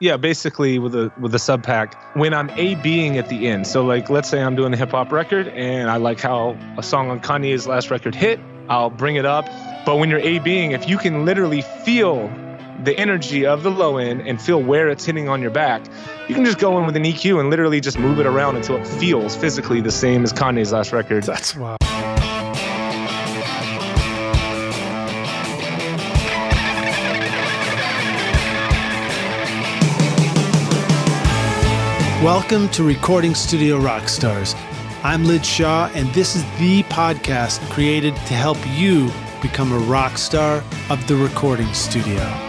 Yeah, basically with a with a SubPac, when I'm A being at the end. So like let's say I'm doing a hip hop record and I like how a song on Kanye's last record hit, I'll bring it up. But when you're A being, if you can literally feel the energy of the low end and feel where it's hitting on your back, you can just go in with an EQ and literally just move it around until it feels physically the same as Kanye's last record. That's wild. Welcome to Recording Studio Rockstars. I'm Lij Shaw, and this is the podcast created to help you become a rock star of the recording studio.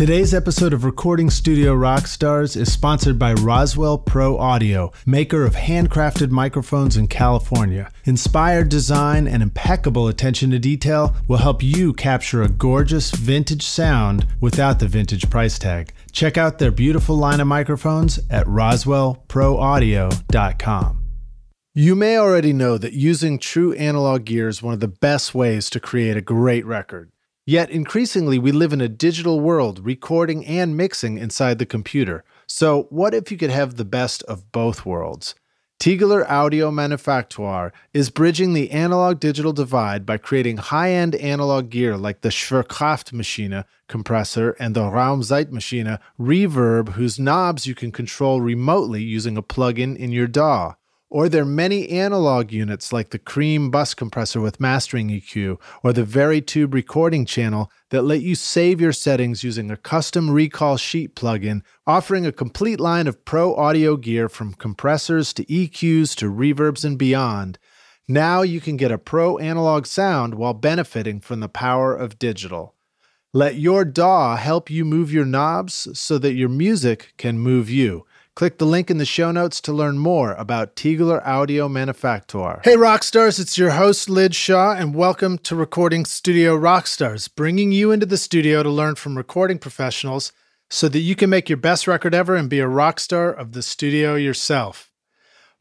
Today's episode of Recording Studio Rockstars is sponsored by Roswell Pro Audio, maker of handcrafted microphones in California. Inspired design and impeccable attention to detail will help you capture a gorgeous vintage sound without the vintage price tag. Check out their beautiful line of microphones at roswellproaudio.com. You may already know that using true analog gear is one of the best ways to create a great record. Yet increasingly, we live in a digital world, recording and mixing inside the computer. So, what if you could have the best of both worlds? Tegeler Audio Manufaktur is bridging the analog digital divide by creating high end analog gear like the Schwerkraft Schwerkraftmaschine compressor and the Raumzeitmaschine reverb, whose knobs you can control remotely using a plugin in your DAW. Or their many analog units like the Cream bus compressor with mastering EQ, or the Veritube recording channel that let you save your settings using a custom recall sheet plugin, offering a complete line of pro audio gear from compressors to EQs to reverbs and beyond. Now you can get a pro analog sound while benefiting from the power of digital. Let your DAW help you move your knobs so that your music can move you. Click the link in the show notes to learn more about Tegeler Audio Manufaktur. Hey, Rockstars, it's your host, Lij Shaw, and welcome to Recording Studio Rockstars, bringing you into the studio to learn from recording professionals so that you can make your best record ever and be a rock star of the studio yourself.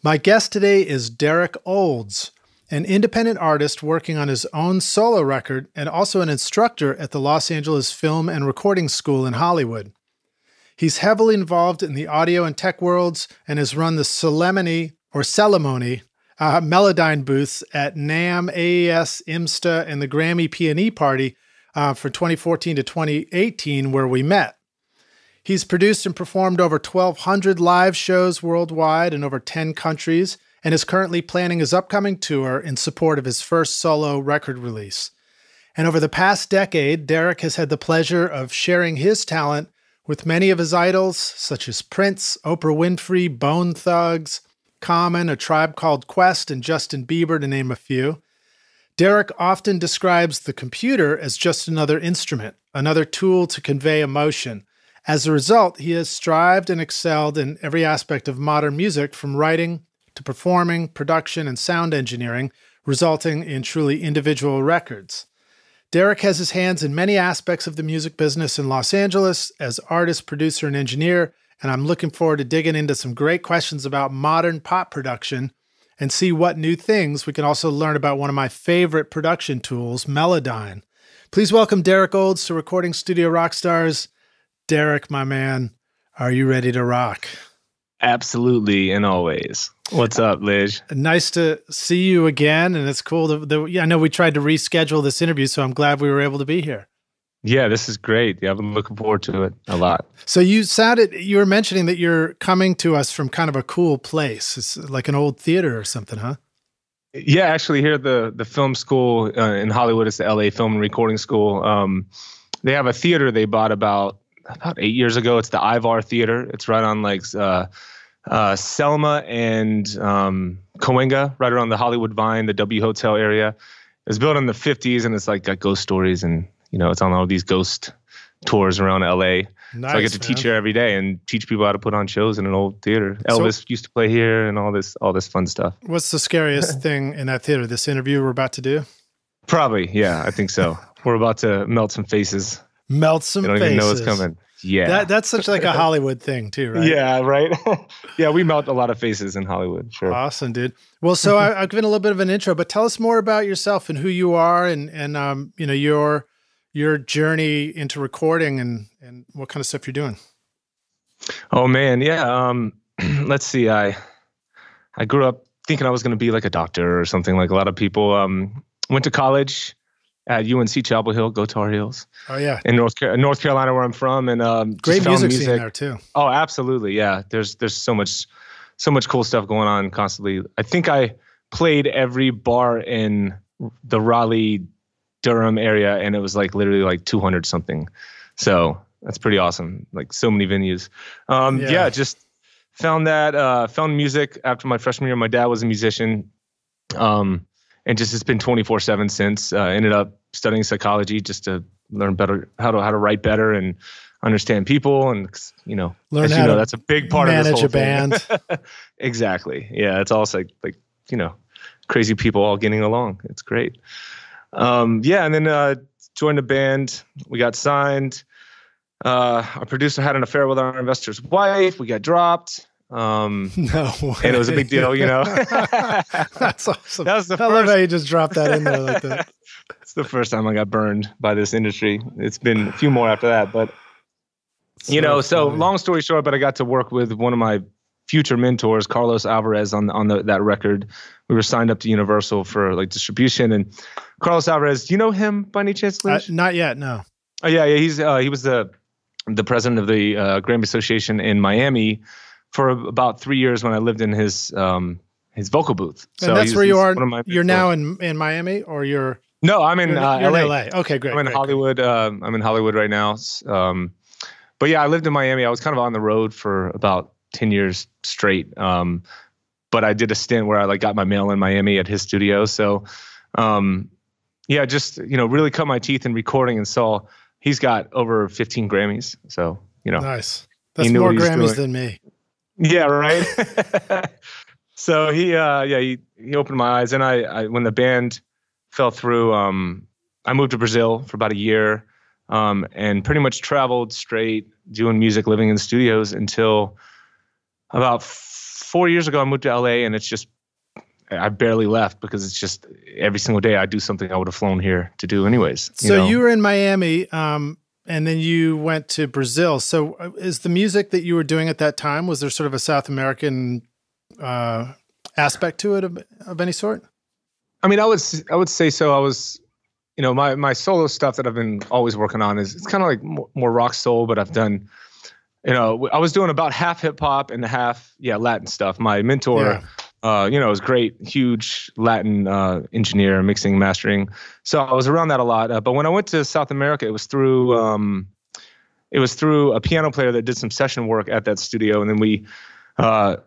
My guest today is Derek Olds, an independent artist working on his own solo record and also an instructor at the Los Angeles Film and Recording School in Hollywood. He's heavily involved in the audio and tech worlds and has run the Solemnity or Celemony uh, Melodyne booths at NAMM, AES, IMSTA, and the Grammy P&E Party uh, from 2014 to 2018, where we met. He's produced and performed over 1,200 live shows worldwide in over 10 countries and is currently planning his upcoming tour in support of his first solo record release. And over the past decade, Derek has had the pleasure of sharing his talent with many of his idols, such as Prince, Oprah Winfrey, Bone Thugs, Common, A Tribe Called Quest, and Justin Bieber, to name a few. Derek often describes the computer as just another instrument, another tool to convey emotion. As a result, he has strived and excelled in every aspect of modern music, from writing to performing, production, and sound engineering, resulting in truly individual records. Derek has his hands in many aspects of the music business in Los Angeles as artist, producer, and engineer, and I'm looking forward to digging into some great questions about modern pop production and see what new things we can also learn about one of my favorite production tools, Melodyne. Please welcome Derek Olds to Recording Studio Rockstars. Derek, my man, are you ready to rock? Absolutely and always. What's up, Lij? Nice to see you again, and it's cool. Yeah, I know we tried to reschedule this interview, so I'm glad we were able to be here. Yeah, this is great. Yeah, I'm looking forward to it a lot. So you sounded you were mentioning that you're coming to us from kind of a cool place. It's like an old theater or something, huh? Yeah, actually, here the the film school uh, in Hollywood is the LA Film and Recording School. Um, they have a theater they bought about about eight years ago. It's the Ivar Theater. It's right on like uh, uh, Selma and um, Cahuenga, right around the Hollywood Vine, the W Hotel area. It was built in the 50s and it's like got ghost stories and, you know, it's on all these ghost tours around LA. Nice, so I get to man. teach here every day and teach people how to put on shows in an old theater. Elvis so, used to play here and all this all this fun stuff. What's the scariest thing in that theater? This interview we're about to do? Probably, yeah, I think so. we're about to melt some faces. Melt some don't faces. even know what's coming. Yeah. That, that's such like a Hollywood thing too, right? Yeah, right. yeah, we melt a lot of faces in Hollywood. Sure. Awesome, dude. Well, so I, have given a little bit of an intro, but tell us more about yourself and who you are, and and um, you know your your journey into recording and and what kind of stuff you're doing. Oh man, yeah. Um, let's see. I I grew up thinking I was going to be like a doctor or something like a lot of people. Um, went to college at UNC Chapel Hill, go Tar Heels. Oh yeah, in North North Carolina where I'm from, and um, great music, music scene there too. Oh, absolutely, yeah. There's there's so much so much cool stuff going on constantly. I think I played every bar in the Raleigh Durham area, and it was like literally like 200 something. So that's pretty awesome. Like so many venues. Um, yeah. yeah. just found that uh, found music after my freshman year. My dad was a musician, um, and just it's been 24 seven since. Uh, ended up studying psychology just to learn better how to how to write better and understand people and you know learn as how you know that's a big part of this whole a band. exactly. Yeah, it's all like like you know crazy people all getting along. It's great. Um, yeah, and then uh, joined a band. We got signed. Uh, our producer had an affair with our investor's wife. We got dropped. Um, no, way. and it was a big deal, you know. That's awesome. That was the I first, love how you just dropped that in there like that. it's the first time I got burned by this industry. It's been a few more after that, but so you know. So long story short, but I got to work with one of my future mentors, Carlos Alvarez, on on the, that record. We were signed up to Universal for like distribution, and Carlos Alvarez. Do you know him by any chance? Uh, not yet. No. Oh yeah, yeah. He's uh, he was the the president of the uh, Grammy Association in Miami for about three years when I lived in his um, his vocal booth. So and that's where you are. You're now in in Miami, or you're. No, I'm in, uh, LA. LA. Okay, great. I'm in great, Hollywood. Great. Uh, I'm in Hollywood right now. Um, but yeah, I lived in Miami. I was kind of on the road for about 10 years straight. Um, but I did a stint where I like got my mail in Miami at his studio. So, um, yeah, just, you know, really cut my teeth in recording and saw he's got over 15 Grammys. So, you know, nice. That's more Grammys than me. Yeah. Right. so he, uh, yeah, he, he opened my eyes and I, I, when the band fell through, um, I moved to Brazil for about a year, um, and pretty much traveled straight doing music, living in the studios until, about four years ago, I moved to LA, and it's just I barely left because it's just every single day I do something I would have flown here to do anyways. You so know? you were in Miami, um, and then you went to Brazil. So uh, is the music that you were doing at that time was there sort of a South American uh, aspect to it of, of any sort? I mean, I would I would say so. I was, you know, my my solo stuff that I've been always working on is it's kind of like more, more rock soul, but I've done you know, I was doing about half hip hop and half, yeah, Latin stuff. My mentor, yeah. Uh, you know, it was great, huge Latin uh, engineer, mixing, mastering. So I was around that a lot. Uh, but when I went to South America, it was through, um, it was through a piano player that did some session work at that studio, and then we, uh,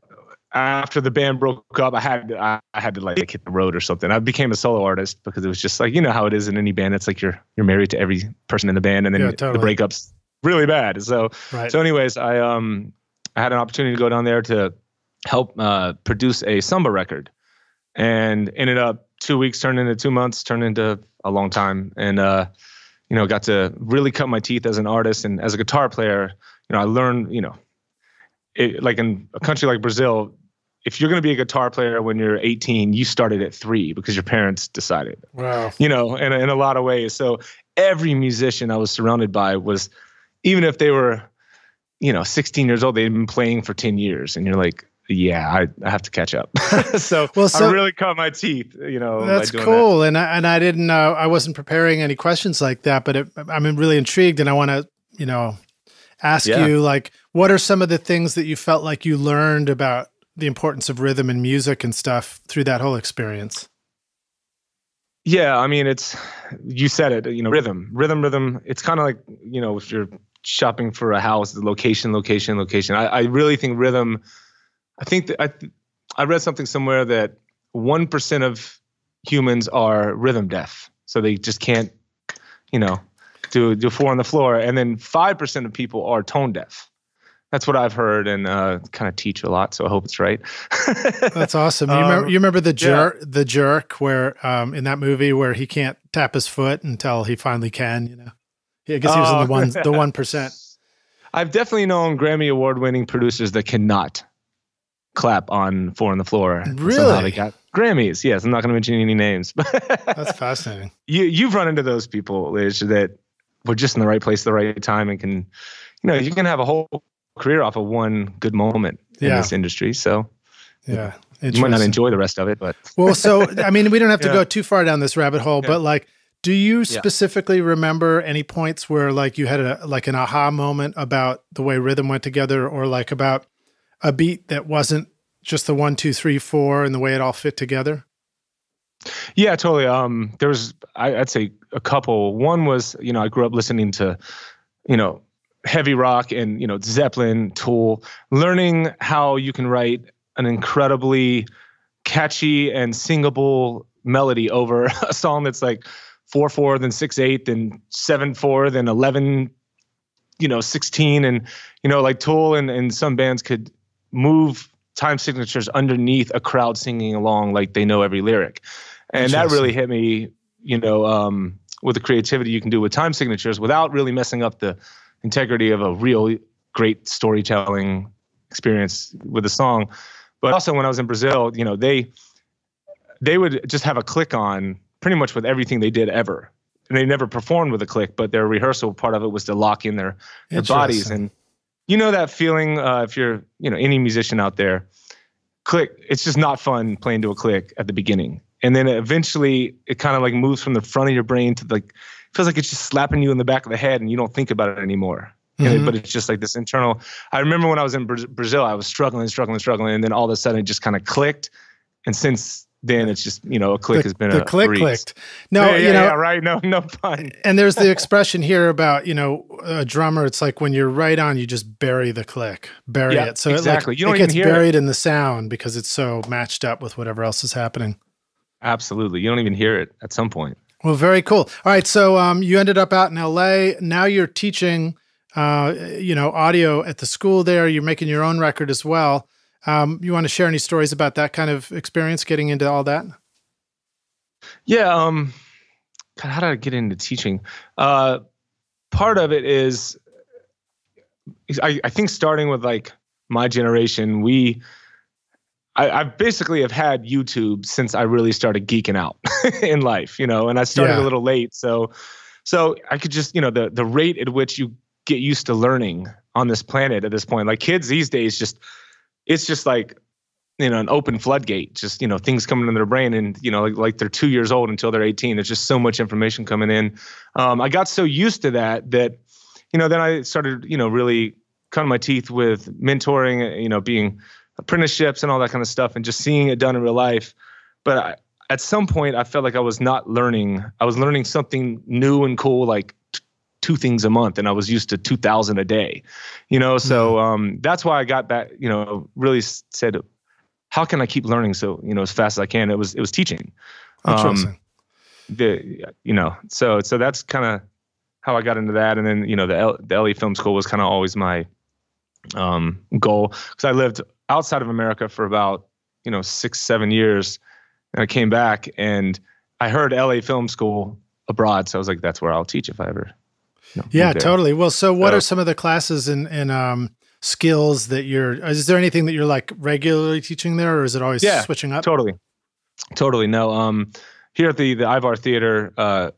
after the band broke up, I had to, I, I had to like hit the road or something. I became a solo artist because it was just like you know how it is in any band. It's like you're you're married to every person in the band, and then yeah, totally. the breakups really bad. So right. so anyways, I um I had an opportunity to go down there to help uh, produce a samba record, and ended up two weeks turned into two months, turned into a long time, and uh, you know got to really cut my teeth as an artist and as a guitar player. You know, I learned you know, it, like in a country like Brazil. If you're going to be a guitar player when you're 18, you started at three because your parents decided. Wow. You know, in, in a lot of ways. So every musician I was surrounded by was even if they were, you know, 16 years old, they'd been playing for 10 years, and you're like, yeah, I, I have to catch up. so, well, so I really cut my teeth, you know. That's cool, that. and I, and I didn't know I wasn't preparing any questions like that, but it, I'm really intrigued, and I want to, you know, ask yeah. you like, what are some of the things that you felt like you learned about the importance of rhythm and music and stuff through that whole experience? Yeah, I mean, it's you said it. You know, rhythm, rhythm, rhythm. It's kind of like you know, if you're shopping for a house, the location, location, location. I, I really think rhythm. I think that I, I read something somewhere that one percent of humans are rhythm deaf, so they just can't, you know, do do four on the floor, and then five percent of people are tone deaf. That's what I've heard and uh, kind of teach a lot, so I hope it's right. That's awesome. You, um, remember, you remember the jerk, yeah. the jerk, where um, in that movie where he can't tap his foot until he finally can. You know, I guess he was in the one the one percent. I've definitely known Grammy award winning producers that cannot clap on four on the floor. Really? They got Grammys. Yes, I'm not going to mention any names. That's fascinating. You you've run into those people, Lij, that we're just in the right place at the right time and can, you know, you can have a whole career off of one good moment in Yeah. this industry. So Yeah. you might not enjoy the rest of it, but Well, so I mean, we don't have to Yeah. go too far down this rabbit hole, Yeah. but like, do you specifically remember any points where like you had a like an aha moment about the way rhythm went together, or like about a beat that wasn't just the one, two, three, four, and the way it all fit together? Yeah, totally. Um, there was, I, I'd say, a couple. One was, you know, I grew up listening to, you know, heavy rock and you know Zeppelin, Tool, learning how you can write an incredibly catchy and singable melody over a song that's like four four, then six eight, then seven four, then eleven, you know, sixteen, and you know, like Tool and and some bands could move time signatures underneath a crowd singing along like they know every lyric. And that really hit me you know um, with the creativity you can do with time signatures without really messing up the integrity of a real great storytelling experience with a song. But also when i was in brazil you know they they would just have a click on pretty much with everything they did ever. And they never performed with a click but their rehearsal part of it was to lock in their, their bodies. And you know that feeling uh, if you're you know any musician out there click it's just not fun playing to a click at the beginning. And then eventually it kind of like moves from the front of your brain to like feels like it's just slapping you in the back of the head and you don't think about it anymore. It- Mhm. but it's just like this internal i remember when i was in Bra- brazil i was struggling struggling struggling and then all of a sudden it just kind of clicked. And since then it's just you know a click the, has been the a click clicked. No, yeah, you yeah, know, yeah, right no no pun and there's the expression here about you know a drummer. It's like when you're right on, you just bury the click, bury it. So exactly. it like You don't it gets even hear it. buried in the sound because it's so matched up with whatever else is happening. absolutely you don't even hear it at some point Well, very cool. All right, so um, you ended up out in LA. Now you're teaching, uh, you know, audio at the school there. You're making your own record as well. Um, you want to share any stories about that kind of experience, getting into all that? Yeah. Um, God, how did I get into teaching? Uh, part of it is, I, I think starting with like my generation, we, I, I basically have had YouTube since I really started geeking out in life, you know, and I started Yeah. a little late. So, so I could just, you know, the, the rate at which you get used to learning on this planet at this point, like kids these days, just, it's just like, you know, an open floodgate, just, you know, things coming in their brain and, you know, like, like they're two years old until they're 18. There's just so much information coming in. Um, I got so used to that, that, you know, then I started, you know, really cutting my teeth with mentoring, you know, being apprenticeships and all that kind of stuff and just seeing it done in real life. But I, at some point, I felt like I was not learning. I was learning something new and cool, like two things a month, and I was used to 2,000 a day, you know? So um, that's why I got back, you know, really said, how can I keep learning so, you know, as fast as I can? It was, it was teaching. Um, Interesting. the you know so so that's kind of how I got into that and then you know the L, the LA Film School was kind of always my um goal because I lived outside of America for about you know 6 7 years and I came back and I heard LA Film School abroad so I was like that's where I'll teach if I ever know, yeah, totally. Well, so what So- are some of the classes and and um, skills that you're? Is there anything that you're like regularly teaching there, or is it always Yeah, switching up? Totally, totally. No, um, here at the the Ivar Theater, uh,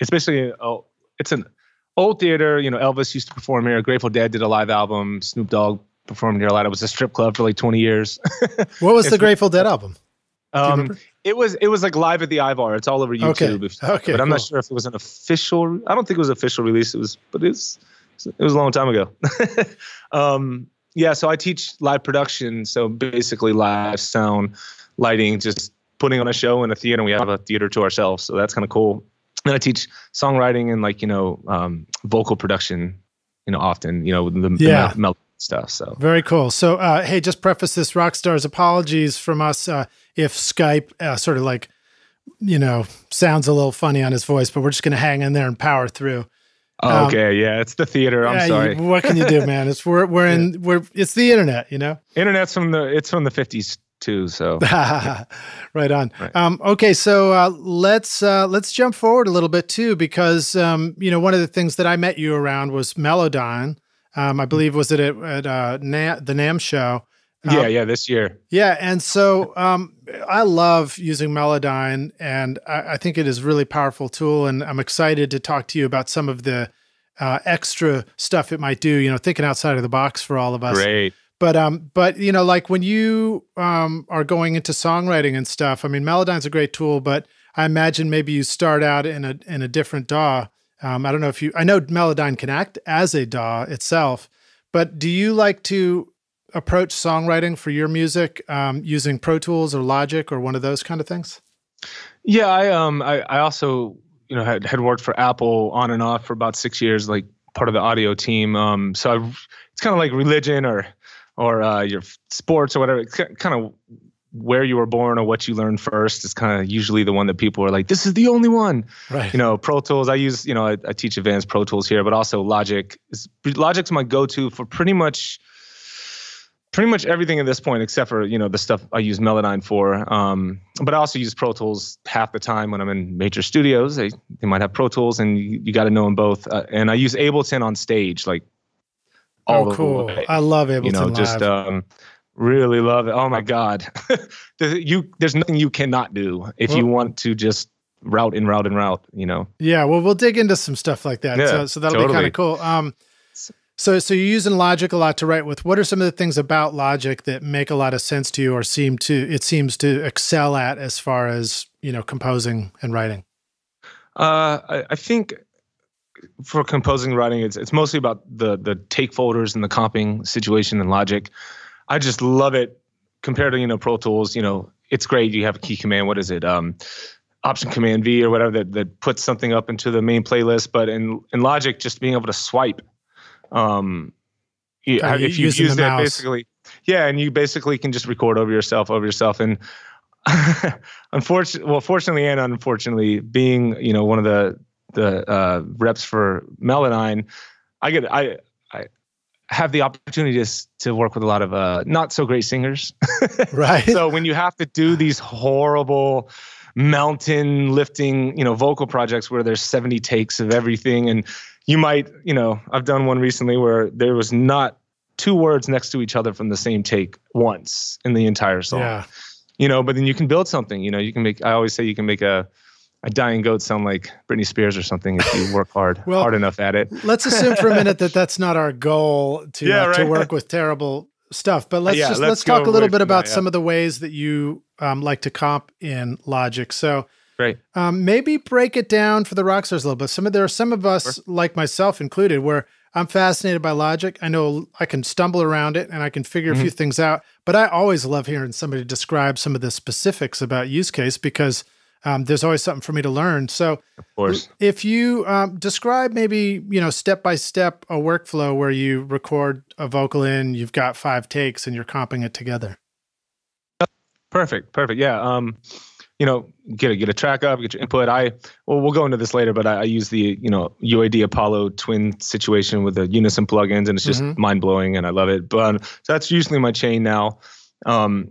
it's basically a, it's an old theater. You know, Elvis used to perform here. Grateful Dead did a live album. Snoop Dogg performed here a lot. It was a strip club for like 20 years. What was the Grateful Dead album? um? It was it was like live at the Ivar. It's all over Okay, YouTube. if- okay, but I'm not sure if it was an official. I don't think it was official release. It was, but it's it was a long time ago. um, yeah, so I teach live production. So basically, live sound, lighting, just putting on a show in a theater. We have a theater to ourselves, so that's kind of cool. And I teach songwriting and like you know um, vocal production. You know, often you know the, Yeah. the mel- stuff. So Very cool. So, uh, hey, just preface this Rockstar's apologies from us uh, if Skype uh, sort of like, you know, sounds a little funny on his voice, but we're just going to hang in there and power through. Oh, Um, okay, yeah, it's the theater. I'm Yeah, you- sorry. what can you do, man? It's we're we're in we're it's the internet, you know. Internet's from the it's from the 50s too. So right on. Right. Um, okay, so uh, let's uh, let's jump forward a little bit too, because um, you know one of the things that I met you around was Melodyne. Um, I believe was it at, at uh, Na- the NAMM show. Um, yeah, yeah, this year. Yeah, and so um, I love using Melodyne, and I, I think it is a really powerful tool. And I'm excited to talk to you about some of the uh, extra stuff it might do. You know, thinking outside of the box for all of us. Great. But um, but you know, like when you um are going into songwriting and stuff, I mean, Melodyne's a great tool, but I imagine maybe you start out in a in a different DAW. Um, I don't know if you. I know Melodyne can act as a DAW itself, but do you like to approach songwriting for your music um, using Pro Tools or Logic or one of those kind of things? Yeah, I um I, I also you know had had worked for Apple on and off for about six years, like part of the audio team. Um, so I, it's kind of like religion or or uh, your sports or whatever. It's kind of where you were born or what you learned first is kind of usually the one that people are like, this is the only one. Right. You know, Pro Tools. I use you know I, I teach advanced Pro Tools here, but also Logic. Is, Logic's my go-to for pretty much pretty much everything at this point except for you know the stuff I use Melodyne for. Um, but I also use Pro Tools half the time when I'm in major studios. They, they might have Pro Tools, and you, you got to know them both. Uh, and I use Ableton on stage, like all oh, cool. I love Ableton. You know, Live. just um, really love it. Oh my God, you there's nothing you cannot do if well, you want to just route and route and route. You know. Yeah, well, we'll dig into some stuff like that. Yeah, so, so that'll totally. be kind of cool. Um, so, so you're using Logic a lot to write with. What are some of the things about Logic that make a lot of sense to you, or seem to it seems to excel at as far as you know composing and writing? Uh, I, I think for composing and writing, it's it's mostly about the the take folders and the comping situation and Logic. I just love it compared to you know Pro Tools. You know, it's great. You have a key command. What is it? Um, Option Command V or whatever that that puts something up into the main playlist. But in in Logic, just being able to swipe um, yeah, if you use that basically, yeah, and you basically can just record over yourself, over yourself, and unfortunately, well, fortunately and unfortunately, being you know one of the the uh, reps for Melodyne, I get I have the opportunity to to work with a lot of uh, not so great singers, right? so when you have to do these horrible mountain lifting, you know, vocal projects where there's 70 takes of everything and you might, you know, I've done one recently where there was not two words next to each other from the same take once in the entire song. Yeah. You know, but then you can build something. You know, you can make. I always say you can make a a dying goat sound like Britney Spears or something if you work hard well, hard enough at it. let's assume for a minute that that's not our goal to yeah, uh, right. to work with terrible stuff. But let's yeah, just let's, let's talk a little bit about that, yeah. some of the ways that you um, like to comp in Logic. So Right. Um, maybe break it down for the rock stars a little bit. Some of there are some of us, sure. like myself included, where I'm fascinated by logic. I know I can stumble around it and I can figure mm-hmm. a few things out. But I always love hearing somebody describe some of the specifics about use case because um, there's always something for me to learn. So, of course, if you um, describe maybe you know step by step a workflow where you record a vocal in, you've got five takes, and you're comping it together. Perfect. Perfect. Yeah. Um, you know, get a get a track up, get your input. I well, we'll go into this later, but I, I use the you know UAD Apollo twin situation with the Unison plugins, and it's just Mhm. mind blowing, and I love it. But so that's usually my chain now. Um,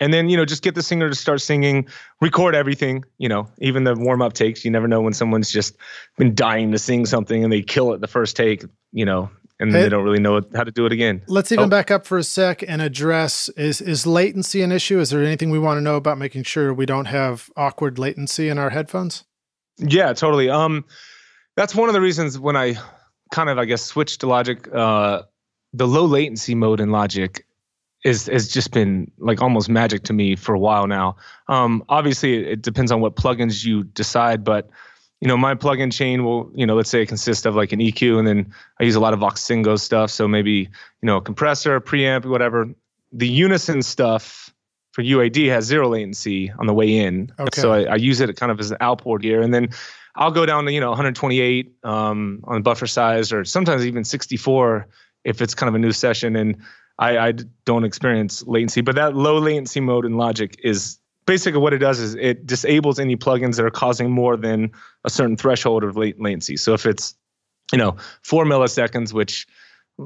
and then you know just get the singer to start singing, record everything. You know, even the warm up takes. You never know when someone's just been dying to sing something and they kill it the first take. You know, and Hey- they don't really know how to do it again. Let's even Oh. back up for a sec and address is is latency an issue? Is there anything we want to know about making sure we don't have awkward latency in our headphones? Yeah, totally. Um, that's one of the reasons when I kind of, I guess, switched to Logic. Uh, the low latency mode in Logic is has just been like almost magic to me for a while now. Um, obviously, it, it depends on what plugins you decide, but you know, my plugin chain will, you know, let's say it consists of like an EQ, and then I use a lot of Voxengo stuff. So maybe you know, a compressor, a preamp, whatever. The Unison stuff for UAD has zero latency on the way in. Okay. So I, I use it kind of as an outboard gear, and then I'll go down to you know 128 um, on buffer size, or sometimes even 64 if it's kind of a new session, and I, I don't experience latency. But that low latency mode in Logic is basically what it does is it disables any plugins that are causing more than a certain threshold of late latency. So if it's you know four milliseconds, which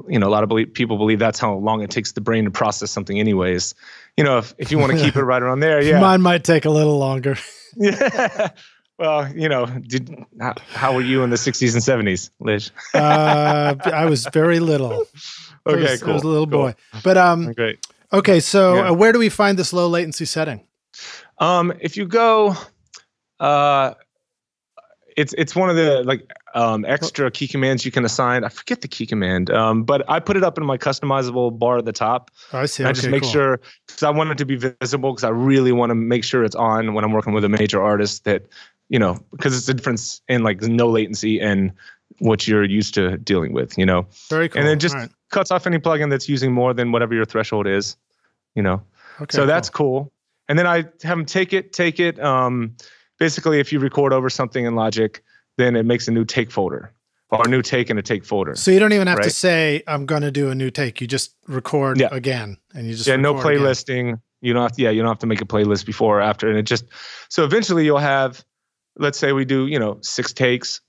you know a lot of belie- people believe that's how long it takes the brain to process something, anyways. You know, if, if you want to keep it right around there, yeah, Mine might take a little longer. yeah. Well, you know, did how, how were you in the '60s and '70s, Lij? Uh, I was very little. I Okay, was, I cool. was a little cool. boy. But um, Great. okay. So Yeah. uh, where do we find this low latency setting? Um, if you go, uh, it's it's one of the like um, extra key commands you can assign. I forget the key command, um, but I put it up in my customizable bar at the top. Oh, I see. I okay, just make cool. sure because I want it to be visible because I really want to make sure it's on when I'm working with a major artist that you know because it's a difference in like no latency and what you're used to dealing with. You know, Very cool. and then just right. cuts off any plugin that's using more than whatever your threshold is. You know Okay, so that's cool. And then I have them take it, take it. Um, basically, if you record over something in Logic, then it makes a new take folder or a new take and a take folder. So you don't even have to say I'm going to do a new take. You just record Yeah. again, and you just yeah, no record again. playlisting. You don't have to. Yeah, you don't have to make a playlist before or after. And it just so eventually you'll have, let's say we do you know six takes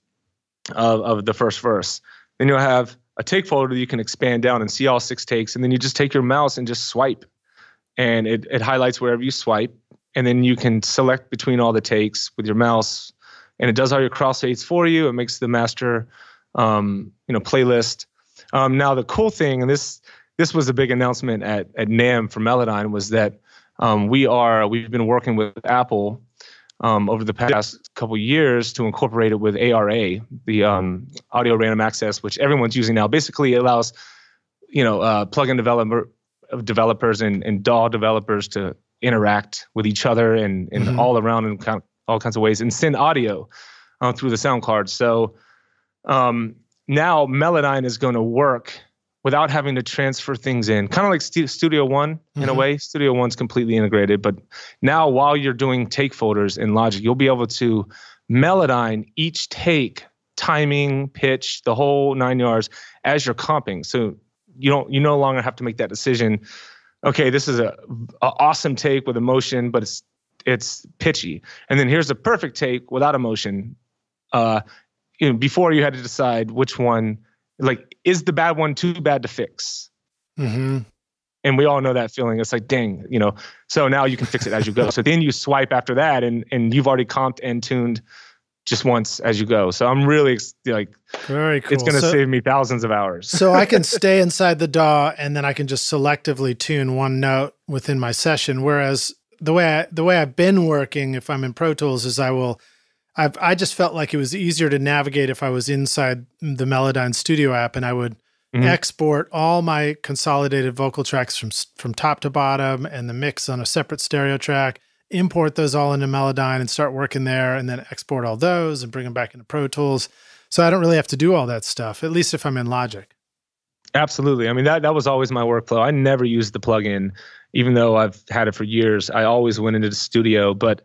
of of the first verse. Then you'll have a take folder that you can expand down and see all six takes, and then you just take your mouse and just swipe, and it it highlights wherever you swipe, and then you can select between all the takes with your mouse, and it does all your crossfades for you. It makes the master, um, you know, playlist. Um, now the cool thing, and this this was a big announcement at at NAMM for Melodyne, was that um, we are we've been working with Apple um, over the past couple years to incorporate it with ARA, the um, audio random access, which everyone's using now. Basically, it allows you know uh, plugin developer developers and, and DAW developers to interact with each other and, and Mhm. all around in kind of, all kinds of ways and send audio uh, through the sound card. So um, now Melodyne is going to work without having to transfer things in, kind of like Stu- Studio One in a Mhm. way. Studio One's completely integrated, but now while you're doing take folders in Logic, you'll be able to Melodyne each take, timing, pitch, the whole nine yards as you're comping. So you don't you no longer have to make that decision. Okay, this is a, a awesome take with emotion, but it's it's pitchy. And then here's a perfect take without emotion. Uh, you know, before you had to decide which one, like, is the bad one too bad to fix? hmm and we all know that feeling. It's like, dang, you know. So now you can fix it as you go. So then you swipe after that, and and you've already comped and tuned just once as you go. So I'm really like, Very cool. it's going to so, save me thousands of hours. so I can stay inside the DAW, and then I can just selectively tune one note within my session. Whereas the way I, the way I've been working, if I'm in Pro Tools, is I will. I've I just felt like it was easier to navigate if I was inside the Melodyne Studio app, and I would Mhm. export all my consolidated vocal tracks from from top to bottom, and the mix on a separate stereo track. Import those all into Melodyne and start working there, and then export all those and bring them back into Pro Tools. So I don't really have to do all that stuff, at least if I'm in Logic. Absolutely. I mean, that that was always my workflow. I never used the plugin, even though I've had it for years. I always went into the studio, but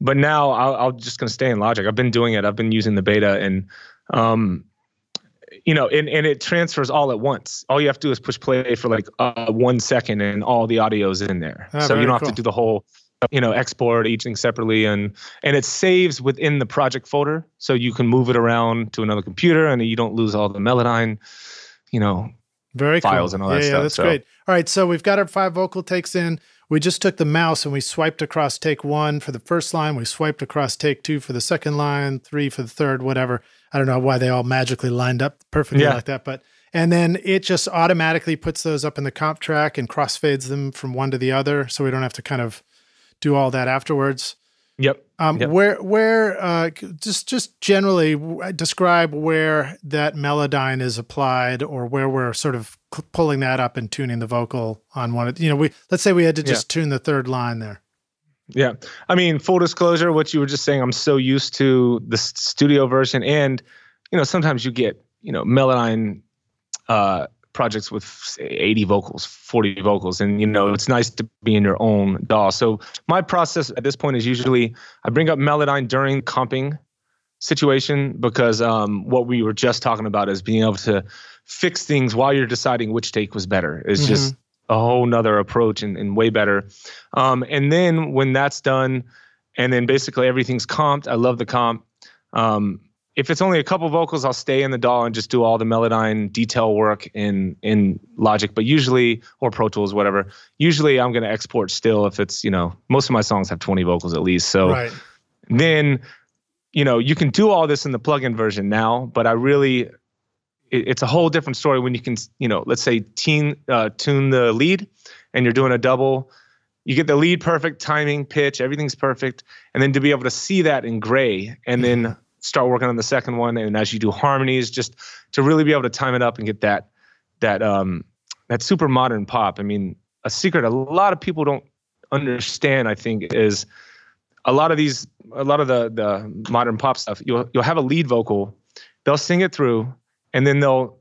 but now I'll, I'll just going to stay in Logic. I've been doing it. I've been using the beta, and um, you know, and and it transfers all at once. All you have to do is push play for like uh, one second, and all the audio is in there. Ah, so you don't have to do the whole you know export each thing separately and and it saves within the project folder so you can move it around to another computer and you don't lose all the melodyne you know Very files cool. and all that yeah, Yeah, stuff, that's so- great. All right, so we've got our five vocal takes in. We just took the mouse and we swiped across take one for the first line. We swiped across take two for the second line, three for the third, whatever. I don't know why they all magically lined up perfectly Yeah. like that, but and then it just automatically puts those up in the comp track and crossfades them from one to the other, so we don't have to kind of do all that afterwards. yep Um, Yep. Where, where, uh, just, just generally describe where that melodyne is applied, or where we're sort of pulling that up and tuning the vocal on one. Of, you know, we let's say we had to just tune the third line there. Yeah. I mean, full disclosure, what you were just saying, I'm so used to the studio version. And, you know, sometimes you get, you know, Melodyne uh, projects with 80 vocals, 40 vocals. And, you know, it's nice to be in your own DAW. So my process at this point is usually I bring up Melodyne during comping situation because um, what we were just talking about is being able to fix things while you're deciding which take was better. It's just a whole nother approach and, and way better. Um, and then when that's done, and then basically everything's comped, I love the comp. Um, if it's only a couple vocals, I'll stay in the DAW and just do all the Melodyne detail work in in Logic. But usually, or Pro Tools, whatever. Usually, I'm going to export still if it's you know most of my songs have 20 vocals at least. So right. then you know you can do all this in the plugin version now but i really it, it's a whole different story when you can you know let's say teen, uh, tune the lead and you're doing a double you get the lead perfect timing pitch everything's perfect and then to be able to see that in gray and then start working on the second one, and as you do harmonies, just to really be able to time it up and get that that um that super modern pop. I mean, a secret a lot of people don't understand. I think is a lot of these a lot of the the modern pop stuff. You'll you'll have a lead vocal, they'll sing it through, and then they'll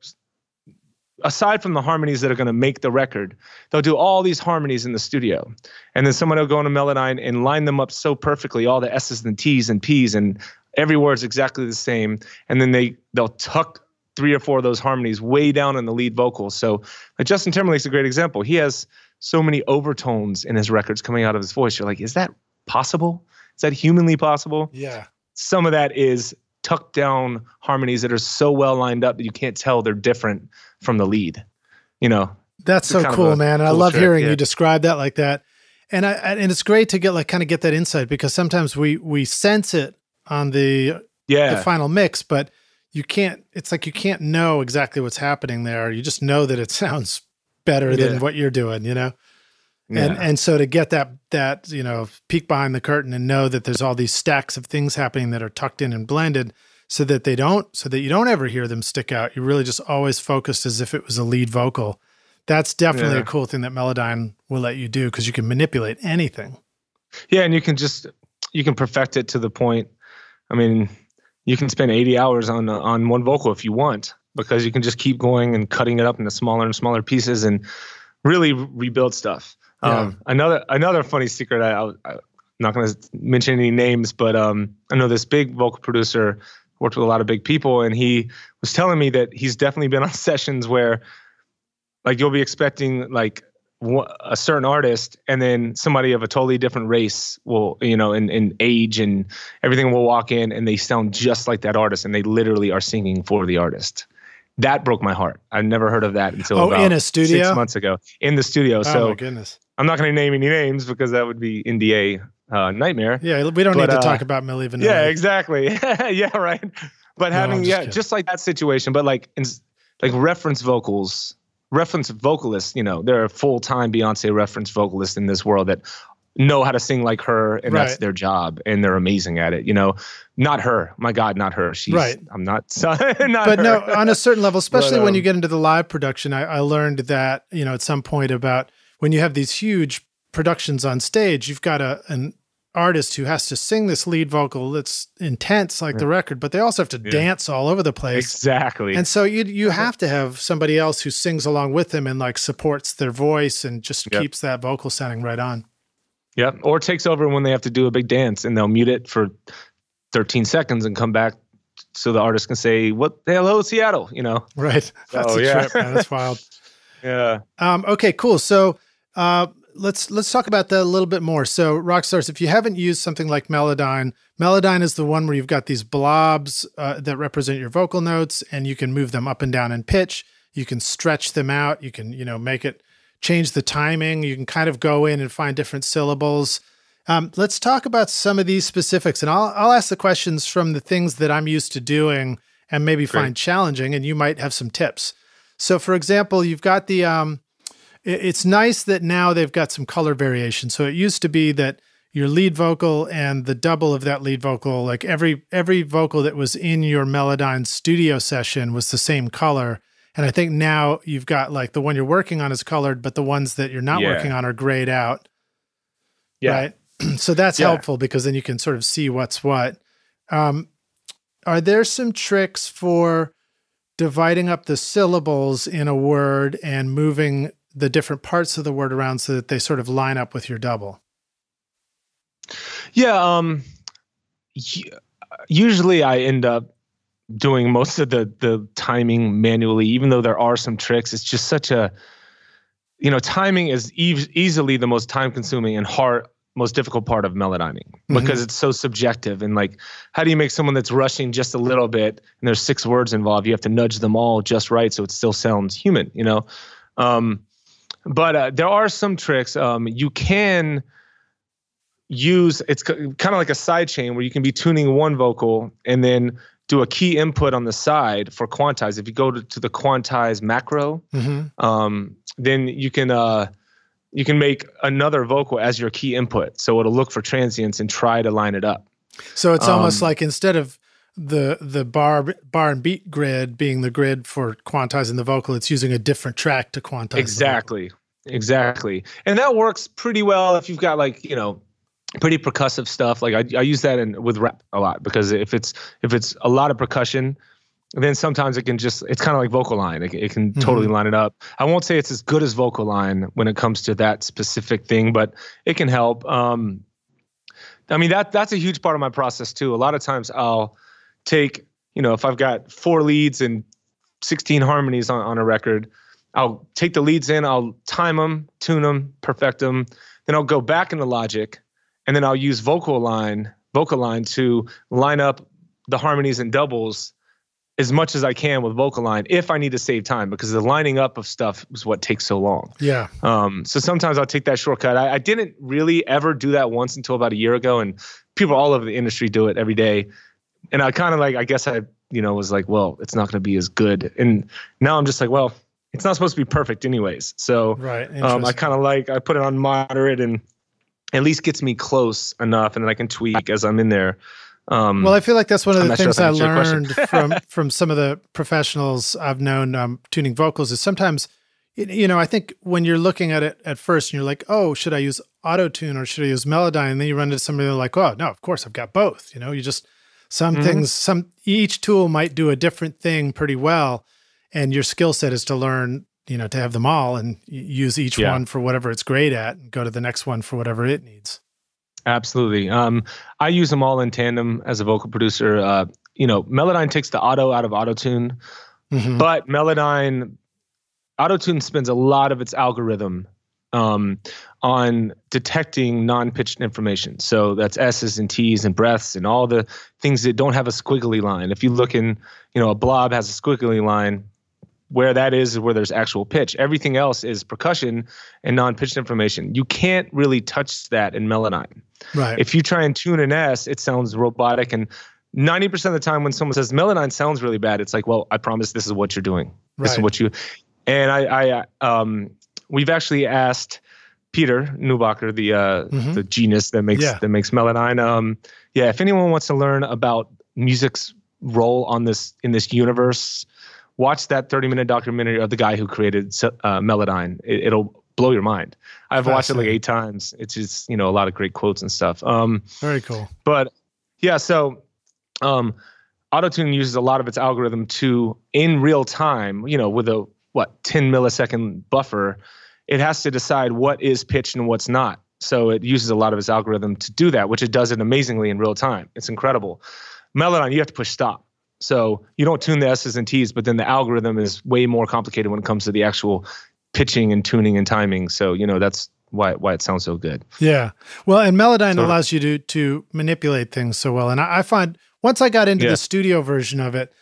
aside from the harmonies that are going to make the record, they'll do all these harmonies in the studio. And then someone will go into Melodyne and line them up so perfectly, all the S's and T's and P's and every word's exactly the same. And then they they'll tuck three or four of those harmonies way down in the lead vocals. So like Justin Timberlake's a great example. He has so many overtones in his records coming out of his voice. You're like, is that possible? Is that humanly possible? Yeah. Some of that is tucked down harmonies that are so well lined up that you can't tell they're different from the lead. You know, that's so cool, man. And cool I love trick, hearing yeah. you describe that like that. And I and it's great to get like kind of get that insight because sometimes we we sense it on the yeah the final mix, but you can't. It's like you can't know exactly what's happening there. You just know that it sounds better yeah. than what you're doing. You know. Yeah. And and so to get that that you know peek behind the curtain and know that there's all these stacks of things happening that are tucked in and blended, so that they don't so that you don't ever hear them stick out. You're really just always focused as if it was a lead vocal. That's definitely yeah. a cool thing that Melodyne will let you do because you can manipulate anything. Yeah, and you can just you can perfect it to the point. I mean, you can spend 80 hours on on one vocal if you want because you can just keep going and cutting it up into smaller and smaller pieces and really rebuild stuff. Yeah. Um, another another funny secret. I, am not going to mention any names, but um, I know this big vocal producer worked with a lot of big people, and he was telling me that he's definitely been on sessions where, like, you'll be expecting like a certain artist, and then somebody of a totally different race will, you know, in, in age and everything will walk in, and they sound just like that artist, and they literally are singing for the artist. That broke my heart. I never heard of that until oh, in a studio six months ago in the studio. Oh so my goodness. I'm not going to name any names because that would be NDA uh, nightmare. Yeah, we don't but, need to uh, talk about Milli Vanilli. Yeah, exactly. yeah, right. But no, having just yeah, kidding. just like that situation, but like in, like reference vocals, reference vocalists. You know, there are full time Beyonce reference vocalists in this world that know how to sing like her, and right. that's their job, and they're amazing at it. You know, not her. My God, not her. She's right. I'm not. not but her. no, on a certain level, especially but, um, when you get into the live production, I, I learned that you know at some point about when you have these huge productions on stage, you've got a an artist who has to sing this lead vocal that's intense like the record, but they also have to yeah. dance all over the place. Exactly. And so you you have to have somebody else who sings along with them and like supports their voice and just yep. keeps that vocal sounding right on. Yeah. Or takes over when they have to do a big dance and they'll mute it for 13 seconds and come back so the artist can say, What hello, Seattle, you know? Right. That's oh, a yeah. trip. That's wild. yeah. Um, okay, cool. So uh let's let's talk about that a little bit more. So, Rockstars, if you haven't used something like Melodyne, Melodyne is the one where you've got these blobs uh, that represent your vocal notes, and you can move them up and down in pitch. You can stretch them out. You can you know make it change the timing. You can kind of go in and find different syllables. Um, let's talk about some of these specifics, and I'll I'll ask the questions from the things that I'm used to doing and maybe Great. find challenging, and you might have some tips. So, for example, you've got the um, it's nice that now they've got some color variation. So it used to be that your lead vocal and the double of that lead vocal, like every every vocal that was in your Melodyne studio session was the same color. And I think now you've got like the one you're working on is colored, but the ones that you're not yeah. working on are grayed out. Yeah. Right. so that's yeah. helpful because then you can sort of see what's what. Um, are there some tricks for dividing up the syllables in a word and moving the different parts of the word around so that they sort of line up with your double? Yeah, um usually I end up doing most of the the timing manually even though there are some tricks it's just such a you know timing is e- easily the most time consuming and hard most difficult part of melodyning mm-hmm. because it's so subjective and like how do you make someone that's rushing just a little bit and there's six words involved you have to nudge them all just right so it still sounds human you know um, but uh, there are some tricks. Um, you can use it's kind of like a side chain where you can be tuning one vocal and then do a key input on the side for quantize. If you go to, to the quantize macro, mm-hmm. um, then you can uh, you can make another vocal as your key input. So it'll look for transients and try to line it up. So it's um, almost like instead of the the bar bar and beat grid being the grid for quantizing the vocal, it's using a different track to quantize. Exactly, exactly, and that works pretty well if you've got like you know pretty percussive stuff. Like I, I use that in with rap a lot because if it's if it's a lot of percussion, then sometimes it can just it's kind of like VocAlign. It, it can mm-hmm. totally line it up. I won't say it's as good as VocAlign when it comes to that specific thing, but it can help. Um, I mean that that's a huge part of my process too. A lot of times I'll take you know if I've got four leads and 16 harmonies on, on a record, I'll take the leads in, I'll time them, tune them, perfect them, then I'll go back into Logic and then I'll use VocAlign, vocal line to line up the harmonies and doubles as much as I can with VocAlign if I need to save time because the lining up of stuff is what takes so long. Yeah. Um, so sometimes I'll take that shortcut. I, I, didn't really ever do that once until about a year ago, and people all over the industry do it every day. And I kind of like, I guess I, you know, was like, well, it's not going to be as good. And now I'm just like, well, it's not supposed to be perfect anyways. So right. Um, I kind of like I put it on moderate and at least gets me close enough, and then I can tweak as I'm in there. Um, well, I feel like that's one of the things I learned from from some of the professionals I've known um, tuning vocals is sometimes, you know, I think when you're looking at it at first and you're like, oh, should I use auto tune or should I use Melodyne? And then you run into somebody like, oh, no, of course I've got both. You know, you just some mm-hmm. things, some each tool might do a different thing pretty well, and your skill set is to learn you know, to have them all and use each yeah. one for whatever it's great at and go to the next one for whatever it needs. Absolutely. Um, I use them all in tandem as a vocal producer. Uh, you know, Melodyne takes the auto out of AutoTune, mm-hmm. but Melodyne, AutoTune spends a lot of its algorithm um, on detecting non-pitched information. So that's S's and T's and breaths and all the things that don't have a squiggly line. If you look in, you know, a blob has a squiggly line, where that is is where there's actual pitch. Everything else is percussion and non-pitched information. You can't really touch that in Melodyne. Right. If you try and tune an S, it sounds robotic. And 90% of the time when someone says Melodyne sounds really bad, it's like, well, I promise this is what you're doing. This is what you. And I, I, um, we've actually asked Peter Neubäcker, the uh, mm-hmm. the genius that makes yeah. that makes Melodyne. Um, yeah, if anyone wants to learn about music's role on this in this universe watch that 30 minute documentary of the guy who created uh, Melodyne. It, will blow your mind. I've watched it like eight times. It's just, you know, a lot of great quotes and stuff. Um, Very cool. But yeah, so um, AutoTune uses a lot of its algorithm to, in real time, you know, with a, what, 10 millisecond buffer, it has to decide what is pitch and what's not. So it uses a lot of its algorithm to do that, which it does it amazingly in real time. It's incredible. Melodyne, you have to push stop. So you don't tune the S's and T's, but then the algorithm is way more complicated when it comes to the actual pitching and tuning and timing. So you know that's why why it sounds so good. Yeah. Well, and Melodyne so, allows you to to manipulate things so well. And I, I find once I got into yeah. the studio version of it,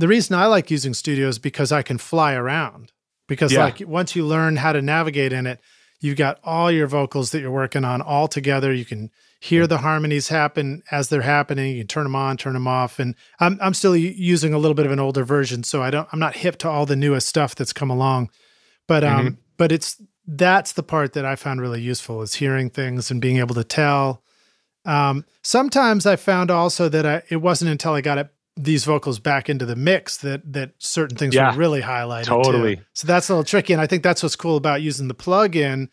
the reason I like using studio is because I can fly around. Because yeah. like once you learn how to navigate in it, you've got all your vocals that you're working on all together. You can hear the harmonies happen as they're happening. You can turn them on, turn them off, and I'm I'm still using a little bit of an older version, so I don't I'm not hip to all the newest stuff that's come along. But um, mm-hmm. but it's that's the part that I found really useful is hearing things and being able to tell. Um, sometimes I found also that I, it wasn't until I got it these vocals back into the mix that that certain things yeah, were really highlighted. Totally. Too. So that's a little tricky, and I think that's what's cool about using the plugin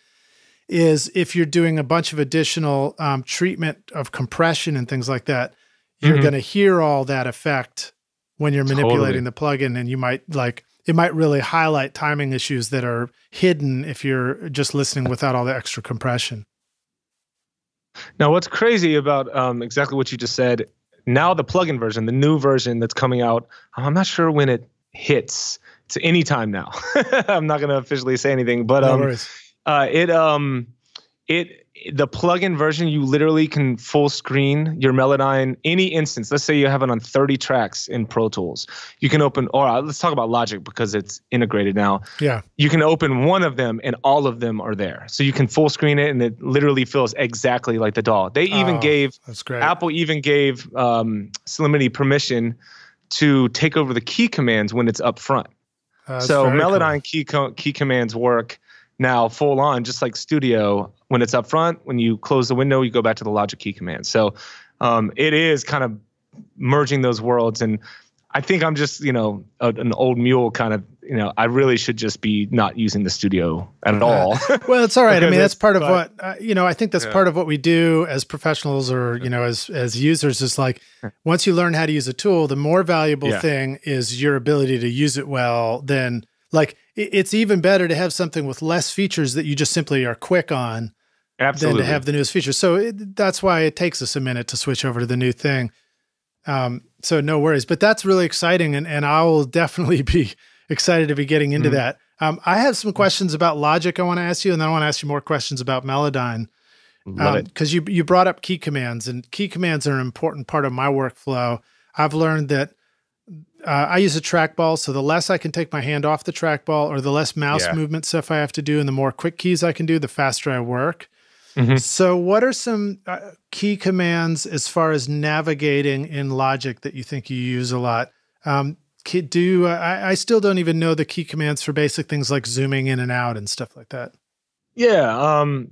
is if you're doing a bunch of additional um, treatment of compression and things like that, you're mm-hmm. going to hear all that effect when you're manipulating totally. the plugin, and you might like it might really highlight timing issues that are hidden if you're just listening without all the extra compression. Now, what's crazy about um, exactly what you just said? Now the plugin version, the new version that's coming out, I'm not sure when it hits. It's any time now. I'm not going to officially say anything, but um, uh, it um, it the plugin version you literally can full screen your Melodyne any instance. Let's say you have it on 30 tracks in Pro Tools. You can open or uh, let's talk about Logic because it's integrated now. Yeah. You can open one of them and all of them are there. So you can full screen it and it literally feels exactly like the DAW. They even oh, gave that's great. Apple even gave um, Celemony permission to take over the key commands when it's up front. Uh, so Melodyne cool. key co- key commands work now full on, just like Studio. When it's up front, when you close the window, you go back to the Logic key command. So um, it is kind of merging those worlds and I think I'm just, you know, a, an old mule kind of, you know, I really should just be not using the studio at all. well, it's all right. I mean, that's part of what, uh, you know, I think that's yeah. part of what we do as professionals or, you know, as, as users is like, once you learn how to use a tool, the more valuable yeah. thing is your ability to use it well than like, it's even better to have something with less features that you just simply are quick on Absolutely. than to have the newest features. So it, that's why it takes us a minute to switch over to the new thing. Um, so no worries, but that's really exciting, and and I will definitely be excited to be getting into mm-hmm. that. Um, I have some questions about Logic I want to ask you, and then I want to ask you more questions about Melodyne. Because um, you you brought up key commands, and key commands are an important part of my workflow. I've learned that uh, I use a trackball, so the less I can take my hand off the trackball, or the less mouse yeah. movement stuff I have to do, and the more quick keys I can do, the faster I work. Mm-hmm. So, what are some uh, key commands as far as navigating in Logic that you think you use a lot? Um, do uh, I, I, still don't even know the key commands for basic things like zooming in and out and stuff like that. Yeah. Um,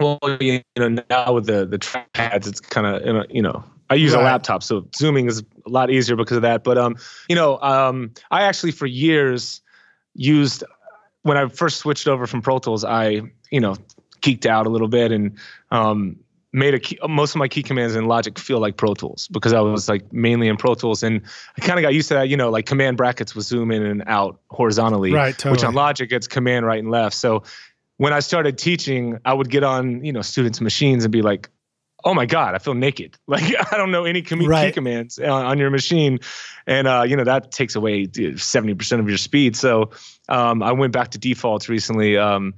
well, you know, now with the the trackpads, it's kind of you know I use right. a laptop, so zooming is a lot easier because of that. But um, you know, um, I actually for years used when I first switched over from Pro Tools, I you know geeked out a little bit and um, made a key, most of my key commands in Logic feel like Pro Tools because I was like mainly in Pro Tools and I kind of got used to that. You know, like command brackets with zoom in and out horizontally, right? Totally. Which on Logic it's command right and left. So when I started teaching, I would get on you know students' machines and be like, oh my god i feel naked like i don't know any com- right. key commands on, on, your machine and uh, you know that takes away 70% of your speed so um, i went back to defaults recently um,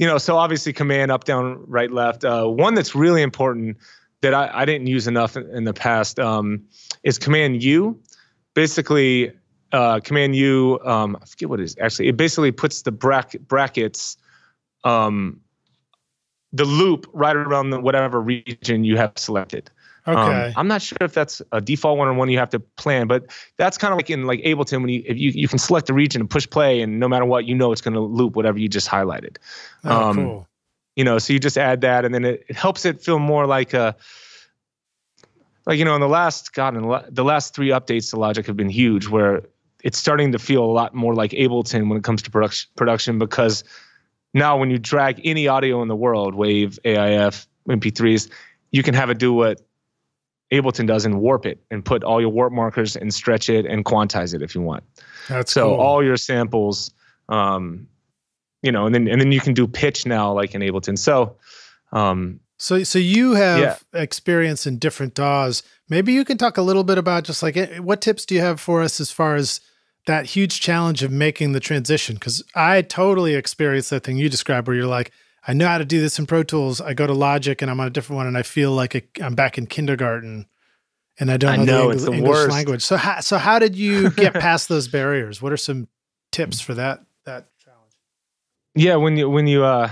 you know, so obviously command up, down, right, left. Uh, one that's really important that I, I didn't use enough in, in the past um, is command U. Basically, uh, command U, um, I forget what it is actually. It basically puts the bracket, brackets, um, the loop right around the, whatever region you have selected. Okay. Um, I'm not sure if that's a default one or one you have to plan, but that's kind of like in like Ableton when you if you you can select a region and push play, and no matter what, you know it's going to loop whatever you just highlighted. Oh, um, cool. You know, so you just add that, and then it, it helps it feel more like a like you know in the last god in the last three updates to Logic have been huge, where it's starting to feel a lot more like Ableton when it comes to production production because now when you drag any audio in the world, Wave, AIF, MP3s, you can have it do what Ableton does and warp it and put all your warp markers and stretch it and quantize it if you want. That's so cool. all your samples, um, you know, and then and then you can do pitch now like in Ableton. So, um, so so you have yeah. experience in different DAWs. Maybe you can talk a little bit about just like eh, what tips do you have for us as far as that huge challenge of making the transition? Because I totally experienced that thing you described where you're like, I know how to do this in Pro Tools. I go to Logic and I'm on a different one, and I feel like i am back in kindergarten, and I don't know, I know the, English, the English language. So, how, so how did you get past those barriers? What are some tips for that that challenge? Yeah, when you when you uh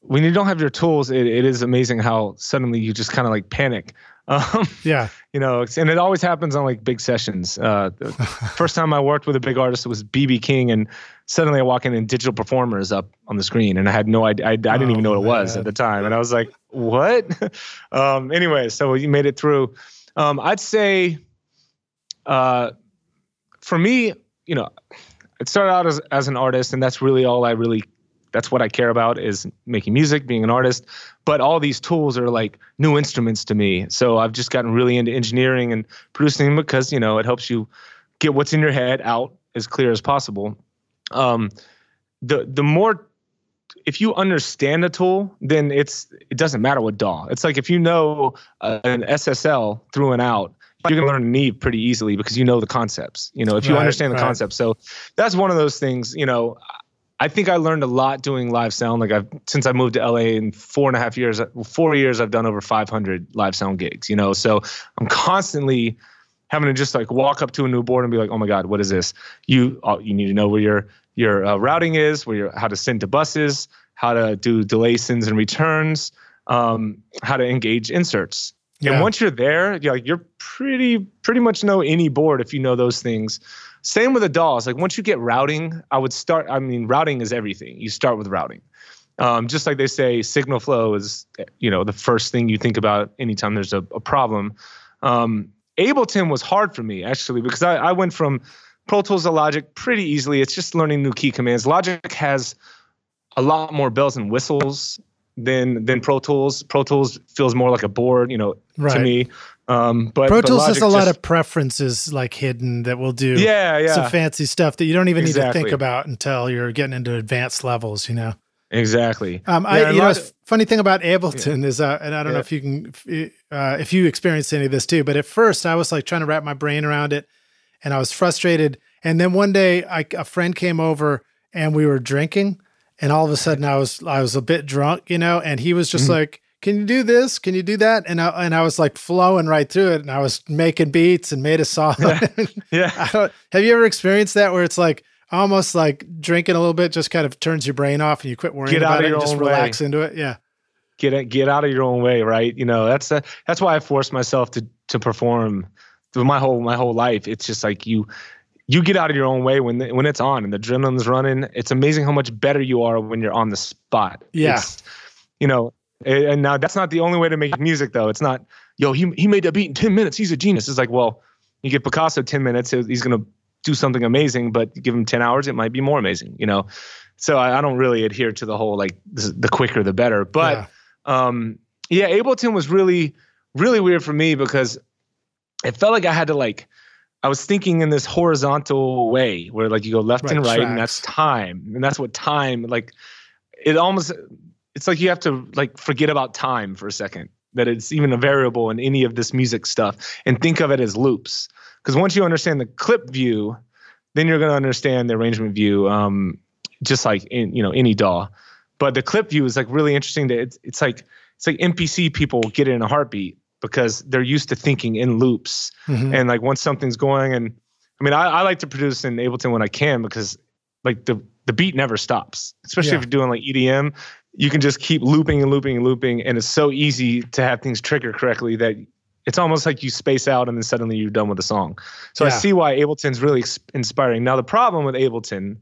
when you don't have your tools, it, it is amazing how suddenly you just kind of like panic. Um, yeah, you know, and it always happens on like big sessions. Uh, first time I worked with a big artist it was BB King, and suddenly I walk in and Digital Performer's up on the screen, and I had no idea. I, I didn't oh, even know what it was at the time, and I was like, "What?" um, anyway, so you made it through. Um, I'd say, uh, for me, you know, it started out as as an artist, and that's really all I really that's what I care about is making music, being an artist. But all these tools are like new instruments to me. So I've just gotten really into engineering and producing because you know it helps you get what's in your head out as clear as possible. Um, the the more if you understand a tool, then it's it doesn't matter what DAW. It's like if you know uh, an SSL through and out, you can learn Neve pretty easily because you know the concepts. You know, if you right, understand the right. concepts. So that's one of those things. You know, I think I learned a lot doing live sound. Like I've since I moved to LA in four and a half years, four years I've done over 500 live sound gigs. You know, so I'm constantly having to just like walk up to a new board and be like, oh my god, what is this? You uh, you need to know where your your uh, routing is, where your how to send to buses, how to do delay sends and returns, um, how to engage inserts. Yeah. And once you're there, you're like you're pretty pretty much know any board if you know those things. Same with the DAWs. Like once you get routing, I would start. I mean, routing is everything. You start with routing. Um, just like they say, signal flow is you know the first thing you think about anytime there's a, a problem. Um, Ableton was hard for me actually because I, I went from Pro Tools to Logic pretty easily. It's just learning new key commands. Logic has a lot more bells and whistles than than Pro Tools. Pro Tools feels more like a board, you know, right. to me. Um, but Pro Tools but has a just, lot of preferences like hidden that will do yeah, yeah. some fancy stuff that you don't even exactly. need to think about until you're getting into advanced levels, you know. Exactly. Um, yeah, I, you know, funny thing about Ableton yeah. is, uh, and I don't yeah. know if you can, uh, if you experienced any of this too, but at first I was like trying to wrap my brain around it, and I was frustrated. And then one day, I, a friend came over and we were drinking, and all of a sudden I was I was a bit drunk, you know, and he was just mm-hmm. like, "Can you do this? Can you do that?" And I and I was like flowing right through it, and I was making beats and made a song. Yeah. yeah. have you ever experienced that where it's like almost like drinking a little bit just kind of turns your brain off and you quit worrying get about it and just relax way. into it? Yeah. Get get out of your own way, right? You know, that's uh, that's why I forced myself to to perform through my whole my whole life. It's just like you you get out of your own way when the, when it's on and the adrenaline's running. It's amazing how much better you are when you're on the spot. Yeah, it's, you know. And now that's not the only way to make music, though. It's not, yo, he he made that beat in ten minutes. He's a genius. It's like, well, you give Picasso ten minutes, he's gonna do something amazing. But give him ten hours, it might be more amazing. You know. So I, I don't really adhere to the whole like the quicker the better. But yeah. um, yeah, Ableton was really really weird for me because it felt like I had to like I was thinking in this horizontal way where like you go left right, and right tracks. and that's time and that's what time like it almost it's like you have to like forget about time for a second that it's even a variable in any of this music stuff and think of it as loops because once you understand the clip view then you're going to understand the arrangement view um, just like in you know any DAW but the clip view is like really interesting that it's, it's like it's like MPC people get it in a heartbeat because they're used to thinking in loops. Mm-hmm. And like once something's going, and I mean, I, I, like to produce in Ableton when I can because like the the beat never stops, especially yeah. if you're doing like EDM. You can just keep looping and looping and looping, and it's so easy to have things trigger correctly that it's almost like you space out and then suddenly you're done with the song. So yeah. I see why Ableton's really inspiring. Now the problem with Ableton,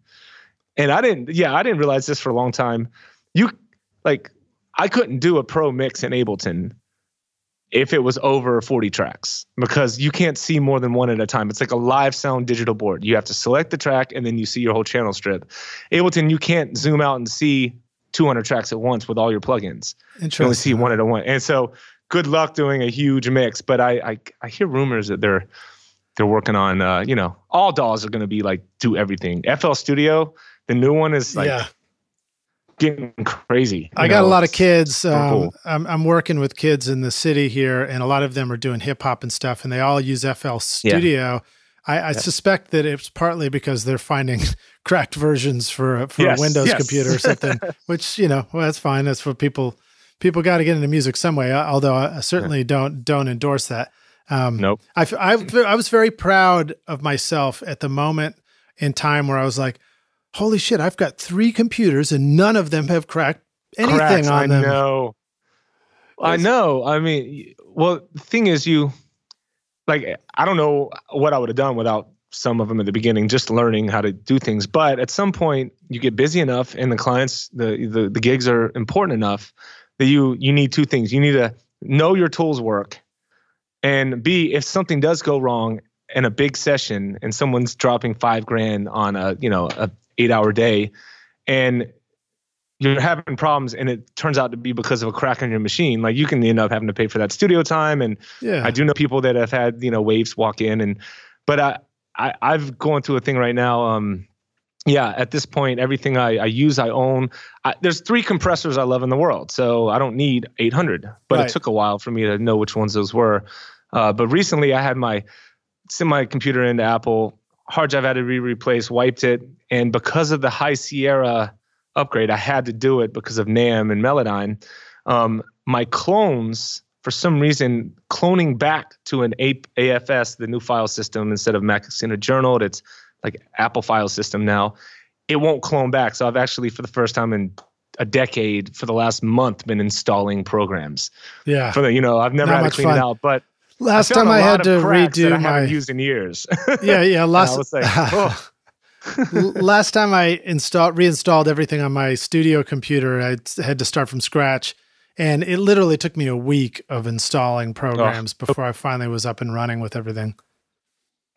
and I didn't, yeah, I didn't realize this for a long time. You like, I couldn't do a pro mix in Ableton if it was over 40 tracks because you can't see more than one at a time. It's like a live sound digital board. You have to select the track and then you see your whole channel strip. Ableton, you can't zoom out and see 200 tracks at once with all your plugins. You only see one at a one. And so good luck doing a huge mix. But I I, I hear rumors that they're they're working on uh, you know, all DAWs are gonna be like do everything. FL Studio, the new one is like yeah getting crazy. I got a lot of kids. Um, cool. I'm, I'm working with kids in the city here, and a lot of them are doing hip hop and stuff, and they all use FL Studio. Yeah. I, I yeah. suspect that it's partly because they're finding cracked versions for for yes. a Windows yes. computer or something. which you know, well, that's fine. That's what people people got to get into music some way. Although I certainly yeah. don't don't endorse that. Um, nope. I, I I was very proud of myself at the moment in time where I was like, holy shit, I've got three computers and none of them have cracked anything Cracks, on them. I know. I know. I mean, well, the thing is, you like, I don't know what I would have done without some of them at the beginning, just learning how to do things. But at some point, you get busy enough, and the clients, the the, the gigs are important enough that you you need two things. You need to know your tools work, and B, if something does go wrong in a big session, and someone's dropping five grand on a you know a eight hour day and you're having problems and it turns out to be because of a crack in your machine like you can end up having to pay for that studio time and yeah. i do know people that have had you know waves walk in and but i, I i've gone through a thing right now um yeah at this point everything i, I use i own I, there's three compressors i love in the world so i don't need 800 but right. it took a while for me to know which ones those were uh, but recently i had my send my computer into apple hard drive had to be replaced, wiped it, and because of the High Sierra upgrade, I had to do it because of NAMM and Melodyne. Um, my clones, for some reason, cloning back to an AFS, the new file system, instead of Mac Extended Journal, it's like Apple file system now. It won't clone back. So I've actually, for the first time in a decade, for the last month, been installing programs. Yeah. For the, you know, I've never Not had to clean fun. it out, but Last time I had to redo I my used in years. yeah, yeah. Last like, oh. Last time I installed reinstalled everything on my studio computer, I had to start from scratch, And it literally took me a week of installing programs oh. before I finally was up and running with everything.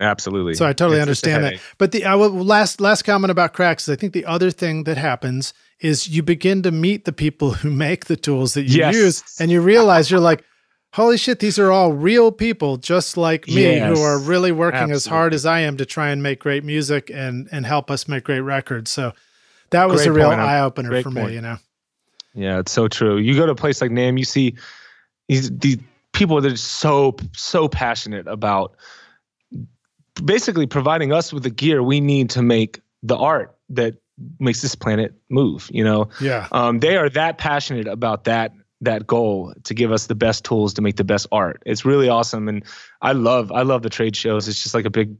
Absolutely. So I totally it's understand that. But the will, last last comment about cracks is I think the other thing that happens is you begin to meet the people who make the tools that you yes. use, and you realize you're like, holy shit, these are all real people just like me yes. who are really working Absolutely. as hard as I am to try and make great music and and help us make great records. So that was great a real eye opener for point. me, you know. Yeah, it's so true. You go to a place like NAMM, you see these these people that are so so passionate about basically providing us with the gear we need to make the art that makes this planet move you know yeah um, they are that passionate about that that goal to give us the best tools to make the best art. It's really awesome and i love i love the trade shows. It's just like a big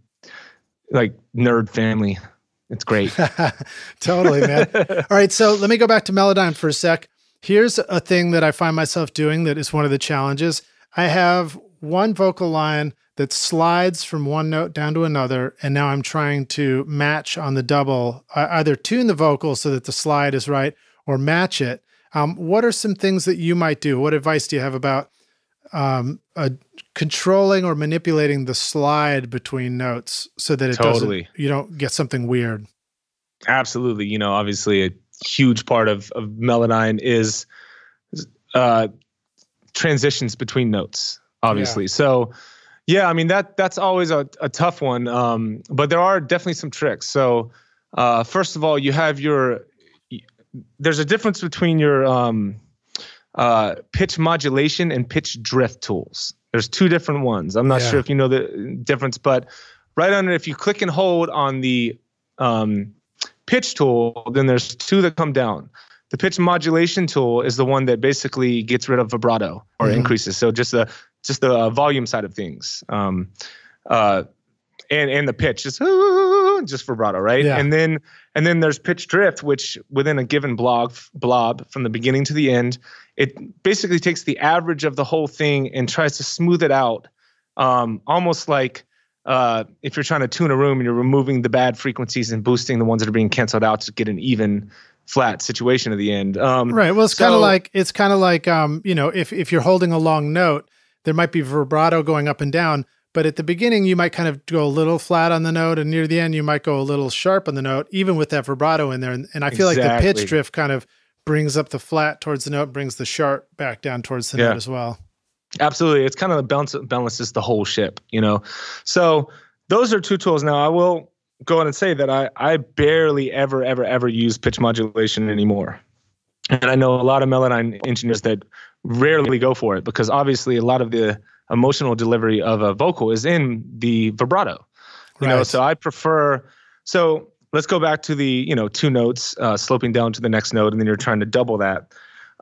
like nerd family. It's great. Totally man. All right so let me go back to Melodyne for a sec. Here's a thing that i find myself doing that is one of the challenges. I have one vocal line that slides from one note down to another. And now I'm trying to match on the double, uh, either tune the vocal so that the slide is right or match it. Um, what are some things that you might do? What advice do you have about um, uh, controlling or manipulating the slide between notes so that it totally. doesn't, you don't get something weird? Absolutely. You know, obviously, a huge part of, of Melodyne is uh, transitions between notes, obviously. Yeah. So, yeah, I mean that that's always a, a tough one. Um, but there are definitely some tricks. So uh, first of all, you have your there's a difference between your um, uh, pitch modulation and pitch drift tools. There's two different ones. I'm not yeah. sure if you know the difference, but right under if you click and hold on the um, pitch tool, then there's two that come down. The pitch modulation tool is the one that basically gets rid of vibrato or mm-hmm. increases. So just the just the uh, volume side of things. Um, uh, and and the pitch just just vibrato, right? Yeah. And then and then there's pitch drift, which within a given blog blob from the beginning to the end, it basically takes the average of the whole thing and tries to smooth it out, um, almost like uh, if you're trying to tune a room and you're removing the bad frequencies and boosting the ones that are being canceled out to get an even flat situation at the end. Um, right. Well, it's so, kind of like it's kind of like um, you know if if you're holding a long note there might be vibrato going up and down, but at the beginning you might kind of go a little flat on the note, and near the end you might go a little sharp on the note, even with that vibrato in there. And, and I feel exactly. like the pitch drift kind of brings up the flat towards the note, brings the sharp back down towards the yeah. note as well. Absolutely, it's kind of balance balances the whole ship, you know. So those are two tools. Now I will go on and say that I I barely ever ever ever use pitch modulation anymore. And I know a lot of Melodyne engineers that rarely go for it because obviously a lot of the emotional delivery of a vocal is in the vibrato. You right. know, so I prefer so let's go back to the, you know, two notes uh, sloping down to the next note and then you're trying to double that.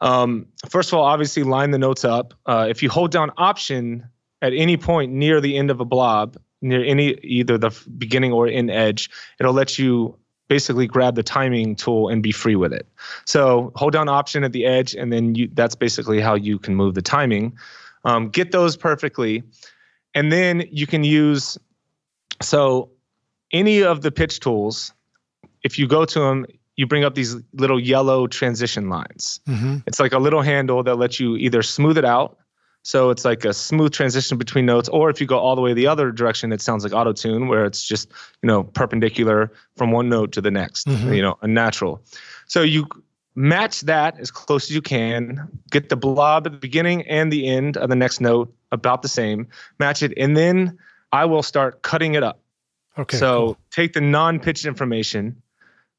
Um, first of all, obviously line the notes up. Uh, if you hold down option at any point near the end of a blob, near any either the beginning or end edge, it'll let you basically grab the timing tool and be free with it. So hold down option at the edge, and then you, that's basically how you can move the timing. Um, get those perfectly, and then you can use so any of the pitch tools. If you go to them, you bring up these little yellow transition lines. Mm-hmm. It's like a little handle that lets you either smooth it out so it's like a smooth transition between notes, or if you go all the way the other direction, it sounds like auto tune, where it's just you know perpendicular from one note to the next, mm-hmm. you know, a natural. So you match that as close as you can. Get the blob at the beginning and the end of the next note about the same. Match it, and then I will start cutting it up. Okay. So cool. take the non-pitched information,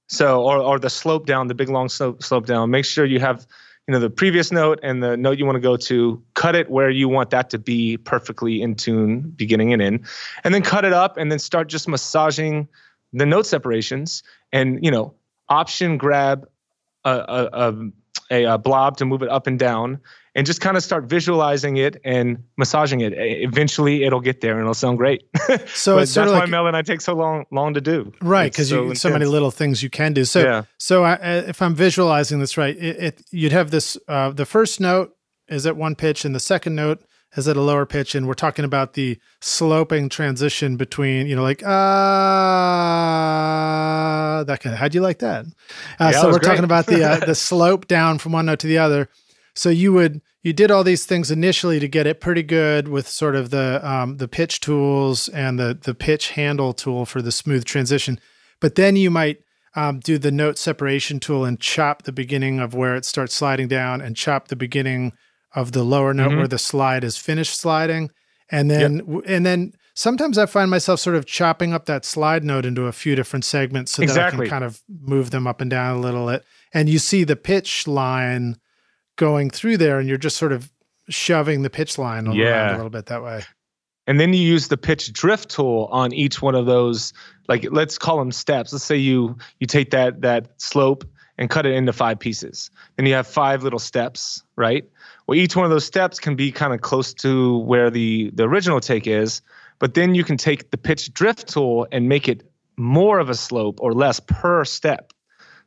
so or or the slope down, the big long slope slope down. Make sure you have you know the previous note and the note you want to go to cut it where you want that to be perfectly in tune beginning and end and then cut it up and then start just massaging the note separations and you know option grab a, a, a, a blob to move it up and down and just kind of start visualizing it and massaging it. Eventually, it'll get there and it'll sound great. So that's why like, I take so long long to do. Right, because so, so many little things you can do. So yeah. so I, if I'm visualizing this right, it, it you'd have this uh, the first note is at one pitch and the second note is at a lower pitch and we're talking about the sloping transition between you know like ah uh, that kind of how'd you like that? Uh, yeah, so we're great. talking about the uh, the slope down from one note to the other. So you would you did all these things initially to get it pretty good with sort of the um, the pitch tools and the the pitch handle tool for the smooth transition, but then you might um, do the note separation tool and chop the beginning of where it starts sliding down and chop the beginning of the lower note mm-hmm. where the slide is finished sliding and then yep. and then sometimes I find myself sort of chopping up that slide note into a few different segments so exactly. that I can kind of move them up and down a little bit. And you see the pitch line going through there, and you're just sort of shoving the pitch line yeah. around a little bit that way. And then you use the pitch drift tool on each one of those, like let's call them steps. Let's say you you take that that slope and cut it into five pieces. Then you have five little steps, right? Well, each one of those steps can be kind of close to where the the original take is, but then you can take the pitch drift tool and make it more of a slope or less per step.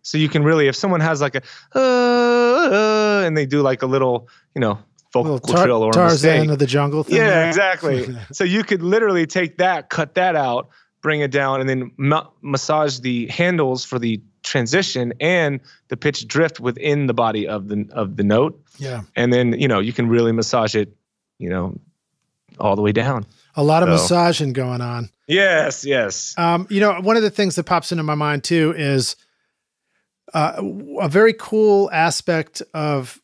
So you can really, if someone has like a, uh, uh, and they do like a little, you know, vocal tar- trill or Tarzan mistake. of the jungle thing. Yeah, there. exactly. so you could literally take that, cut that out, bring it down, and then ma- massage the handles for the transition and the pitch drift within the body of the of the note. Yeah. And then, you know, you can really massage it, you know, all the way down. A lot of so. massaging going on. Yes, yes. Um, you know, one of the things that pops into my mind too is uh, a very cool aspect of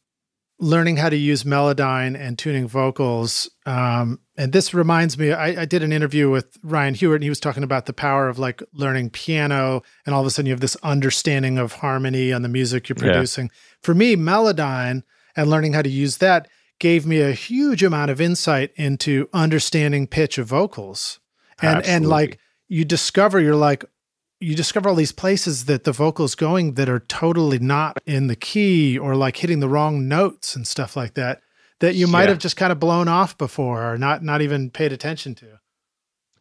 learning how to use Melodyne and tuning vocals. Um, and this reminds me, I, I, did an interview with Ryan Hewitt, and he was talking about the power of like learning piano, and all of a sudden you have this understanding of harmony on the music you're producing. Yeah. For me, Melodyne and learning how to use that gave me a huge amount of insight into understanding pitch of vocals. And Absolutely. and like you discover you're like you discover all these places that the vocal's going that are totally not in the key or like hitting the wrong notes and stuff like that that you might yeah. have just kind of blown off before or not not even paid attention to.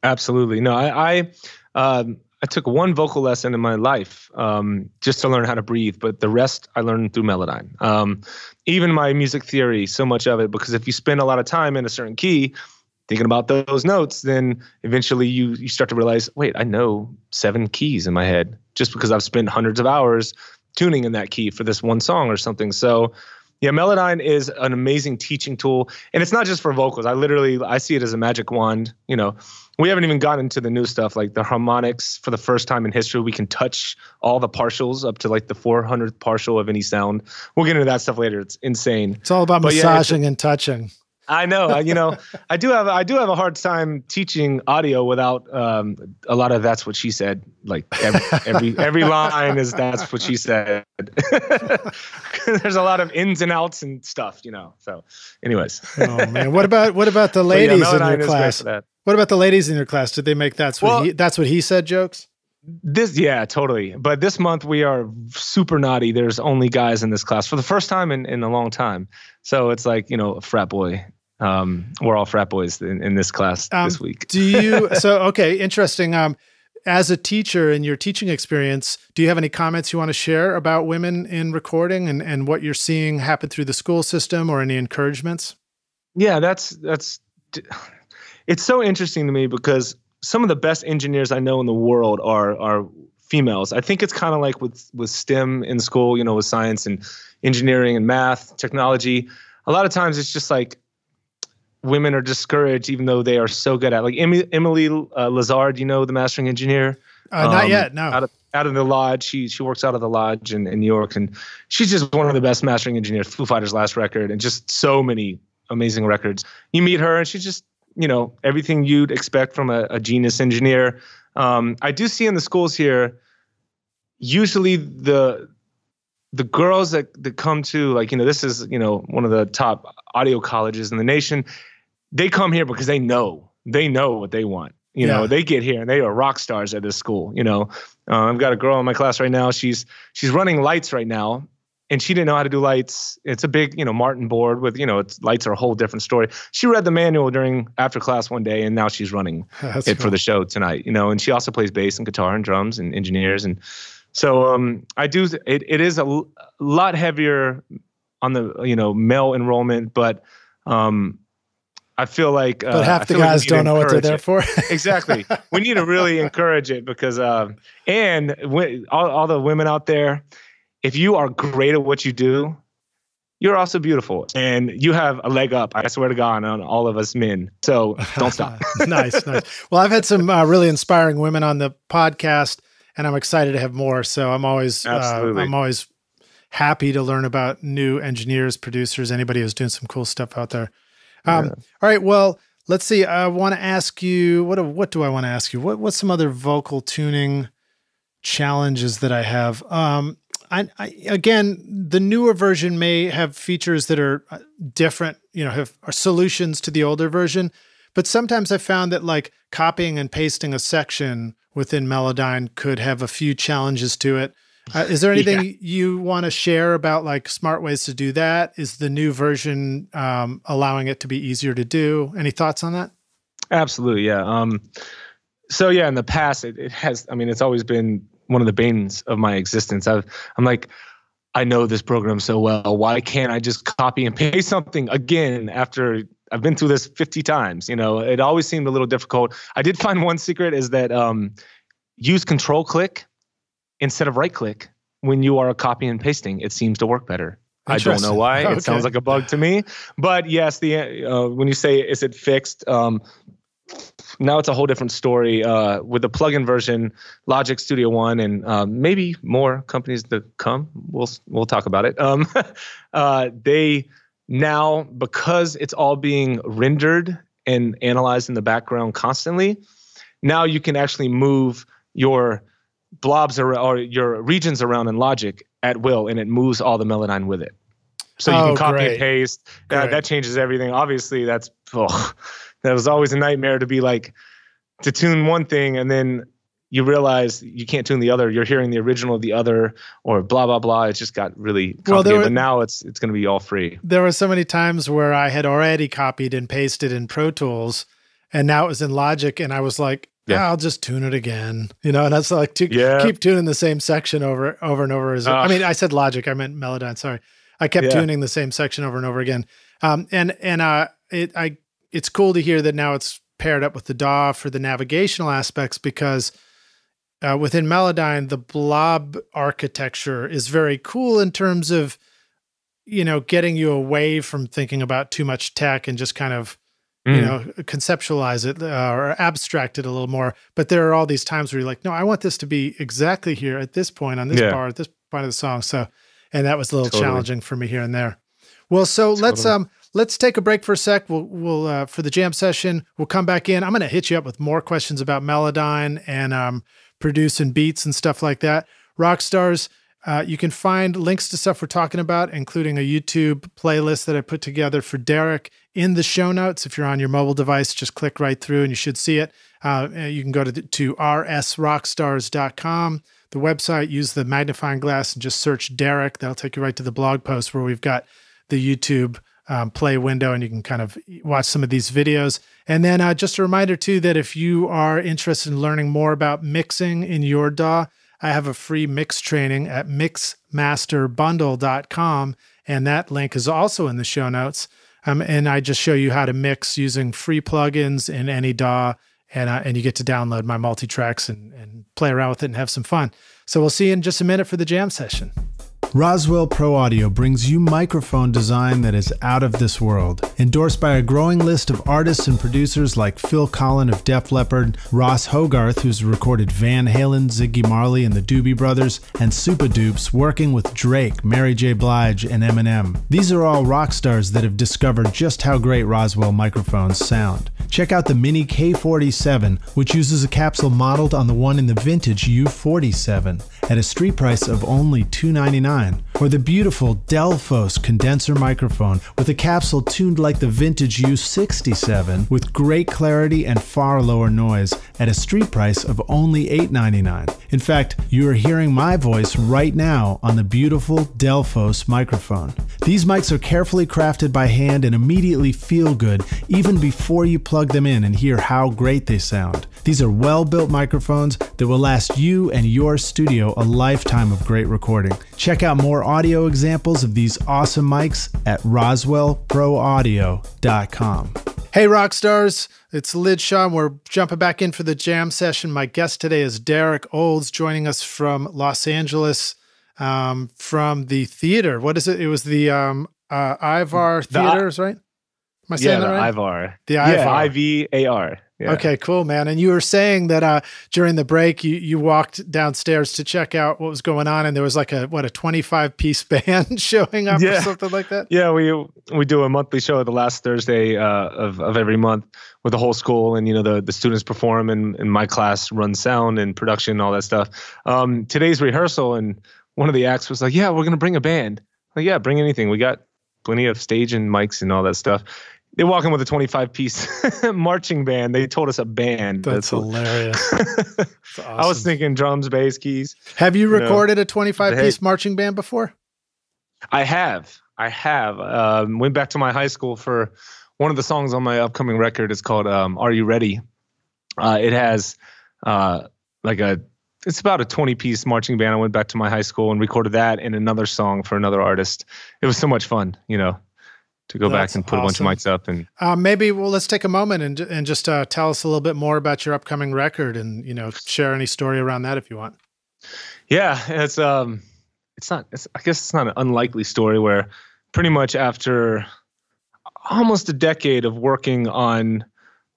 Absolutely. No, I I um I took one vocal lesson in my life um, just to learn how to breathe, but the rest I learned through Melodyne. Um, even my music theory, so much of it, because if you spend a lot of time in a certain key thinking about those notes, then eventually you you start to realize, wait, I know seven keys in my head just because I've spent hundreds of hours tuning in that key for this one song or something. So yeah, Melodyne is an amazing teaching tool, and it's not just for vocals. I literally I see it as a magic wand. You know, we haven't even gotten into the new stuff like the harmonics. For the first time in history, we can touch all the partials up to like the 400th partial of any sound. We'll get into that stuff later. It's insane. It's all about but massaging yeah, and touching. I know. You know, I do have I do have a hard time teaching audio without um, a lot of that's what she said. Like every every, every line is that's what she said. There's a lot of ins and outs and stuff, you know. So, anyways. oh man, what about what about the ladies yeah, in your class? What about the ladies in your class? Did they make that's what well, he, that's what he said jokes? This yeah, totally. But this month we are super naughty. There's only guys in this class for the first time in, in a long time. So it's like, you know, a frat boy um, we're all frat boys in, in this class um, this week. do you? So okay, interesting. Um, as a teacher in your teaching experience, do you have any comments you want to share about women in recording and and what you're seeing happen through the school system, or any encouragements? Yeah, that's that's. It's so interesting to me because some of the best engineers I know in the world are are females. I think it's kind of like with with STEM in school, you know, with science and engineering and math, technology. A lot of times it's just like women are discouraged even though they are so good at like Emily, Emily uh, Lazar, you know, the mastering engineer. Uh, um, not yet, no. Out of, out of the lodge, she she works out of the lodge in, in New York, and she's just one of the best mastering engineers. Foo Fighters' last record, and just so many amazing records. You meet her, and she's just you know everything you'd expect from a, a genius engineer. Um, I do see in the schools here, usually the the girls that, that come to like you know this is you know one of the top audio colleges in the nation they come here because they know they know what they want. You yeah. know, they get here and they are rock stars at this school. You know, uh, I've got a girl in my class right now. She's she's running lights right now, and she didn't know how to do lights. It's a big, you know, Martin board with, you know, it's lights are a whole different story. She read the manual during after class one day, and now she's running it cool. for the show tonight. You know, and she also plays bass and guitar and drums and engineers, and so um, I do. It it is a lot heavier on the you know male enrollment, but um, I feel like uh, but half the guys like don't know what they're there for. exactly. We need to really encourage it because, uh, and when, all, all the women out there, if you are great at what you do, you're also beautiful and you have a leg up, I swear to God, on all of us men. So don't stop. nice, nice. Well, I've had some uh, really inspiring women on the podcast and I'm excited to have more. So I'm always, uh, I'm always happy to learn about new engineers, producers, anybody who's doing some cool stuff out there. Um, yeah. All right. Well, let's see. I want to ask you, what, what do I want to ask you? What, what's some other vocal tuning challenges that I have? Um, I, I, again, the newer version may have features that are uh, different, you know, have are solutions to the older version. But sometimes I found that like copying and pasting a section within Melodyne could have a few challenges to it. Uh, is there anything yeah. you want to share about like smart ways to do that? Is the new version um, allowing it to be easier to do? Any thoughts on that? Absolutely, yeah. Um, so yeah, in the past, it, it has. I mean, it's always been one of the banes of my existence. I've, I'm like, I know this program so well. Why can't I just copy and paste something again after I've been through this 50 times? You know, it always seemed a little difficult. I did find one secret is that um, use control click instead of right click when you are copying and pasting. It seems to work better. I don't know why. Okay. It sounds like a bug to me. But yes, the uh, when you say is it fixed, um, now it's a whole different story uh, with the plugin version, Logic Studio One, and uh, maybe more companies that come. We'll we'll talk about it. Um, uh, they now because it's all being rendered and analyzed in the background constantly. Now you can actually move your blobs or, or your regions around in Logic at will, and it moves all the Melodyne with it. So you oh, can copy great. and paste. Uh, that, that changes everything. Obviously, that's oh, that was always a nightmare to be like to tune one thing and then you realize you can't tune the other. You're hearing the original of the other, or blah blah blah. It just got really complicated. Well, were, but now it's it's going to be all free. There were so many times where I had already copied and pasted in Pro Tools, and now it was in Logic, and I was like, yeah. I'll just tune it again. You know, and that's like to yeah. keep tuning the same section over over and over. As uh, I mean, I said Logic, I meant Melodyne. Sorry, I kept yeah. tuning the same section over and over again. Um, and and uh, it I it's cool to hear that now it's paired up with the DAW for the navigational aspects because uh, within Melodyne, the blob architecture is very cool in terms of, you know, getting you away from thinking about too much tech and just kind of, mm. you know, conceptualize it uh, or abstract it a little more. But there are all these times where you're like, no, I want this to be exactly here at this point on this yeah. bar at this point of the song. So, and that was a little totally. challenging for me here and there. Well, so totally. let's um let's take a break for a sec. We'll, we'll uh, for the jam session. We'll come back in. I'm going to hit you up with more questions about Melodyne and um, producing beats and stuff like that. Rockstars, uh, you can find links to stuff we're talking about, including a YouTube playlist that I put together for Derek in the show notes. If you're on your mobile device, just click right through and you should see it. Uh, you can go to, to rsrockstars.com, the website, use the magnifying glass and just search Derek. That'll take you right to the blog post where we've got the YouTube um, play window and you can kind of watch some of these videos. And then uh, just a reminder too that if you are interested in learning more about mixing in your DAW, I have a free mix training at mixmasterbundle.com. And that link is also in the show notes. Um, and I just show you how to mix using free plugins in any DAW. And, uh, and you get to download my multi tracks and, and play around with it and have some fun. So we'll see you in just a minute for the jam session. Roswell Pro Audio brings you microphone design that is out of this world. Endorsed by a growing list of artists and producers like Phil Collen of Def Leppard, Ross Hogarth, who's recorded Van Halen, Ziggy Marley, and the Doobie Brothers, and Supa Dups, working with Drake, Mary J. Blige, and Eminem. These are all rock stars that have discovered just how great Roswell microphones sound. Check out the Mini K47, which uses a capsule modeled on the one in the vintage U47 at a street price of only $299, or the beautiful Delphos condenser microphone with a capsule tuned like the vintage U67 with great clarity and far lower noise at a street price of only $8.99. In fact, you are hearing my voice right now on the beautiful Delphos microphone. These mics are carefully crafted by hand and immediately feel good even before you plug them in and hear how great they sound. These are well built microphones that will last you and your studio a lifetime of great recording. Check out more audio examples of these awesome mics at roswellproaudio.com. Hey, rock stars. It's Lij Shaw. We're jumping back in for the jam session. My guest today is Derek Olds, joining us from Los Angeles, um, from the theater. What is it? It was the um, uh, Ivar Theaters, right? Am I saying yeah, that right? Ivar. The Yeah, Ivar. I V A R. Yeah. Okay, cool, man. And you were saying that uh, during the break, you you walked downstairs to check out what was going on, and there was like a what a twenty five piece band showing up or something like that. Yeah, we we do a monthly show the last Thursday uh, of of every month with the whole school, and you know the the students perform, and and my class runs sound and production and all that stuff. Um, today's rehearsal, and one of the acts was like, "Yeah, we're gonna bring a band." Like, yeah, bring anything. We got plenty of stage and mics and all that stuff. They walk in with a 25 piece marching band. They told us a band. That's hilarious. That's I was thinking drums, bass, keys. Have you know, recorded a twenty five hey. piece marching band before? I have. I have. Um, went back to my high school for one of the songs on my upcoming record. It's called um, "Are You Ready." Uh, it has uh, like a. It's about a 20 piece marching band. I went back to my high school and recorded that and another song for another artist. It was so much fun, you know, to go That's back and put awesome. a bunch of mics up and Uh, maybe well, let's take a moment and and just uh, tell us a little bit more about your upcoming record, and you know, share any story around that if you want. Yeah, it's um, it's not. It's, I guess it's not an unlikely story where, pretty much after almost a decade of working on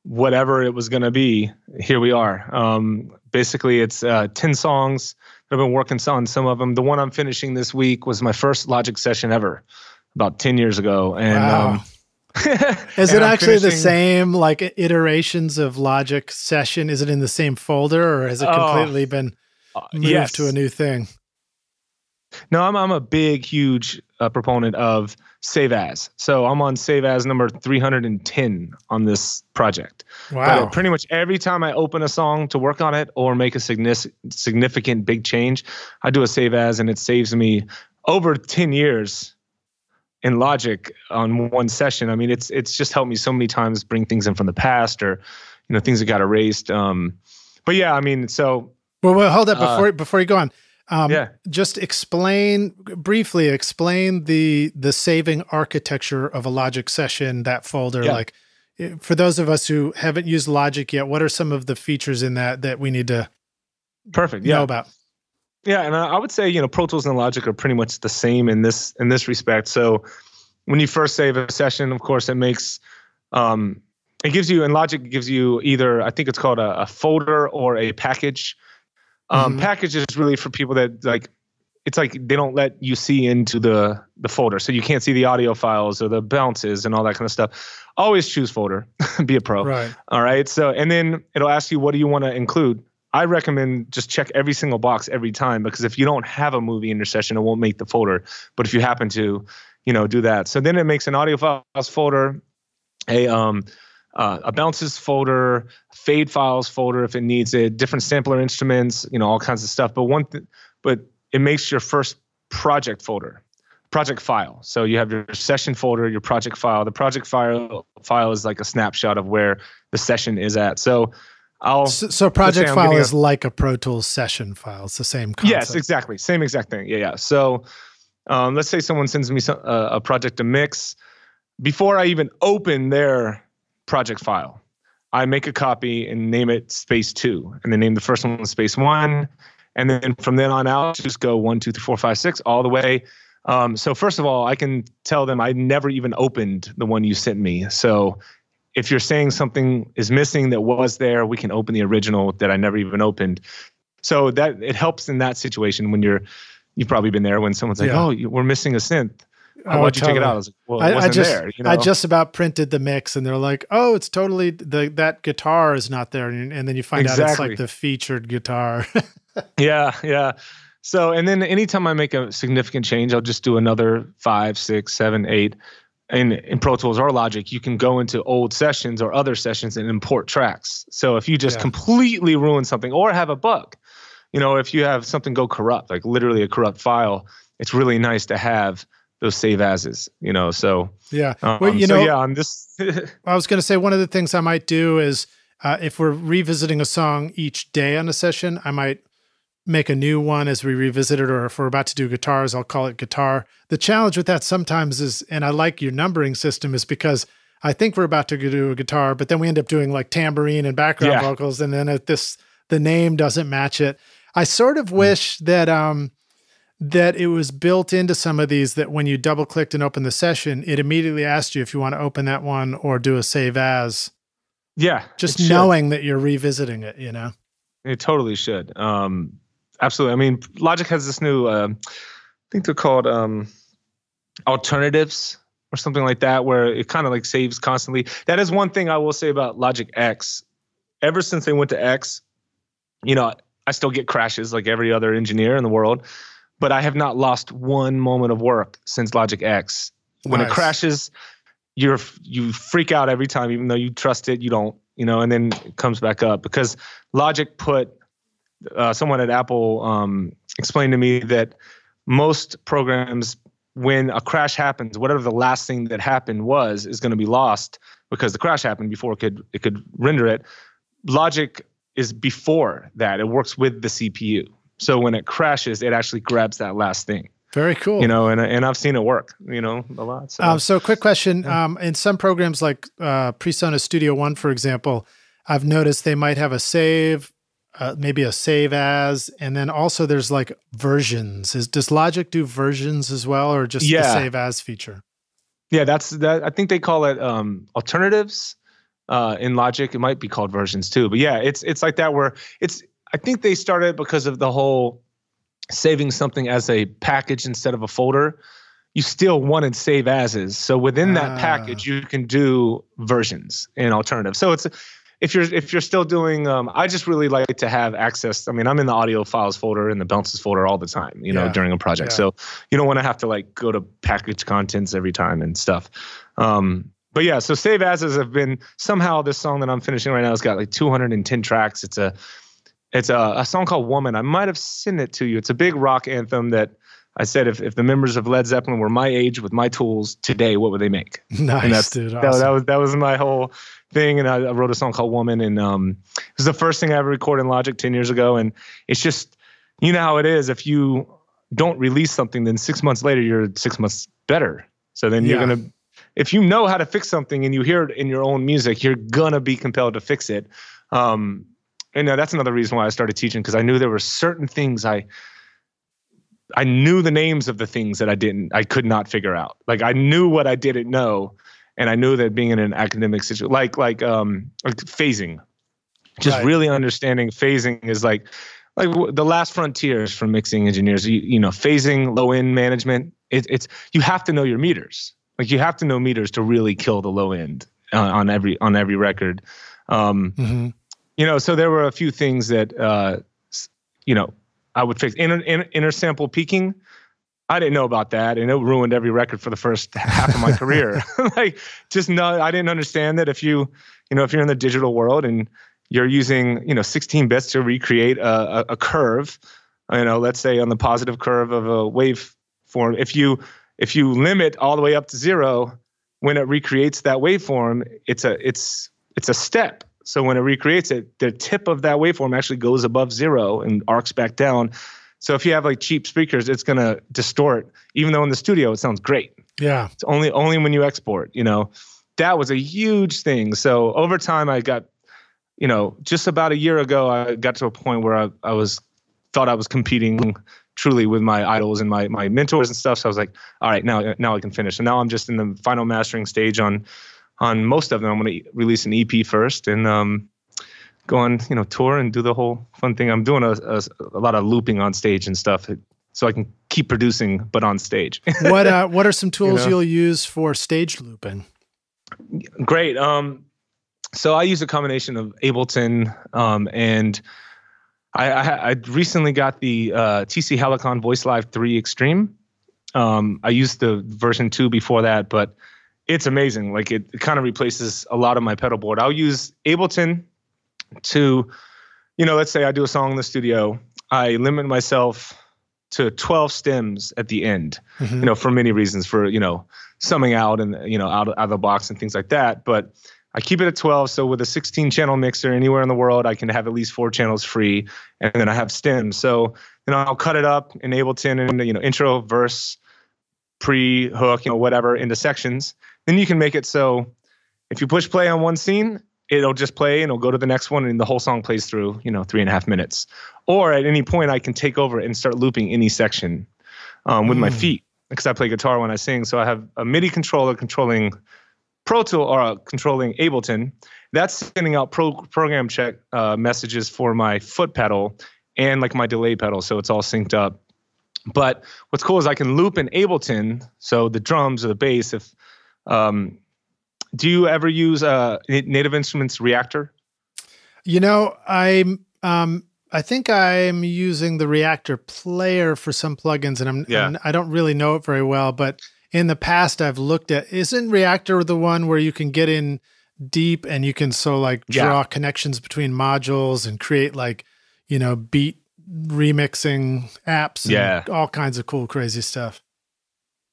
whatever it was going to be, here we are. Um, basically, it's uh, ten songs. I've been working on some of them. The one I'm finishing this week was my first Logic session ever, about ten years ago, and Wow. um, Is and it I'm actually the same like iterations of Logic session? Is it in the same folder, or has it Oh, completely been uh, moved yes. to a new thing? No, I'm I'm a big, huge uh, proponent of Save As. So I'm on Save As number 310 on this project. But Wow. pretty much every time I open a song to work on it or make a signis- significant big change, I do a Save As, and it saves me over 10 years in Logic on one session. I mean, it's it's just helped me so many times bring things in from the past or you know things that got erased. Um, but yeah, I mean, so Well, well, hold up Uh, before before you go on. Um, yeah. Just explain briefly. Explain the the saving architecture of a Logic session. That folder, Yeah. like eh, for those of us who haven't used Logic yet, what are some of the features in that that we need to Perfect. Yeah. know about? Yeah, and I would say you know Pro Tools and Logic are pretty much the same in this in this respect. So when you first save a session, of course, it makes um, it gives you in Logic gives you either I think it's called a, a folder or a package. Um, Mhm. Package is really for people that like it's like they don't let you see into the the folder, so you can't see the audio files or the bounces and all that kind of stuff. Always choose folder, be a pro. Right. All right. So, and then it'll ask you, what do you want to include? I recommend just check every single box every time because if you don't have a movie in your session, it won't make the folder. But if you happen to, you know, do that. So then it makes an audio files folder, a um, uh, a bounces folder, fade files folder if it needs it, different sampler instruments, you know, all kinds of stuff. But one, th- but it makes your first project folder, project file. So you have your session folder, your project file. The project file file is like a snapshot of where the session is at. So I'll So, so project file is like a Pro Tools session file. It's the same concept. Yes, exactly. Same exact thing. Yeah, yeah. So um, let's say someone sends me some, uh, a project to mix. Before I even open their project file, I make a copy and name it space two, and then name the first one space one. And then from then on out, just go one, two, three, four, five, six, all the way. Um, so first of all, I can tell them I never even opened the one you sent me. So if you're saying something is missing that was there, we can open the original that I never even opened. So that it helps in that situation when you're you've probably been there when someone's like, Yeah. "Oh, you, we're missing a synth. Oh, Why'd you take it out?" I was like, "Well, it I, I just there." You I just about printed the mix, and they're like, "Oh, it's totally the that guitar is not there," and, and then you find out it's like the featured guitar. yeah, yeah. So, and then anytime I make a significant change, I'll just do another five, six, seven, eight. In, in Pro Tools or Logic, you can go into old sessions or other sessions and import tracks. So if you just Yeah. completely ruin something or have a bug, you know, if you have something go corrupt, like literally a corrupt file, it's really nice to have those save ases, you know. So, yeah, um, well, you so know, yeah, on this, I was going to say one of the things I might do is uh, if we're revisiting a song each day on a session, I might make a new one as we revisit it, or if we're about to do guitars, I'll call it guitar. The challenge with that sometimes is, and I like your numbering system, is because I think we're about to do a guitar, but then we end up doing like tambourine and background Yeah. vocals, and then if this the name doesn't match it. I sort Mm. of wish that um that it was built into some of these that when you double clicked and opened the session, it immediately asked you if you want to open that one or do a save as. Yeah. Just knowing that you're revisiting it, you know? It totally should. Um, absolutely. I mean, Logic has this new, uh, I think they're called um, alternatives or something like that, where it kind of like saves constantly. That is one thing I will say about Logic X. Ever since they went to X, you know, I still get crashes like every other engineer in the world but I have not lost one moment of work since Logic X. When nice. it crashes, you're you freak out every time, even though you trust it, you don't, you know, and then it comes back up because Logic put uh, someone at Apple um, explained to me that most programs, when a crash happens, whatever the last thing that happened was, is going to be lost because the crash happened before it could it could render it. Logic is before that; it works with the CPU. So when it crashes, it actually grabs that last thing. Very cool. You know, and and I've seen it work. You know, a lot. So, um, so quick question: um, in some programs like uh, PreSonus Studio One, for example, I've noticed they might have a save, uh, maybe a save as, and then also there's like versions. Is does Logic do versions as well, or just yeah. the save as feature? Yeah, that's that. I think they call it um, alternatives uh, in Logic. It might be called versions too, but yeah, it's it's like that where it's I think they started because of the whole saving something as a package instead of a folder. You still wanted save as is. So within that package, ah. you can do versions and alternatives. So it's if you're if you're still doing um, I just really like to have access. I mean, I'm in the audio files folder and the bounces folder all the time, you know, yeah. during a project. Yeah. So you don't want to have to like go to package contents every time and stuff. Um, but yeah, so save as have been somehow this song that I'm finishing right now has got like 210 tracks. It's a it's a, a song called Woman. I might have sent it to you. It's a big rock anthem that I said if, if the members of Led Zeppelin were my age with my tools today, what would they make? Nice, and that's, dude. Awesome. That, that, was that was my whole thing. And I, I, wrote a song called Woman, and um, it was the first thing I ever recorded in Logic ten years ago. And it's just you know how it is. If you don't release something, then six months later you're six months better. So then you're yeah. gonna if you know how to fix something and you hear it in your own music, you're gonna be compelled to fix it. Um, and uh, that's another reason why I started teaching because I knew there were certain things I I knew the names of the things that I didn't I could not figure out. Like I knew what I didn't know, and I knew that being in an academic situation, like like um like phasing, just right. really understanding phasing is like like the last frontiers for mixing engineers. You, you know, phasing, low end management. It, it's you have to know your meters. Like you have to know meters to really kill the low end uh, on every on every record. Um, mm-hmm you know, so there were a few things that, uh, you know, I would fix. Inner, inner, inner sample peaking, I didn't know about that, and it ruined every record for the first half of my career. like, just no, I didn't understand that if you, you know, if you're in the digital world and you're using, you know, 16 bits to recreate a, a, a curve, you know, let's say on the positive curve of a wave form, if you if you limit all the way up to zero, when it recreates that waveform, it's a it's it's a step so when it recreates it, the tip of that waveform actually goes above zero and arcs back down. So if you have like cheap speakers, it's gonna distort, even though in the studio it sounds great. Yeah. It's only only when you export, you know. That was a huge thing. So over time I got, you know, just about a year ago, I got to a point where I, I was thought I was competing truly with my idols and my my mentors and stuff. So I was like, all right, now now I can finish. And now I'm just in the final mastering stage on on most of them. I'm going to release an EP first and um, go on, you know, tour and do the whole fun thing. I'm doing a, a, a lot of looping on stage and stuff, so I can keep producing, but on stage. what uh, What are some tools you will use for stage looping? Great. Um, so I use a combination of Ableton um, and I, I, I, recently got the uh, TC Helicon VoiceLive 3 Extreme. Um, I used the version 2 before that, but it's amazing. Like it, it kind of replaces a lot of my pedal board. I'll use Ableton to, you know, let's say I do a song in the studio. I limit myself to 12 stems at the end, mm-hmm. you know, for many reasons, for, you know, summing out and, you know, out of, out of the box and things like that. But I keep it at 12. So with a 16 channel mixer anywhere in the world, I can have at least four channels free. And then I have stems. So, you know, I'll cut it up in Ableton and, you know, intro, verse, pre hook, you know, whatever into sections. Then you can make it so if you push play on one scene, it'll just play and it'll go to the next one and the whole song plays through, you know, three and a half minutes. Or at any point I can take over and start looping any section. um, with mm. my feet because I play guitar when I sing. So I have a MIDI controller controlling Pro Tool or uh, controlling Ableton. That's sending out pro- program check uh, messages for my foot pedal and like my delay pedal. So it's all synced up. But what's cool is I can loop in Ableton. So the drums or the bass. If um, do you ever use uh, Native Instruments Reaktor? You know, I'm um, I think I'm using the Reaktor player for some plugins, and I'm, yeah. I'm I don't really know it very well. But in the past, I've looked at isn't Reaktor the one where you can get in deep and you can so like draw yeah. connections between modules and create like you know beat remixing apps, yeah, all kinds of cool, crazy stuff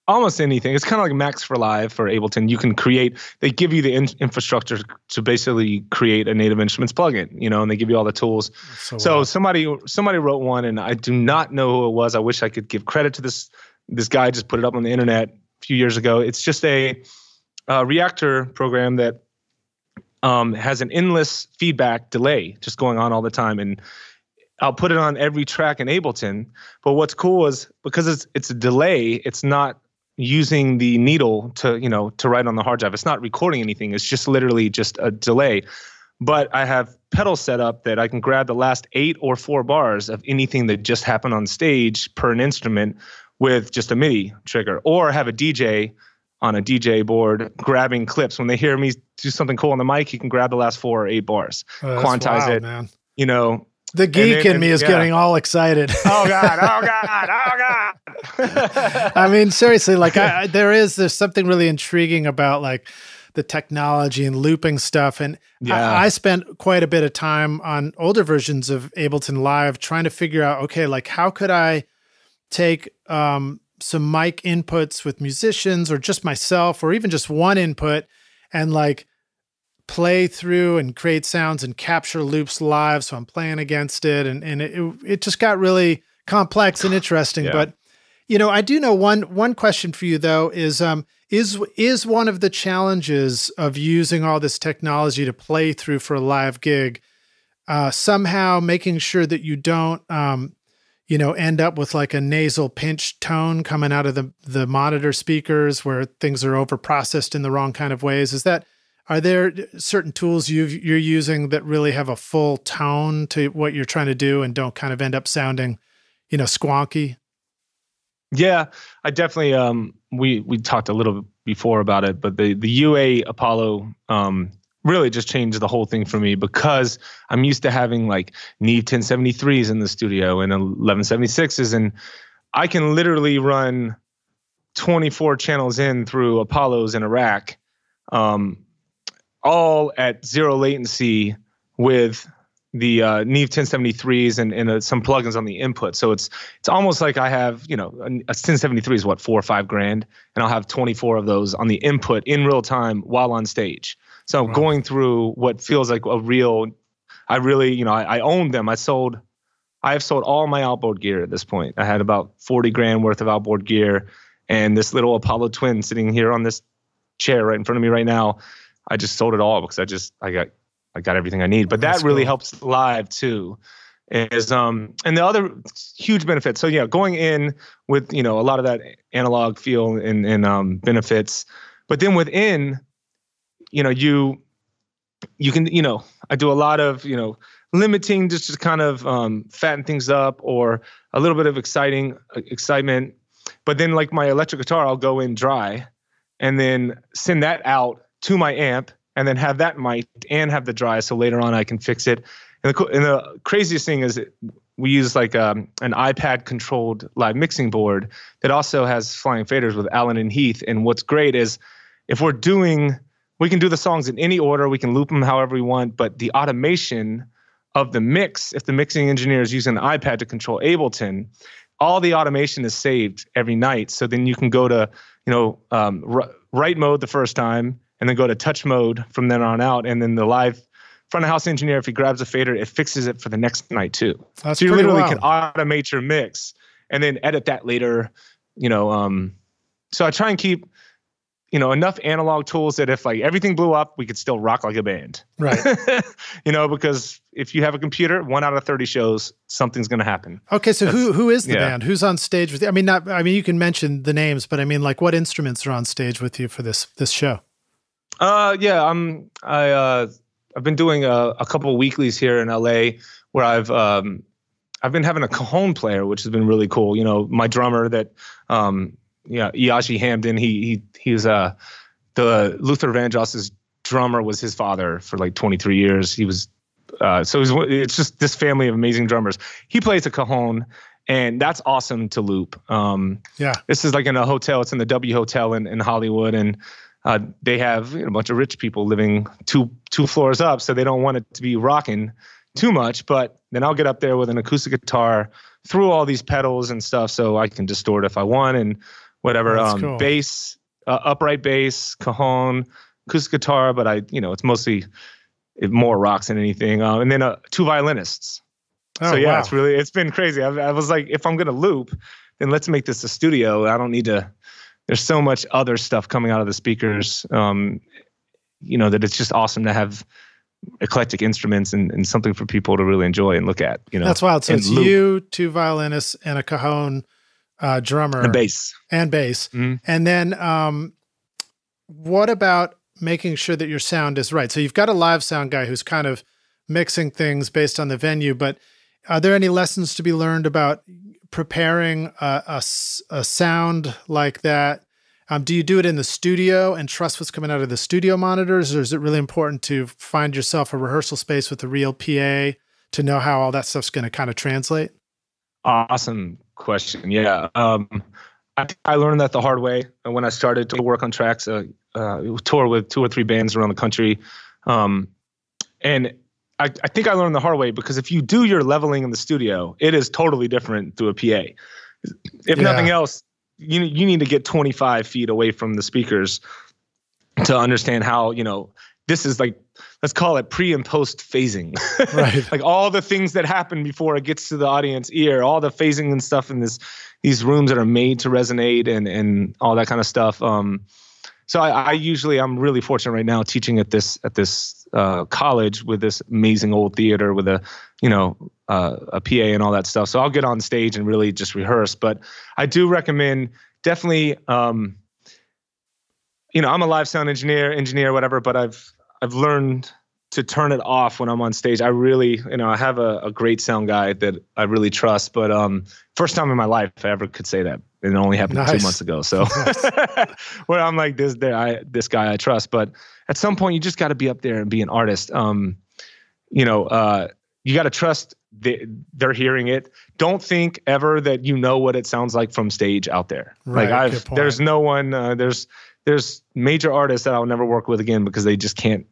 almost anything. It's kind of like Max for Live for Ableton. You can create. They give you the in- infrastructure to basically create a Native Instruments plugin. You know, and they give you all the tools. So, so somebody somebody wrote one, and I do not know who it was. I wish I could give credit to this this guy. Just put it up on the internet a few years ago. It's just a, Reaktor program that um, has an endless feedback delay just going on all the time, and I'll put it on every track in Ableton. But what's cool is because it's it's a delay, it's not using the needle to you know to write on the hard drive it's not recording anything it's just literally just a delay but i have pedals set up that i can grab the last eight or four bars of anything that just happened on stage per an instrument with just a midi trigger or have a dj on a dj board grabbing clips when they hear me do something cool on the mic he can grab the last four or eight bars oh, quantize wild, it man. you know the geek then, in me is yeah. getting all excited. Oh God! Oh God! Oh God! I mean, seriously, like I, there is there's something really intriguing about like the technology and looping stuff, and yeah. I, I spent quite a bit of time on older versions of Ableton Live trying to figure out, okay, like how could I take um, some mic inputs with musicians or just myself, or even just one input, and like play through and create sounds and capture loops live. So I'm playing against it, and and it it just got really complex and interesting. yeah. But you know, I do know one one question for you though is um is is one of the challenges of using all this technology to play through for a live gig uh, somehow making sure that you don't um, you know end up with like a nasal pinch tone coming out of the the monitor speakers where things are over processed in the wrong kind of ways is that are there certain tools you you're using that really have a full tone to what you're trying to do and don't kind of end up sounding, you know, squonky? Yeah, I definitely. Um, we we talked a little before about it, but the the UA Apollo um, really just changed the whole thing for me because I'm used to having like Neve 1073s in the studio and 1176s, and I can literally run 24 channels in through Apollos in rack. Um, all at zero latency with the uh, Neve 1073s and, and uh, some plugins on the input. So it's it's almost like I have you know a, a 1073 is what four or five grand, and I'll have 24 of those on the input in real time while on stage. So I'm going through what feels like a real. I really you know I, I owned them. I sold. I have sold all my outboard gear at this point. I had about 40 grand worth of outboard gear, and this little Apollo Twin sitting here on this chair right in front of me right now I just sold it all because I just I got I got everything I need. But that really cool. helps live too. Is um and the other huge benefit. So yeah, going in with you know a lot of that analog feel and and um benefits, but then within, you know you you can you know I do a lot of you know limiting just to kind of um, fatten things up or a little bit of exciting uh, excitement. But then like my electric guitar, I'll go in dry and then send that out to my amp and then have that mic and have the dry so later on I can fix it. And the, and the craziest thing is we use like um, an iPad controlled live mixing board that also has flying faders with Allen and Heath. And what's great is if we're doing, we can do the songs in any order, we can loop them however we want, but the automation of the mix, if the mixing engineer is using an iPad to control Ableton, all the automation is saved every night. So then you can go to, you know, um, write mode the first time, and then go to touch mode from then on out. And then the live front of house engineer, if he grabs a fader, it fixes it for the next night too. That's so you literally wild. can automate your mix and then edit that later. You know, um, so I try and keep you know enough analog tools that if like everything blew up we could still rock like a band right you know because if you have a computer one out of 30 shows something's going to happen okay so That's, who who is the yeah. band who's on stage with you i mean not i mean you can mention the names but i mean like what instruments are on stage with you for this this show uh yeah i'm i uh i've been doing a, a couple of weeklies here in la where i've um I've been having a cajon player, which has been really cool. You know, my drummer that um, yeah, Iashi Hamden. He he he's uh the Luther Vandross's drummer was his father for like 23 years. He was uh, so it's, it's just this family of amazing drummers. He plays a cajon, and that's awesome to loop. Um, yeah, this is like in a hotel. It's in the W Hotel in, in Hollywood, and uh, they have you know, a bunch of rich people living two two floors up, so they don't want it to be rocking too much. But then I'll get up there with an acoustic guitar through all these pedals and stuff, so I can distort if I want, and whatever. um, cool. Bass, uh, upright bass, cajon, acoustic guitar, but I, you know, it's mostly it more rocks than anything. Uh, and then uh, two violinists. Oh, so yeah, wow. it's really it's been crazy. I, I was like, if I'm gonna loop, then let's make this a studio. I don't need to. There's so much other stuff coming out of the speakers. Um, you know that it's just awesome to have eclectic instruments and, and something for people to really enjoy and look at. You know, that's wild. So it's loop. you, two violinists, and a cajon uh, drummer and bass and bass. Mm-hmm. And then um, what about making sure that your sound is right? So you've got a live sound guy who's kind of mixing things based on the venue, but are there any lessons to be learned about preparing a, a, a sound like that? Um, do you do it in the studio and trust what's coming out of the studio monitors, or is it really important to find yourself a rehearsal space with a real PA to know how all that stuff's going to kind of translate? Awesome question. Yeah. Um, I, I, learned that the hard way when I started to work on tracks, uh, uh, tour with two or three bands around the country. Um, and I, I, think I learned the hard way because if you do your leveling in the studio, it is totally different through a PA. If yeah. nothing else, you you need to get 25 feet away from the speakers to understand how you know this is like let's call it pre and post phasing. Right. like all the things that happen before it gets to the audience ear, all the phasing and stuff in this these rooms that are made to resonate and and all that kind of stuff. Um, so I, I usually I'm really fortunate right now teaching at this at this uh, college with this amazing old theater with a you know uh, a PA and all that stuff. So I'll get on stage and really just rehearse. But I do recommend definitely. Um, you know, I'm a live sound engineer, engineer, whatever, but I've I've learned to turn it off when I'm on stage. I really, you know, I have a, a great sound guy that I really trust. But um, first time in my life I ever could say that. It only happened nice. two months ago. So where I'm like this, there, I this guy I trust. But at some point, you just got to be up there and be an artist. Um, you know, uh, you got to trust they, they're hearing it. Don't think ever that you know what it sounds like from stage out there. Right, like I've, there's no one. Uh, there's there's major artists that I'll never work with again because they just can't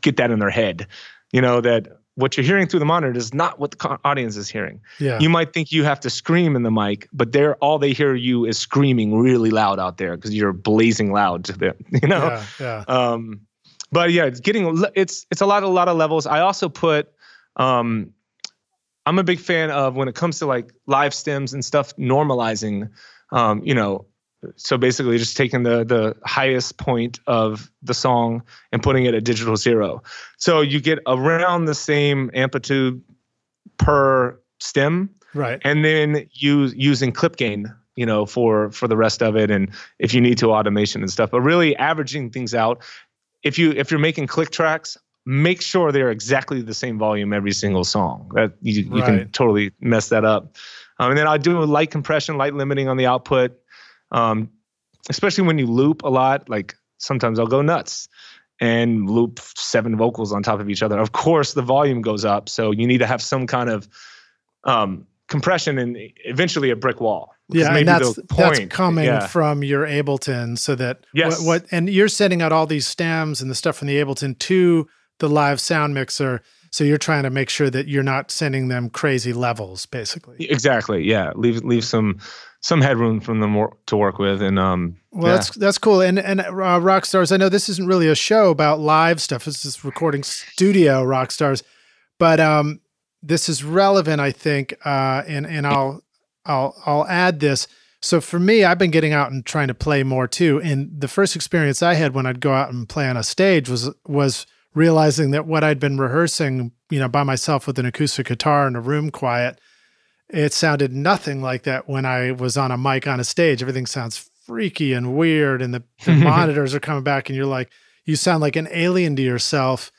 get that in their head. You know that what you're hearing through the monitor is not what the audience is hearing. Yeah. You might think you have to scream in the mic, but they're all they hear you is screaming really loud out there because you're blazing loud to them. You know. Yeah. yeah. Um, but yeah, it's getting it's it's a lot a lot of levels. I also put um, I'm a big fan of when it comes to like live stems and stuff normalizing um, you know so basically just taking the the highest point of the song and putting it at digital zero. So you get around the same amplitude per stem. Right. And then use using clip gain you know for for the rest of it and if you need to automation and stuff. But really averaging things out if you if you're making click tracks make sure they're exactly the same volume every single song. That you, you right. can totally mess that up. Um, and then i do light compression light limiting on the output um, especially when you loop a lot. Like sometimes I'll go nuts and loop seven vocals on top of each other. Of course, the volume goes up, so you need to have some kind of um, compression and eventually a brick wall. Yeah, and that's that's coming yeah. from your Ableton, so that yes. what, what and you're sending out all these stems and the stuff from the Ableton to the live sound mixer. So you're trying to make sure that you're not sending them crazy levels, basically. Exactly. Yeah. Leave leave some some headroom from them to work with. And um, well, yeah. that's that's cool. And and uh, rock stars, I know this isn't really a show about live stuff. This is recording studio rock stars, but um, this is relevant, I think. Uh, and and I'll I'll I'll add this So for me, I've been getting out and trying to play more too. And the first experience I had when I'd go out and play on a stage was was realizing that what I'd been rehearsing, you know, by myself with an acoustic guitar in a room quiet, it sounded nothing like that when I was on a mic on a stage. Everything sounds freaky and weird, and the, the monitors are coming back, and you're like, you sound like an alien to yourself.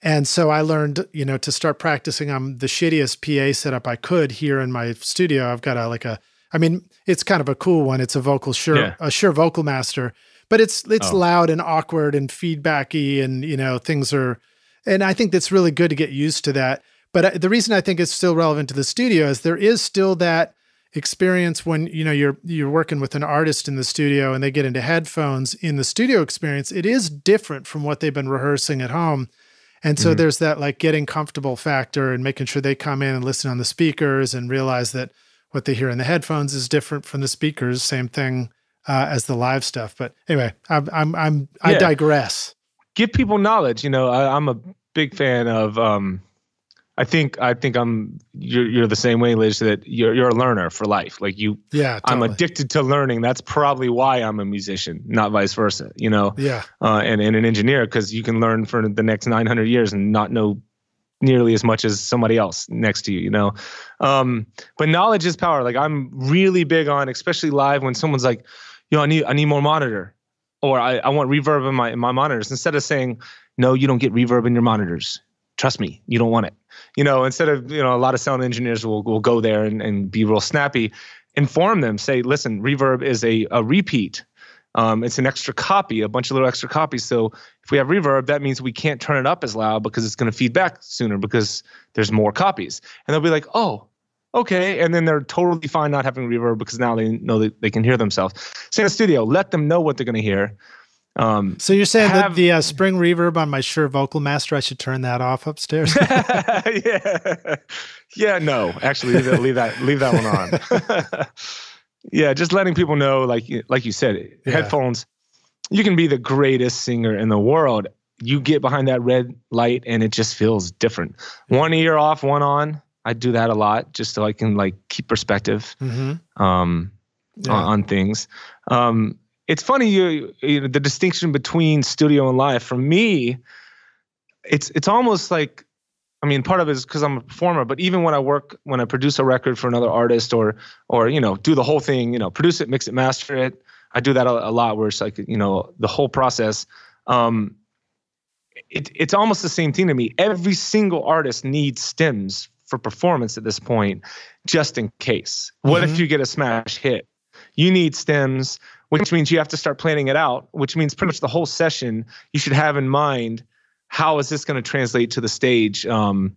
And so I learned, you know, to start practicing on the shittiest PA setup I could here in my studio. I've got a like a, I mean, it's kind of a cool one. It's a vocal sure, yeah. a Shure Vocal Master, but it's it's oh. loud and awkward and feedbacky, and you know things are. And I think that's really good to get used to that. But uh, the reason I think it's still relevant to the studio is there is still that experience when you know you're you're working with an artist in the studio and they get into headphones in the studio experience it is different from what they've been rehearsing at home. And so mm-hmm. there's that like getting comfortable factor and making sure they come in and listen on the speakers and realize that what they hear in the headphones is different from the speakers same thing uh, as the live stuff. But anyway i'm i'm, I'm i digress. Give people knowledge you know I, i'm a big fan of um I think I think I'm you're you're the same way, Lij. That you're you're a learner for life. Like you, yeah. Totally. I'm addicted to learning. That's probably why I'm a musician, not vice versa. You know. Yeah. Uh, and and an engineer because you can learn for the next 900 years and not know nearly as much as somebody else next to you. You know. Um, but knowledge is power. Like I'm really big on, especially live when someone's like, "Yo, I need I need more monitor," or I I want reverb in my in my monitors. Instead of saying, "No, you don't get reverb in your monitors." Trust me, you don't want it you know, instead of, you know, a lot of sound engineers will, will go there and, and be real snappy, inform them, say, listen, reverb is a, a repeat. Um, it's an extra copy, a bunch of little extra copies. So if we have reverb, that means we can't turn it up as loud because it's going to feed back sooner because there's more copies. And they'll be like, oh, okay. And then they're totally fine not having reverb because now they know that they can hear themselves. Say in the studio, let them know what they're going to hear. Um, so you're saying have, that the uh, spring reverb on my Shure Vocal Master, I should turn that off upstairs? yeah, yeah. No, actually, leave that leave that, leave that one on. yeah, just letting people know, like like you said, yeah. headphones. You can be the greatest singer in the world. You get behind that red light, and it just feels different. One ear off, one on. I do that a lot, just so I can like keep perspective mm-hmm. um, yeah. on, on, things. Um, it's funny you, you know, the distinction between studio and live. For me, it's it's almost like I mean, part of it is because I'm a performer, but even when I work, when I produce a record for another artist or, or, you know, do the whole thing, you know, produce it, mix it, master it. I do that a, a lot where it's like, you know, the whole process. Um, it, it's almost the same thing to me. Every single artist needs stems for performance at this point, just in case. What mm-hmm. if you get a smash hit? You need stems which means you have to start planning it out, which means pretty much the whole session you should have in mind how is this going to translate to the stage. Um,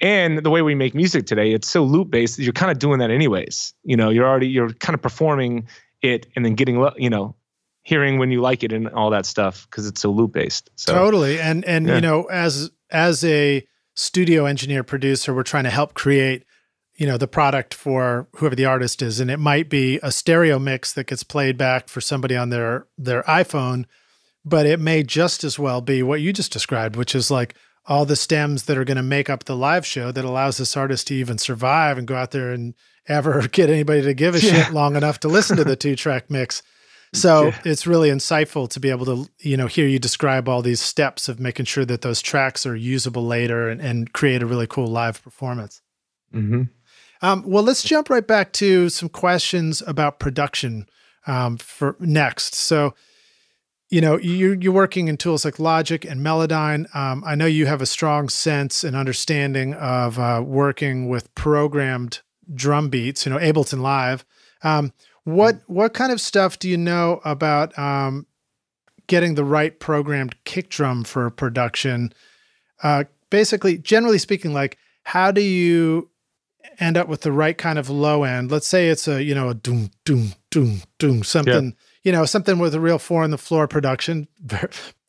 and the way we make music today, it's so loop based you're kind of doing that anyways. You know, you're already you're kind of performing it and then getting you know hearing when you like it and all that stuff because it's so loop based. So, totally, and and yeah. you know as as a studio engineer producer, we're trying to help create you know the product for whoever the artist is and it might be a stereo mix that gets played back for somebody on their their iphone but it may just as well be what you just described which is like all the stems that are going to make up the live show that allows this artist to even survive and go out there and ever get anybody to give a yeah. shit long enough to listen to the two track mix so yeah. it's really insightful to be able to you know hear you describe all these steps of making sure that those tracks are usable later and, and create a really cool live performance mm-hmm. Um, well, let's jump right back to some questions about production um, for next. So, you know, you're, you're working in tools like Logic and Melodyne. Um, I know you have a strong sense and understanding of uh, working with programmed drum beats. You know, Ableton Live. Um, what what kind of stuff do you know about um, getting the right programmed kick drum for production? Uh, basically, generally speaking, like how do you end up with the right kind of low end. Let's say it's a, you know, a doom, doom, doom, doom, something, yeah. you know, something with a real four on the floor production.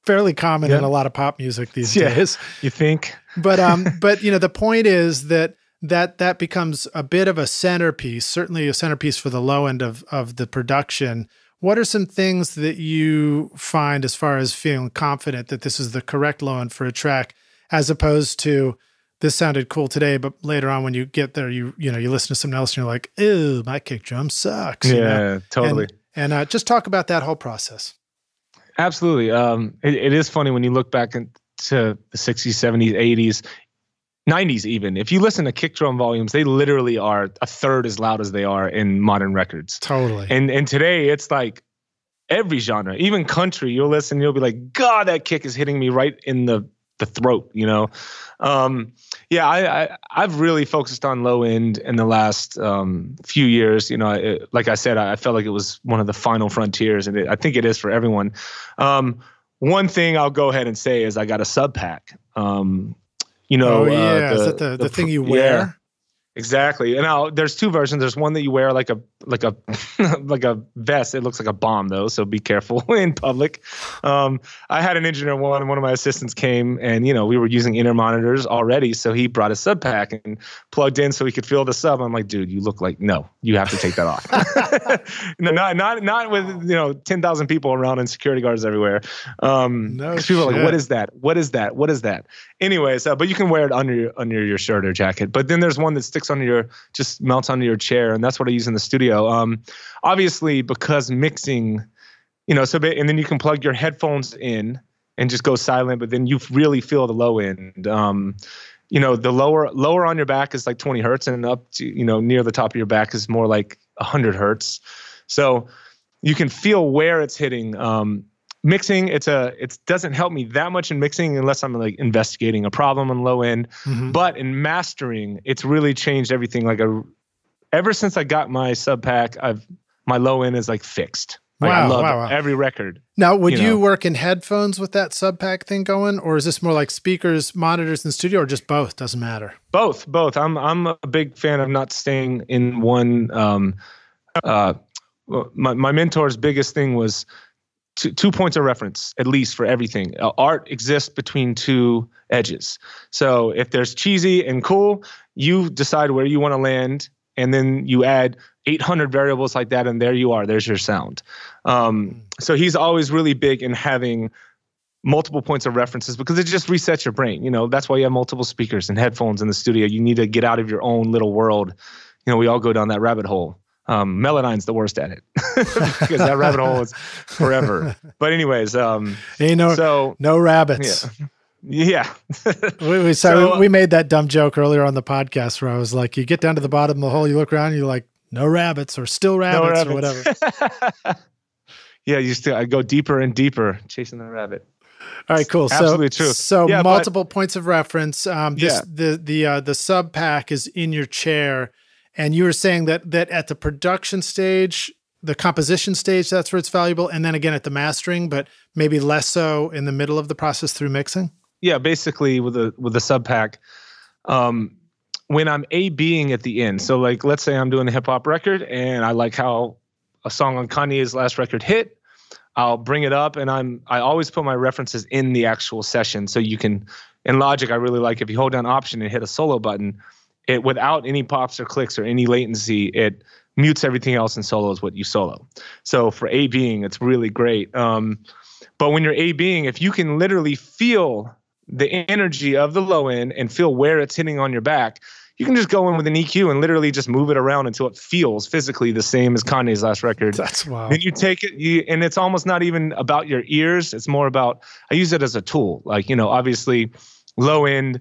Fairly common yeah. in a lot of pop music these yeah. days. You think? But um, but you know, the point is that that that becomes a bit of a centerpiece, certainly a centerpiece for the low end of of the production. What are some things that you find as far as feeling confident that this is the correct low end for a track, as opposed to this sounded cool today, but later on when you get there, you you know you listen to something else and you're like, ew, my kick drum sucks. Yeah, you know? totally. And, and uh, just talk about that whole process. Absolutely. Um, it, it is funny when you look back into the 60s, 70s, 80s, 90s even. If you listen to kick drum volumes, they literally are a third as loud as they are in modern records. Totally. And and today it's like every genre, even country, you'll listen, you'll be like, God, that kick is hitting me right in the the throat, you know. Um, yeah, I, I I've really focused on low end in the last um, few years. You know, it, like I said, I, I, felt like it was one of the final frontiers, and it, I think it is for everyone. Um, one thing I'll go ahead and say is I got a SubPac. Um, you know, oh, yeah, uh, the, is that the, the, the thing you wear? Exactly. And now there's two versions. There's one that you wear like a like a like a vest. It looks like a bomb though, so be careful in public. Um, I had an engineer one, and one of my assistants came, and you know we were using inner monitors already, so he brought a SubPac and plugged in so he could feel the sub. I'm like, dude, you look like no, you have to take that off. no, not not not with you know ten thousand people around and security guards everywhere. Um, no, people are like, what is that? What is that? What is that? Anyways, uh, but you can wear it under your under your shirt or jacket. But then there's one that sticks sticks your just melts onto your chair, and that's what I use in the studio. Um, obviously, because mixing, you know, so and then you can plug your headphones in and just go silent, but then you really feel the low end. Um, you know, the lower lower on your back is like 20 hertz, and up to you know near the top of your back is more like 100 hertz. So you can feel where it's hitting. Um, mixing it's a it doesn't help me that much in mixing unless i'm like investigating a problem on low end mm-hmm. but in mastering it's really changed everything like a ever since i got my SubPac i've my low end is like fixed like wow, I love wow, wow. every record. Now, would you, know. you, work in headphones with that SubPac thing going, or is this more like speakers, monitors in studio, or just both? Doesn't matter. Both, both. I'm I'm a big fan of not staying in one. Um, uh, my my mentor's biggest thing was two, two points of reference at least for everything. Uh, art exists between two edges. So if there's cheesy and cool, you decide where you want to land, and then you add 800 variables like that, and there you are. There's your sound. Um, so he's always really big in having multiple points of references because it just resets your brain. You know that's why you have multiple speakers and headphones in the studio. You need to get out of your own little world. You know we all go down that rabbit hole. Um, Melodyne's the worst at it because that rabbit hole is forever. But anyways, um, no so no rabbits. Yeah. Yeah. we, we, so, we made that dumb joke earlier on the podcast where I was like, you get down to the bottom of the hole, you look around, you're like, no rabbits or still rabbits, no rabbits. or whatever. yeah, you still I go deeper and deeper chasing the rabbit. All right, cool. Absolutely so, true. So yeah, multiple but, points of reference. Um, this yeah. the the uh, the SubPac is in your chair and you were saying that that at the production stage, the composition stage, that's where it's valuable, and then again at the mastering, but maybe less so in the middle of the process through mixing. Yeah, basically with the with the SubPac, um, when I'm a being at the end. So like, let's say I'm doing a hip hop record, and I like how a song on Kanye's last record hit. I'll bring it up, and I'm I always put my references in the actual session, so you can. In Logic, I really like if you hold down Option and hit a solo button, it without any pops or clicks or any latency, it mutes everything else and solos what you solo. So for A being, it's really great. Um, but when you're A being, if you can literally feel the energy of the low end and feel where it's hitting on your back, you can just go in with an EQ and literally just move it around until it feels physically the same as Kanye's last record. That's wow. Then you take it, you, and it's almost not even about your ears. It's more about I use it as a tool. Like you know, obviously, low end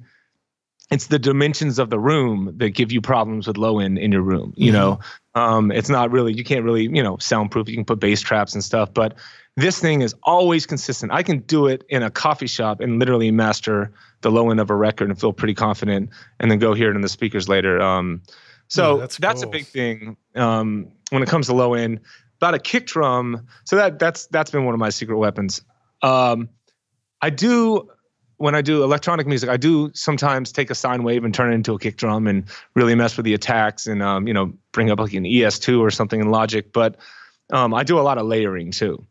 it's the dimensions of the room that give you problems with low end in your room. You mm-hmm. know, um, it's not really you can't really you know soundproof. You can put bass traps and stuff, but this thing is always consistent. I can do it in a coffee shop and literally master the low end of a record and feel pretty confident, and then go hear it in the speakers later. Um, so yeah, that's, that's cool. a big thing um, when it comes to low end. About a kick drum, so that that's that's been one of my secret weapons. Um, I do when I do electronic music, I do sometimes take a sine wave and turn it into a kick drum and really mess with the attacks and um, you know bring up like an ES2 or something in Logic. But um, I do a lot of layering too,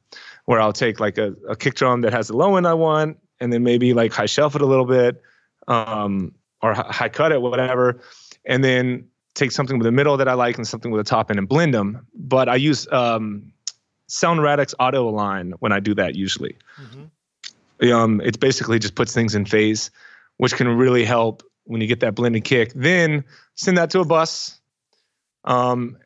where I'll take like a, a kick drum that has the low end I want, and then maybe like high shelf it a little bit, um, or high cut it, whatever, and then take something with the middle that I like and something with the top end and blend them. But I use um, Sound Radix Auto Align when I do that usually. Mm-hmm um, it basically just puts things in phase, which can really help when you get that blended kick. Then send that to a bus. Um,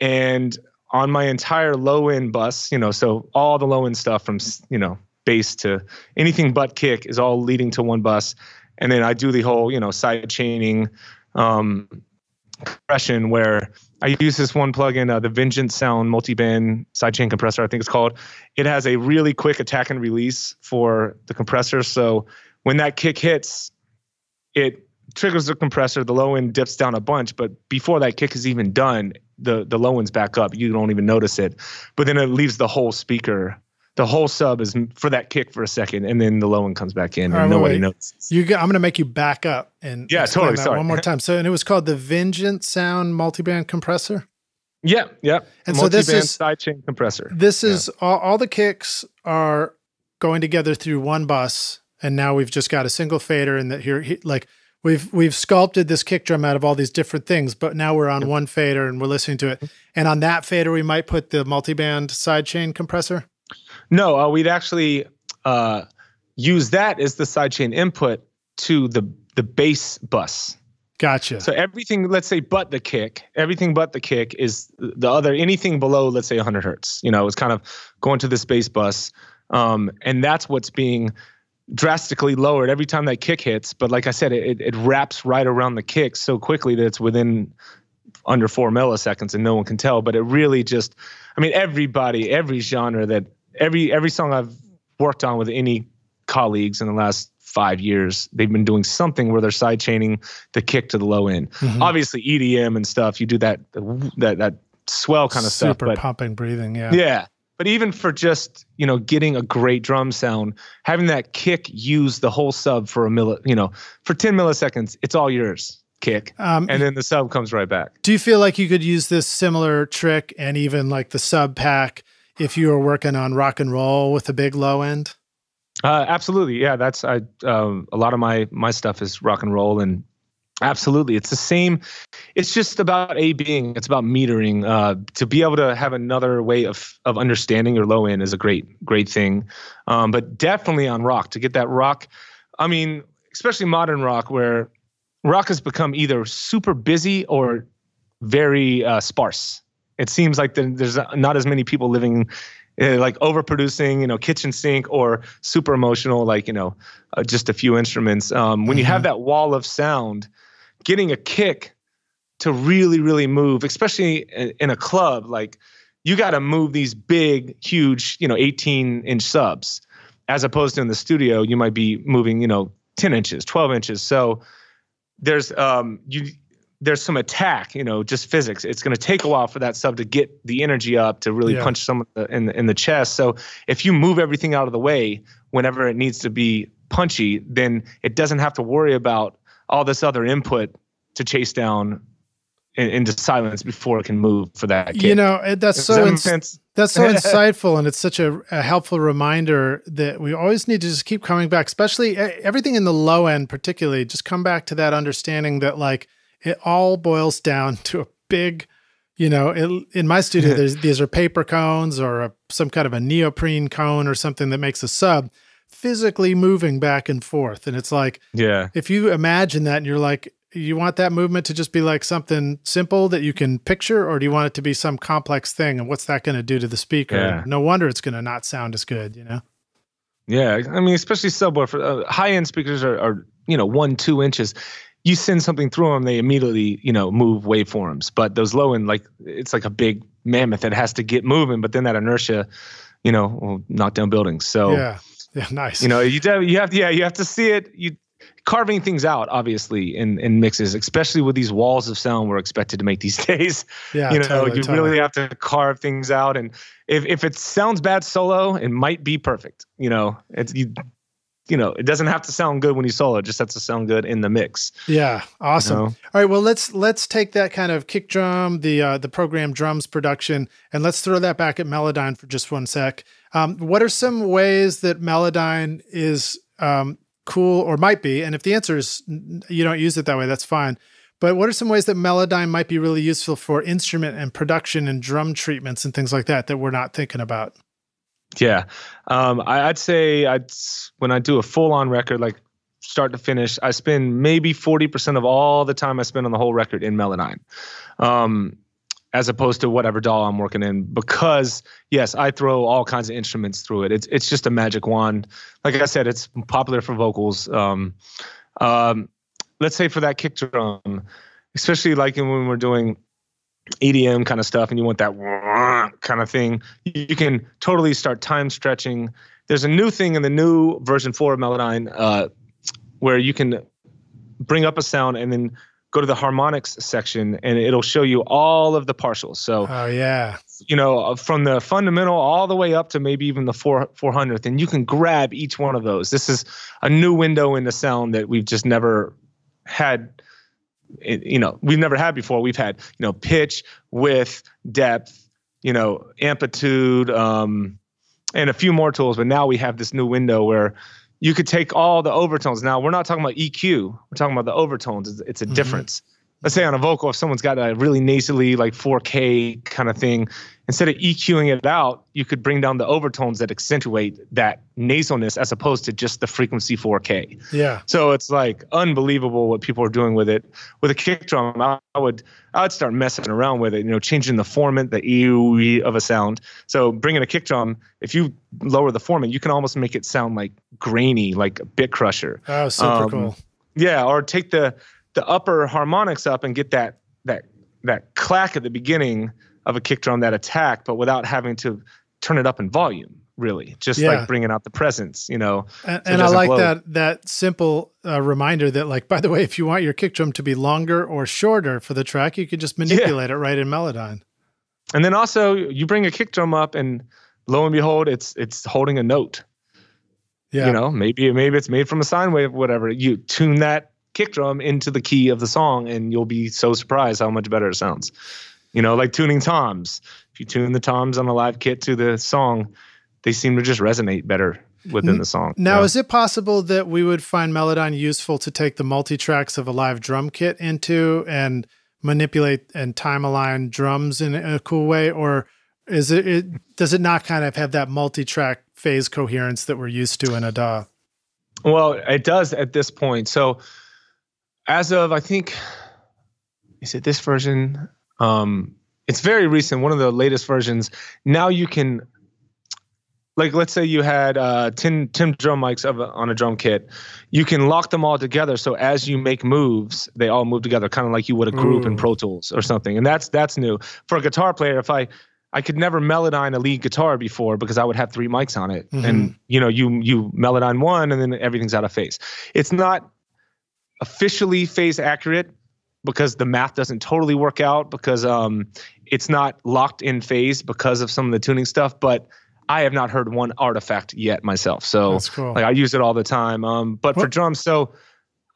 and on my entire low end bus, you know, so all the low end stuff from you know bass to anything but kick is all leading to one bus, and then I do the whole you know side chaining um, compression where I use this one plugin, uh, the Vengeance Sound multi-band sidechain compressor, I think it's called. It has a really quick attack and release for the compressor. So when that kick hits, it triggers the compressor. The low end dips down a bunch, but before that kick is even done, the the low end's back up. You don't even notice it, but then it leaves the whole speaker. The whole sub is for that kick for a second, and then the low one comes back in, and right, nobody wait. knows. You, I'm going to make you back up and Yeah, totally, sorry. one more time. So, and it was called the Vengeance Sound Multiband Compressor. Yeah, yeah. And so this Multi-band is- sidechain compressor. This is all, all the kicks are going together through one bus, and now we've just got a single fader, and that here, he, like we've we've sculpted this kick drum out of all these different things, but now we're on one fader and we're listening to it, and on that fader we might put the multiband sidechain compressor. No, uh, we'd actually uh, use that as the sidechain input to the the bass bus. Gotcha. So everything, let's say, but the kick, everything but the kick is the other. Anything below, let's say, 100 hertz. You know, it's kind of going to this bass bus, um, and that's what's being drastically lowered every time that kick hits. But like I said, it it wraps right around the kick so quickly that it's within under four milliseconds, and no one can tell. But it really just, I mean, everybody, every genre that every every song I've worked on with any colleagues in the last five years, they've been doing something where they're side chaining the kick to the low end. Mhm. Obviously, EDM and stuff, you do that that that swell kind of stuff, Super pumping, breathing. Yeah. yeah. But even for just you know getting a great drum sound, having that kick use the whole sub for a milli, you know, for ten milliseconds, it's all yours. Kick, Um, and then the sub comes right back. Do you feel like you could use this similar trick and even like the SubPac if you were working on rock and roll with a big low end? Uh, absolutely, yeah. That's I. Um, a lot of my my stuff is rock and roll, and absolutely, it's the same. It's just about a being. It's about metering. Uh, to be able to have another way of of understanding your low end is a great great thing. Um, but definitely on rock to get that rock. I mean, especially modern rock, where rock has become either super busy or very uh, sparse. It seems like there- there's not as many people living uh, like overproducing, you know, kitchen sink or super emotional, like, you know, uh, just a few instruments. Um, when you have that wall of sound, getting a kick to really, really move, especially in, in a club, like you got to move these big, huge, you know, 18 inch subs, as opposed to in the studio, you might be moving, you know, 10 inches, 12 inches. So there's, um, you, there's some attack, you know, just physics. It's going to take a while for that sub to get the energy up to really Yeah. punch someone in the, in the chest. So if you move everything out of the way whenever it needs to be punchy, then it doesn't have to worry about all this other input to chase down in, into silence before it can move for that. Kick. You know, that's Does so that ins- sense? that's so insightful, and it's such a, a helpful reminder that we always need to just keep coming back, especially e- everything in the low end, particularly. Just come back to that understanding that like it all boils down to a big, you know, it, in my studio, there's these are paper cones or a, some kind of a neoprene cone or something that makes a sub physically moving back and forth, and it's like Yeah. if you imagine that and you're like you want that movement to just be like something simple that you can picture or do you want it to be some complex thing and what's that going to do to the speaker Yeah. no wonder it's going to not sound as good you know Yeah, I mean, especially subwoofer. Uh, high end speakers are, are, you know, one two inches. You send something through them, they immediately, you know, move waveforms. But those low end, like it's like a big mammoth that has to get moving. But then that inertia, you know, will knock down buildings. So yeah yeah nice you know, you do, you have to, yeah, you have to see it. You carving things out, obviously, in in mixes, especially with these walls of sound we're expected to make these days yeah you know totally, you totally. really have to carve things out and if, if it sounds bad solo it might be perfect you know it's you you know it doesn't have to sound good when you solo it just has to sound good in the mix. Yeah awesome. Know? all right well let's let's take that kind of kick drum the uh the program drums production and let's throw that back at melodyne for just one sec. Um what are some ways that melodyne is um cool or might be? And if the answer is you don't use it that way that's fine. But what are some ways that melodyne might be really useful for instrument and production and drum treatments and things like that that we're not thinking about yeah um I, i'd say i'd when i do a full-on record like start to finish. I spend maybe 40% of all the time I spend on the whole record in Melodyne. Um, as opposed to whatever DAW I'm working in because yes, I throw all kinds of instruments through it. It's it's just a magic wand. Like I said, it's popular for vocals. Um, um, let's say for that kick drum, especially like when we're doing EDM kind of stuff and you want that kind of thing, you can totally start time stretching. There's a new thing in the new version four of Melodyne uh, where you can bring up a sound and then go to the harmonics section and it'll show you all of the partials. So, oh yeah, you know, from the fundamental all the way up to maybe even the four four hundredth, and you can grab each one of those. This is a new window in the sound that we've just never had. You know, we've never had before. We've had you know pitch, width, depth, you know, amplitude, um, and a few more tools. But now we have this new window where you could take all the overtones. Now we're not talking about EQ. We're talking about the overtones. It's, it's a mm-hmm. difference. Let's say on a vocal, if someone's got a really nasally, like 4K kind of thing, instead of EQing it out, you could bring down the overtones that accentuate that nasalness as opposed to just the frequency 4K. Yeah. So it's like unbelievable what people are doing with it. With a kick drum, I, would I would start messing around with it, you know, changing the formant, the EOE of a sound. So bringing a kick drum, if you lower the formant, you can almost make it sound like grainy, like a bit crusher. Oh, super um, cool. Yeah, or take the the upper harmonics up and get that that that clack at the beginning of a kick drum that attack, but without having to turn it up in volume. Really, just yeah. like bringing out the presence, you know. And, so and I like blow. that that simple uh, reminder that, like, by the way, if you want your kick drum to be longer or shorter for the track, you can just manipulate yeah. it right in Melodyne. And then also, you bring a kick drum up, and lo and behold, it's it's holding a note. Yeah. You know, maybe maybe it's made from a sine wave, whatever. You tune that kick drum into the key of the song, and you'll be so surprised how much better it sounds. You know, like tuning toms. If you tune the toms on a live kit to the song, they seem to just resonate better within the song. Now, yeah. is it possible that we would find Melodyne useful to take the multi tracks of a live drum kit into and manipulate and time align drums in a cool way, or is it, it does it not kind of have that multi track phase coherence that we're used to in a DAW? Well, it does at this point. So, as of I think, is it this version? Um, it's very recent, one of the latest versions. Now you can, like, let's say you had uh, 10, 10 drum mics of a, on a drum kit. You can lock them all together. So as you make moves, they all move together, kind of like you would a group Ooh. in Pro Tools or something. And that's that's new for a guitar player. If I I could never melodyne a lead guitar before because I would have three mics on it, mm-hmm. and you know, you you melodyne one, and then everything's out of phase. It's not officially phase accurate because the math doesn't totally work out because um, it's not locked in phase because of some of the tuning stuff. But I have not heard one artifact yet myself. So that's cool. like I use it all the time. Um, but what? for drums, so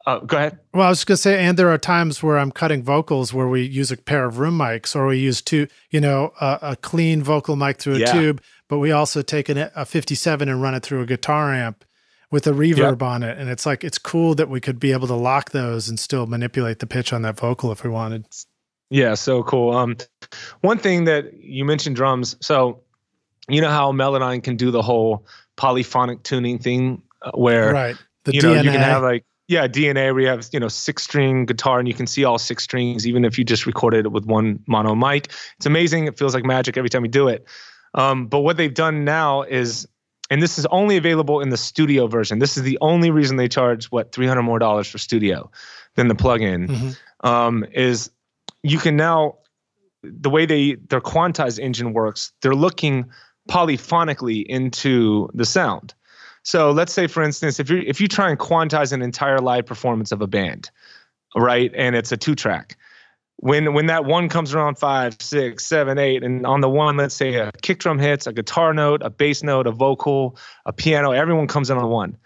uh, go ahead. Well, I was going to say, and there are times where I'm cutting vocals where we use a pair of room mics, or we use two, you know, a, a clean vocal mic through a yeah. tube, but we also take an, a 57 and run it through a guitar amp with a reverb yep. on it. And it's like, it's cool that we could be able to lock those and still manipulate the pitch on that vocal if we wanted. Yeah, so cool. Um, one thing that you mentioned drums. So, you know how Melodyne can do the whole polyphonic tuning thing uh, where, right. The you DNA. know, you can have like, yeah, DNA where you have, you know, six string guitar and you can see all six strings, even if you just recorded it with one mono mic. It's amazing. It feels like magic every time you do it. Um, but what they've done now is and this is only available in the studio version. This is the only reason they charge what three hundred more dollars for studio than the plugin. Mm-hmm. Um, is you can now the way they their quantized engine works. They're looking polyphonically into the sound. So let's say, for instance, if you if you try and quantize an entire live performance of a band, right, and it's a two track, when when that one comes around five, six, seven, eight, and on the one, let's say a kick drum hits, a guitar note, a bass note, a vocal, a piano, everyone comes in on one.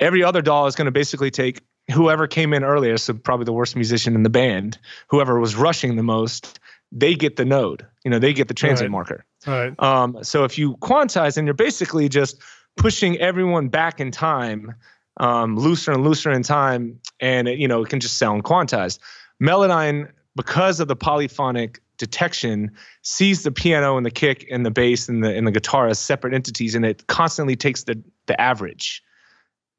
Every other DAW is going to basically take whoever came in earlier, so probably the worst musician in the band, whoever was rushing the most, they get the node. You know, they get the transient right. marker. Right. Um, so if you quantize, and you're basically just pushing everyone back in time, um, looser and looser in time, and it, you know it can just sound quantized. Melodyne because of the polyphonic detection, sees the piano and the kick and the bass and the and the guitar as separate entities, and it constantly takes the the average.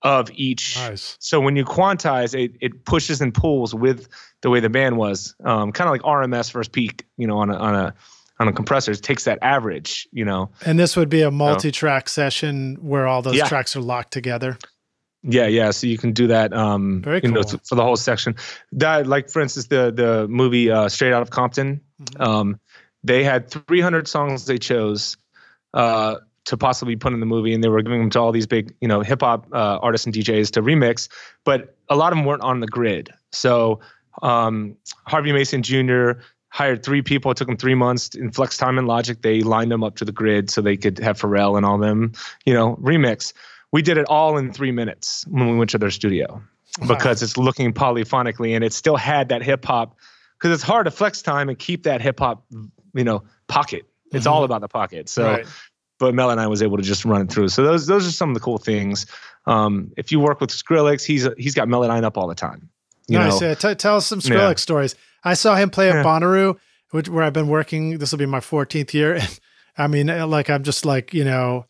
of each. Nice. So when you quantize, it, it pushes and pulls with the way the band was, um, kind of like RMS versus peak, you know, on a on a on a compressor. It takes that average, you know. And this would be a multi-track session where all those Yeah. tracks are locked together. Yeah, yeah. So you can do that. Um, Very you know, cool. for the whole section. That, like, for instance, the the movie uh, Straight Outta Compton. Mhm. Um, they had 300 songs they chose uh, to possibly put in the movie, and they were giving them to all these big, you know, hip hop uh, artists and DJs to remix. But a lot of them weren't on the grid. So um, Harvey Mason Jr. hired three people. It took them three months in Flex Time and Logic. They lined them up to the grid so they could have Pharrell and all them, you know, remix. We did it all in three minutes when we went to their studio because it's looking polyphonically and it still had that hip hop because it's hard to flex time and keep that hip hop, you know, pocket. It's Mhm. all about the pocket. So, Right. but Melodyne was able to just run it through. So those those are some of the cool things. Um, if you work with Skrillex, he's he's got Melodyne up all the time. You nice. know, Yeah, t- tell us some Yeah. Skrillex stories. I saw him play at Yeah. Bonnaroo, which, where I've been working. This will be my 14th year. And I mean, like I'm just like you know,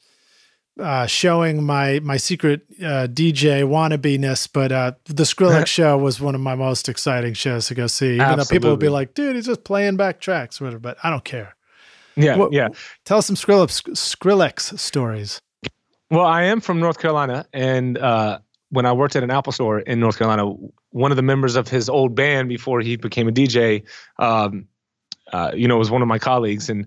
uh, showing my my secret uh, DJ wannabe-ness. But uh, the Skrillex show was one of my most exciting shows to go see. Even though people would be like, "Dude, he's just playing back tracks," or whatever. But I don't care. yeah, What- yeah. Tell us some Skrillex Skrillex stories. Well, I am from North Carolina, and uh, when I worked at an Apple store in North Carolina, one of the members of his old band before he became a DJ, um, uh, you know, was one of my colleagues. And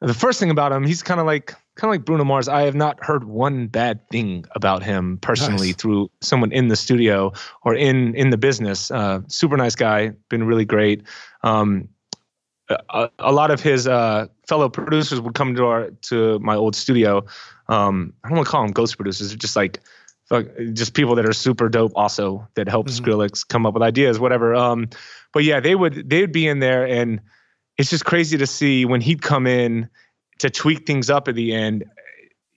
the first thing about him, he's kind of like kind of like Bruno Mars. I have not heard one bad thing about him personally Nice. through someone in the studio or in in the business. Uh, super nice guy, been really great. Um, a, a lot of his uh, fellow producers would come to our to my old studio. Um, I don't want to call them ghost producers; they're just like just people that are super dope, also that help Mhm. Skrillex come up with ideas, whatever. Um, but yeah, they would they would be in there, and it's just crazy to see when he'd come in to tweak things up at the end.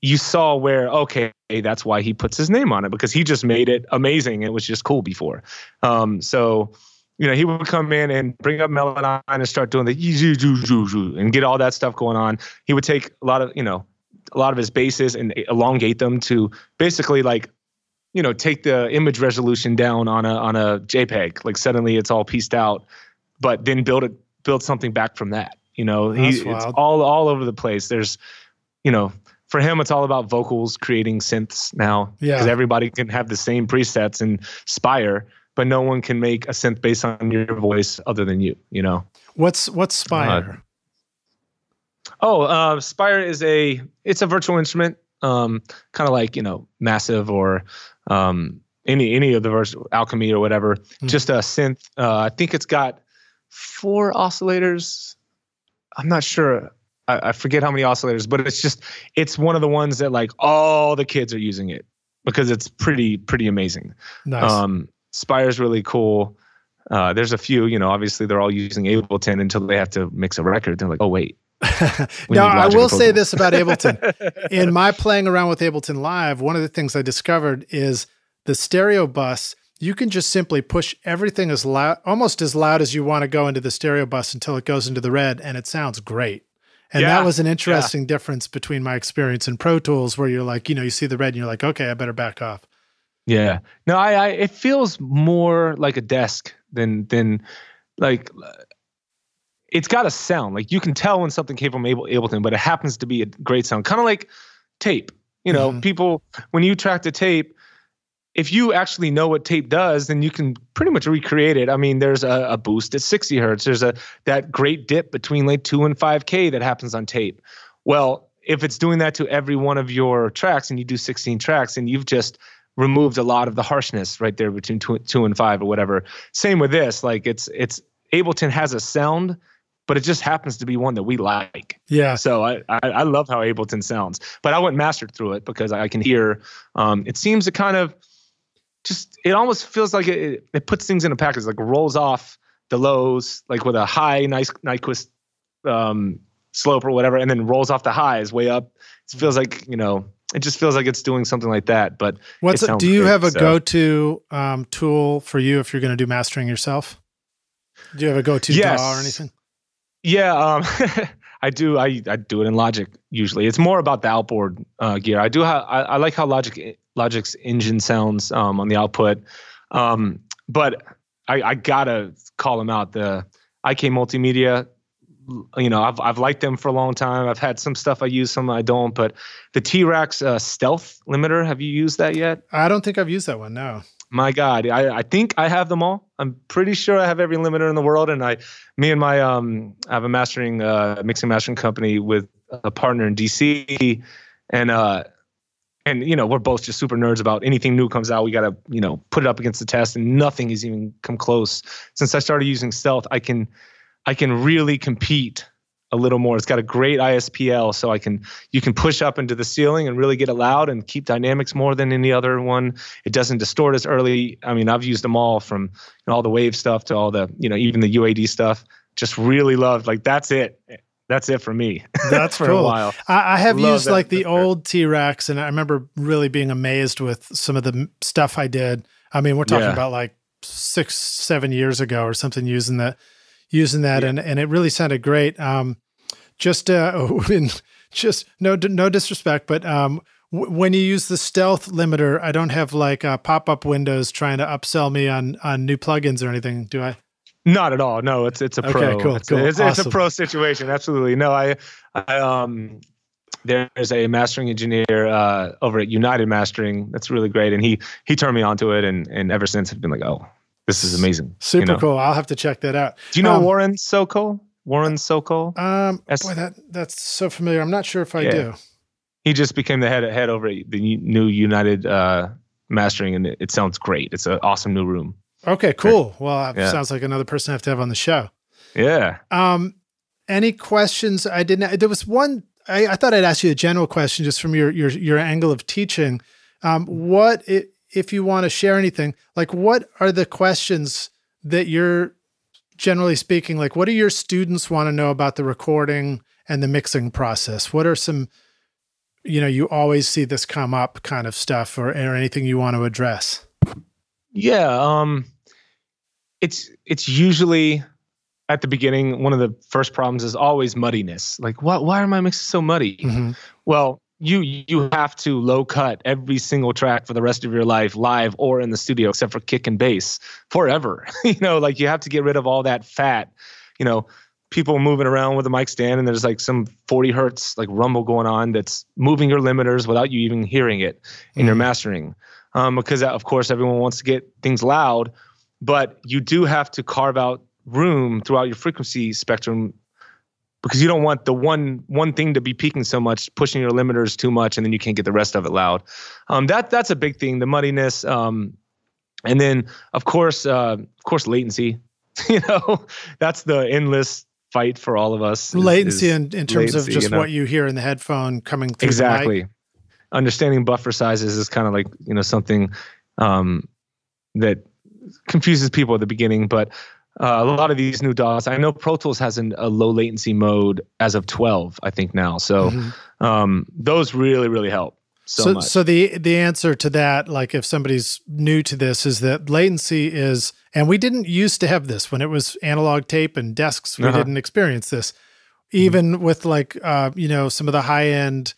You saw where okay, that's why he puts his name on it because he just made it amazing. It was just cool before. Um, so you know, he would come in and bring up Melodyne and start doing the and get all that stuff going on. He would take a lot of, you know, a lot of his bases and elongate them to basically like, you know, take the image resolution down on a on a JPEG. Like suddenly it's all pieced out, but then build it build something back from that. You know, he, That's it's all all over the place. There's, you know, for him it's all about vocals creating synths now Yeah. because everybody can have the same presets in Spire, but no one can make a synth based on your voice other than you. You know. What's what's Spire? Oh, uh, Spire is a it's a virtual instrument, um, kind of like you know Massive or um, any any of the virtual Alchemy or whatever. Mhm. Just a synth. Uh, I think it's got four oscillators. I'm not sure. I, I forget how many oscillators, but it's just it's one of the ones that like all the kids are using it because it's pretty pretty amazing. nice. Um, Spire's really cool. Uh, there's a few, you know, obviously they're all using Ableton until they have to mix a record. They're like, oh wait, now I will say this about Ableton. in my playing around with Ableton Live, one of the things I discovered is the stereo bus. You can just simply push everything as loud, almost as loud as you want to go into the stereo bus until it goes into the red, and it sounds great. And that was an interesting difference between my experience in Pro Tools, where you're like, you know, you see the red and you're like, okay, I better back off. Yeah. No, I, I it feels more like a desk than than like it's got a sound. Like you can tell when something came from Able, Ableton, but it happens to be a great sound. Kind of like tape. You know, Mhm. people when you track the tape, if you actually know what tape does, then you can pretty much recreate it. I mean, there's a, a boost at 60 hertz. There's a that great dip between like two and five K that happens on tape. Well, if it's doing that to every one of your tracks and you do 16 tracks and you've just removed a lot of the harshness right there between two, two and five or whatever. Same with this. Like it's it's Ableton has a sound, but it just happens to be one that we like. Yeah. So I, I I love how Ableton sounds, but I went mastered through it because I can hear. Um, it seems to kind of just it almost feels like it, it puts things in a package, like rolls off the lows, like with a high nice Nyquist um, slope or whatever, and then rolls off the highs way up. It feels like you know, it just feels like it's doing something like that. But What's it do you great, have a so- go-to um, tool for you if you're going to do mastering yourself? Do you have a go-to Yes. DAW or anything? Yeah, um, I do. I, I do it in Logic usually. It's more about the outboard uh, gear. I do. Ha- I, I like how Logic Logic's engine sounds um, on the output. Um, but I, I gotta call them out. The IK Multimedia, you know, I've I've liked them for a long time. I've had some stuff I use, some I don't. But the T-RackS uh, Stealth limiter, have you used that yet? I don't think I've used that one. No. My God, I, I think I have them all. I'm pretty sure I have every limiter in the world. And I, me and my um, I have a mastering uh, mixing mastering company with a partner in DC, and uh, and you know we're both just super nerds about anything new comes out we got to you know put it up against the test and nothing has even come close. Since i started using stealth i can i can really compete a little more. It's got a great ispl so i can you can push up into the ceiling and really get it loud and keep dynamics more than any other one. It doesn't distort as early. I mean i've used them all from you know, all the wave stuff to all the you know even the uad stuff. Just really loved like that's it that's it for me. That's for cool. a while. I, I have Love used like the old T-RackS, and I remember really being amazed with some of the stuff I did. I mean, we're talking yeah. about like six, seven years ago or something using that, using that, yeah. and and it really sounded great. Um, just uh, just no no disrespect, but um, when you use the stealth limiter, I don't have like uh, pop up windows trying to upsell me on on new plugins or anything, do I? Not at all. No, it's it's a pro. Okay, cool, it's, cool. It's, awesome. it's, a pro situation. Absolutely. No, I, I um, there's a mastering engineer uh, over at United Mastering. That's really great, and he he turned me onto it, and and ever since I've been like, oh, this is amazing. Super you know? cool. I'll have to check that out. Do you know um, Warren Sokol? Warren Sokol? Um, S- boy, that that's so familiar. I'm not sure if I yeah. do. He just became the head head over at the new United uh, Mastering, and it, it sounds great. It's an awesome new room. Okay, cool. Well, yeah. sounds like another person I have to have on the show. Yeah. Um, any questions? I didn't. There was one. I, I thought I'd ask you a general question, just from your your your angle of teaching. Um, what if you want to share anything? Like, what are the questions that you're generally speaking? Like, what do your students want to know about the recording and the mixing process? What are some, you know, you always see this come up kind of stuff, or, or anything you want to address? Yeah. Um it's it's usually at the beginning one of the first problems is always muddiness. Like what why are my mixes so muddy? Mm-hmm. well you you have to low cut every single track for the rest of your life live or in the studio except for kick and bass forever. You know like you have to get rid of all that fat. You know people moving around with a mic stand and there's like some 40 hertz like rumble going on that's moving your limiters without you even hearing it in mm-hmm. your mastering. Um, because of course everyone wants to get things loud but you do have to carve out room throughout your frequency spectrum because you don't want the one one thing to be peaking so much, pushing your limiters too much, and then you can't get the rest of it loud. Um, that that's a big thing, the muddiness, um, and then of course, uh, of course, latency. you know, that's the endless fight for all of us. Latency is, in, in terms latency, of just you know? what you hear in the headphone coming through. Exactly. Understanding buffer sizes is kind of like you know something um, that confuses people at the beginning, but uh, a lot of these new DAWs, I know Pro Tools has an, a low latency mode as of 12, I think now. So mm-hmm. um, those really, really help. So, so, so the the answer to that, like if somebody's new to this, is that latency is, and we didn't used to have this when it was analog tape and desks. We uh-huh. didn't experience this, even mm-hmm. with like uh, you know some of the high end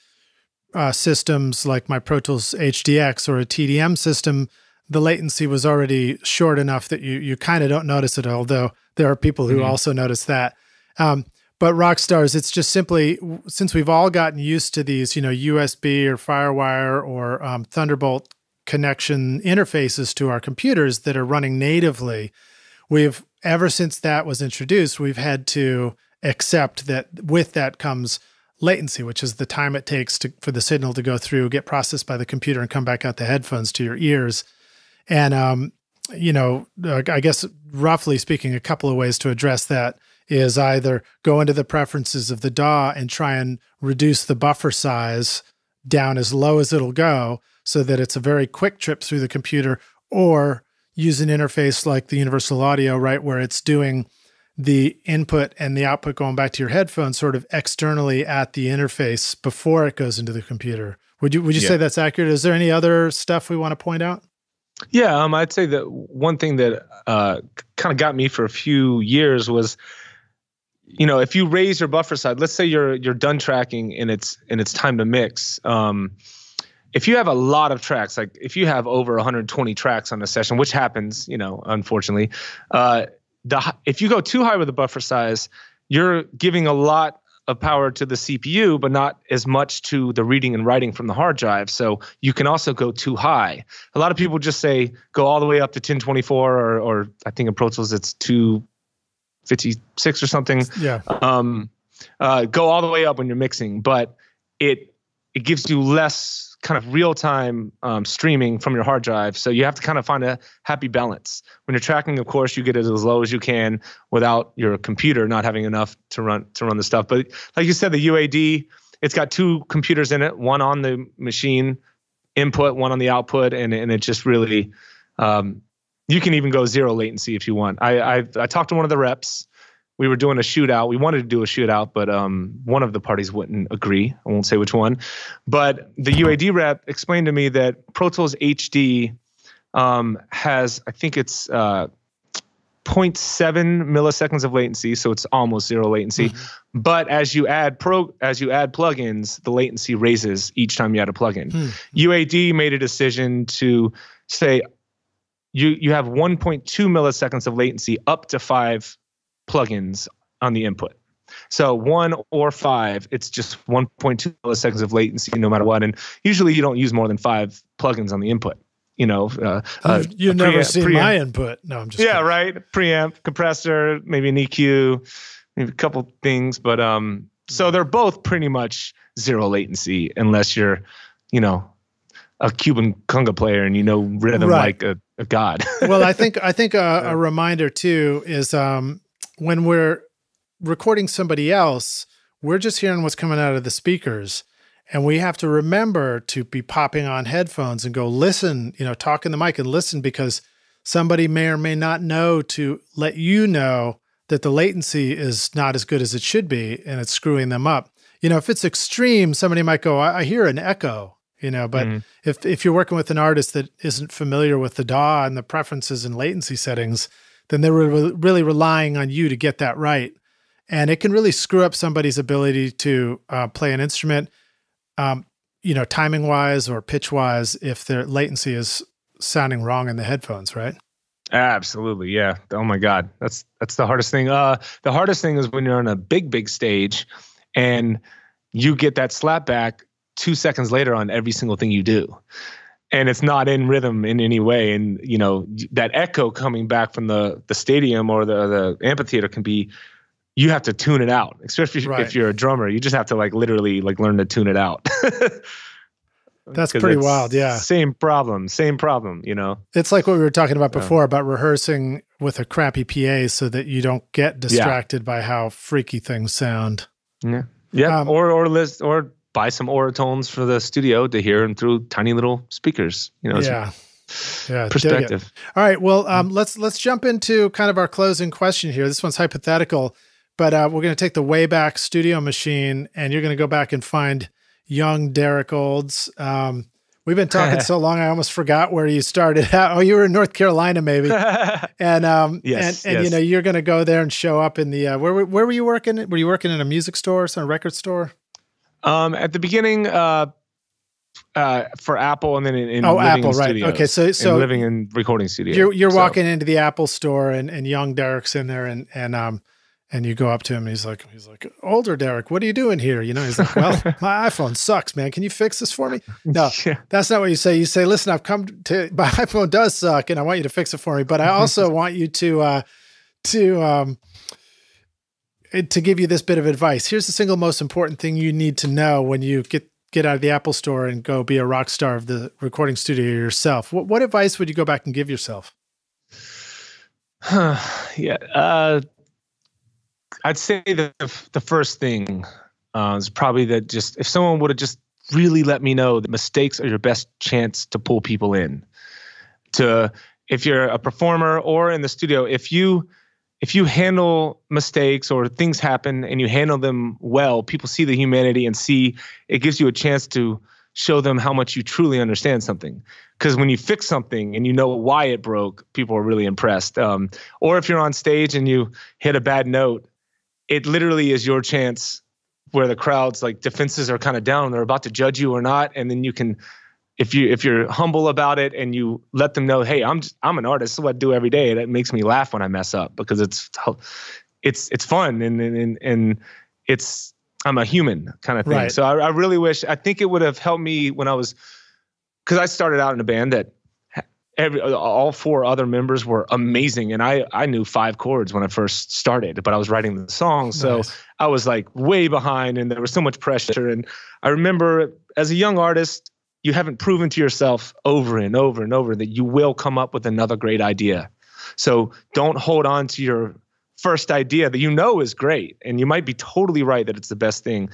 uh, systems like my Pro Tools HDX or a TDM system the latency was already short enough that you you kind of don't notice it. Although there are people who mm-hmm. also notice that. Um, but Rockstars, it's just simply since we've all gotten used to these, you know, USB or FireWire or um, Thunderbolt connection interfaces to our computers that are running natively. We've ever since that was introduced, we've had to accept that with that comes latency, which is the time it takes to, for the signal to go through, get processed by the computer, and come back out the headphones to your ears. And, um, you know, uh, I guess roughly speaking, a couple of ways to address that is either go into the preferences of the DAW and try and reduce the buffer size down as low as it'll go so that it's a very quick trip through the computer, or use an interface like the Universal Audio, right, where it's doing the input and the output going back to your headphones sort of externally at the interface before it goes into the computer. Would you would you yeah. say that's accurate? Is there any other stuff we want to point out? Yeah, um, I'd say that one thing that uh, kind of got me for a few years was, you know, if you raise your buffer size, let's say you're you're done tracking and it's and it's time to mix. Um, if you have a lot of tracks, like if you have over 120 tracks on a session, which happens, you know, unfortunately, uh, the if you go too high with the buffer size, you're giving a lot of power to the CPU, but not as much to the reading and writing from the hard drive. So you can also go too high. A lot of people just say go all the way up to 1024, or, or I think in Pro Tools it's 256 or something. Yeah. Um, uh, go all the way up when you're mixing, but it it gives you less kind of real time um, streaming from your hard drive. So you have to kind of find a happy balance. When you're tracking, of course, you get it as low as you can without your computer not having enough to run to run the stuff. But like you said, the UAD, it's got two computers in it, one on the machine input, one on the output, and and it just really. Um, you can even go zero latency if you want. I, I I talked to one of the reps we were doing a shootout. We wanted to do a shootout, but um, one of the parties wouldn't agree. I won't say which one. But the UAD rep explained to me that Pro Tools HD um, has, I think it's uh, 0.7 milliseconds of latency, so it's almost zero latency. Mm-hmm. But as you add pro, as you add plugins, the latency raises each time you add a plugin. Mm-hmm. UAD made a decision to say you you have 1.2 milliseconds of latency up to five plugins on the input. So one or five, it's just 1.2 milliseconds of latency no matter what. And usually you don't use more than five plugins on the input. You know, uh, uh, you've never seen preamp. my input. No, I'm just yeah, kidding. right. Preamp, compressor, maybe an EQ, maybe a couple things, but um, so they're both pretty much zero latency unless you're, you know, a Cuban conga player and you know rhythm right. like a, a god. well, I think I think a, a reminder too is um, when we're recording somebody else, we're just hearing what's coming out of the speakers. And we have to remember to be popping on headphones and go listen, you know, talk in the mic and listen because somebody may or may not know to let you know that the latency is not as good as it should be and it's screwing them up. You know, if it's extreme, somebody might go, I, I hear an echo, you know, but mm. if, if you're working with an artist that isn't familiar with the DAW and the preferences and latency settings, then they're re- really relying on you to get that right. And it can really screw up somebody's ability to uh, play an instrument, um, you know, timing wise or pitch wise, if their latency is sounding wrong in the headphones, right? Absolutely, yeah. Oh my God, that's that's the hardest thing. Uh, the hardest thing is when you're on a big, big stage, and you get that slap back two seconds later on every single thing you do and it's not in rhythm in any way. And you know that echo coming back from the the stadium or the the amphitheater can be you have to tune it out especially right. if you're a drummer. You just have to like literally like learn to tune it out. That's pretty wild yeah. same problem same problem you know? It's like what we were talking about before yeah. about rehearsing with a crappy pa so that you don't get distracted yeah. by how freaky things sound. Yeah. Yeah um, or or list or buy some Auratones for the studio to hear them through tiny little speakers. You know, yeah. Yeah, perspective. All right, well, um, let's let's jump into kind of our closing question here. This one's hypothetical, but uh, we're going to take the Wayback Studio machine, and you're going to go back and find young Derek Olds. Um, we've been talking so long, I almost forgot where you started out. Oh, you were in North Carolina, maybe. and um, yes, and, and yes. you know, you're going to go there and show up in the uh, where where were you working? Were you working in a music store, or some record store? Um, at the beginning, uh, uh, for Apple, and then in, in oh Apple, right? Studios, okay, so so living in recording studios. You're you're so. walking into the Apple store, and and young Derek's in there, and and um. And you go up to him, and he's like, he's like, older Derek, what are you doing here? You know, he's like, well, my iPhone sucks, man. Can you fix this for me? No, yeah. that's not what you say. You say, listen, I've come to my iPhone does suck, and I want you to fix it for me, but I also want you to uh, to um, to give you this bit of advice, here's the single most important thing you need to know when you get get out of the Apple Store and go be a rock star of the recording studio yourself. What what advice would you go back and give yourself? Huh, yeah, uh, I'd say the the first thing uh, is probably that just if someone would have just really let me know that mistakes are your best chance to pull people in. To if you're a performer or in the studio, if you if you handle mistakes or things happen and you handle them well, people see the humanity and see it gives you a chance to show them how much you truly understand something. Because when you fix something and you know why it broke, people are really impressed. Um, or if you're on stage and you hit a bad note, it literally is your chance where the crowd's like defenses are kind of down, they're about to judge you or not, and then you can if you if you're humble about it and you let them know, hey, I'm just, I'm an artist. This is what I do every day. That makes me laugh when I mess up because it's it's it's fun and and and it's I'm a human kind of thing. Right. So I, I really wish I think it would have helped me when I was because I started out in a band that every all four other members were amazing and i i knew five chords when i first started but i was writing the songs so nice. i was like way behind and there was so much pressure and i remember as a young artist you haven't proven to yourself over and over and over that you will come up with another great idea so don't hold on to your first idea that you know is great and you might be totally right that it's the best thing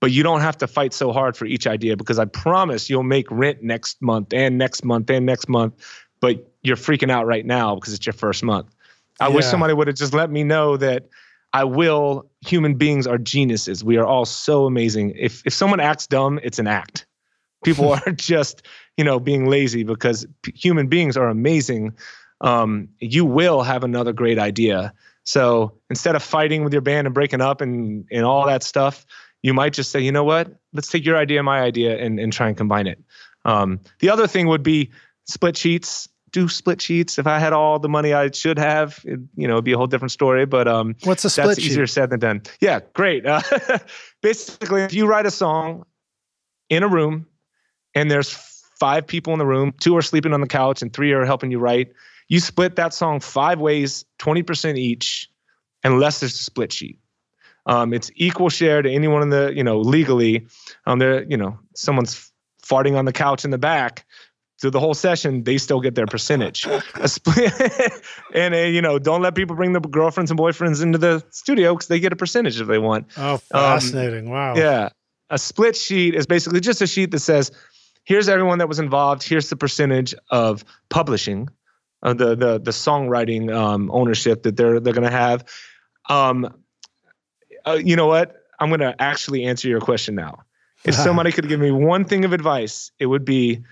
but you don't have to fight so hard for each idea because I promise you'll make rent next month and next month and next month but you're freaking out right now because it's your first month. I yeah. wish somebody would have just let me know that I will. Human beings are geniuses. We are all so amazing. If if someone acts dumb, it's an act. People are just you know being lazy because p- human beings are amazing. Um, you will have another great idea. So instead of fighting with your band and breaking up and and all that stuff, you might just say, you know what? Let's take your idea, my idea, and and try and combine it. Um, the other thing would be split sheets do split sheets. If I had all the money I should have, it, you know, it'd be a whole different story. But um, what's a split that's sheet? easier said than done. Yeah, great. Uh, basically, if you write a song in a room and there's five people in the room, two are sleeping on the couch and three are helping you write, you split that song five ways, 20% each, unless there's a split sheet. Um, it's equal share to anyone in the, you know, legally. Um, there, you know, someone's farting on the couch in the back through the whole session, they still get their percentage. A split, and uh, you know, don't let people bring their girlfriends and boyfriends into the studio because they get a percentage if they want. Oh, um, fascinating! Um, wow. Yeah, a split sheet is basically just a sheet that says, "Here's everyone that was involved. Here's the percentage of publishing, uh, the the the songwriting um, ownership that they're they're going to have." Um, uh, you know what? I'm going to actually answer your question now. If somebody could give me one thing of advice, it would be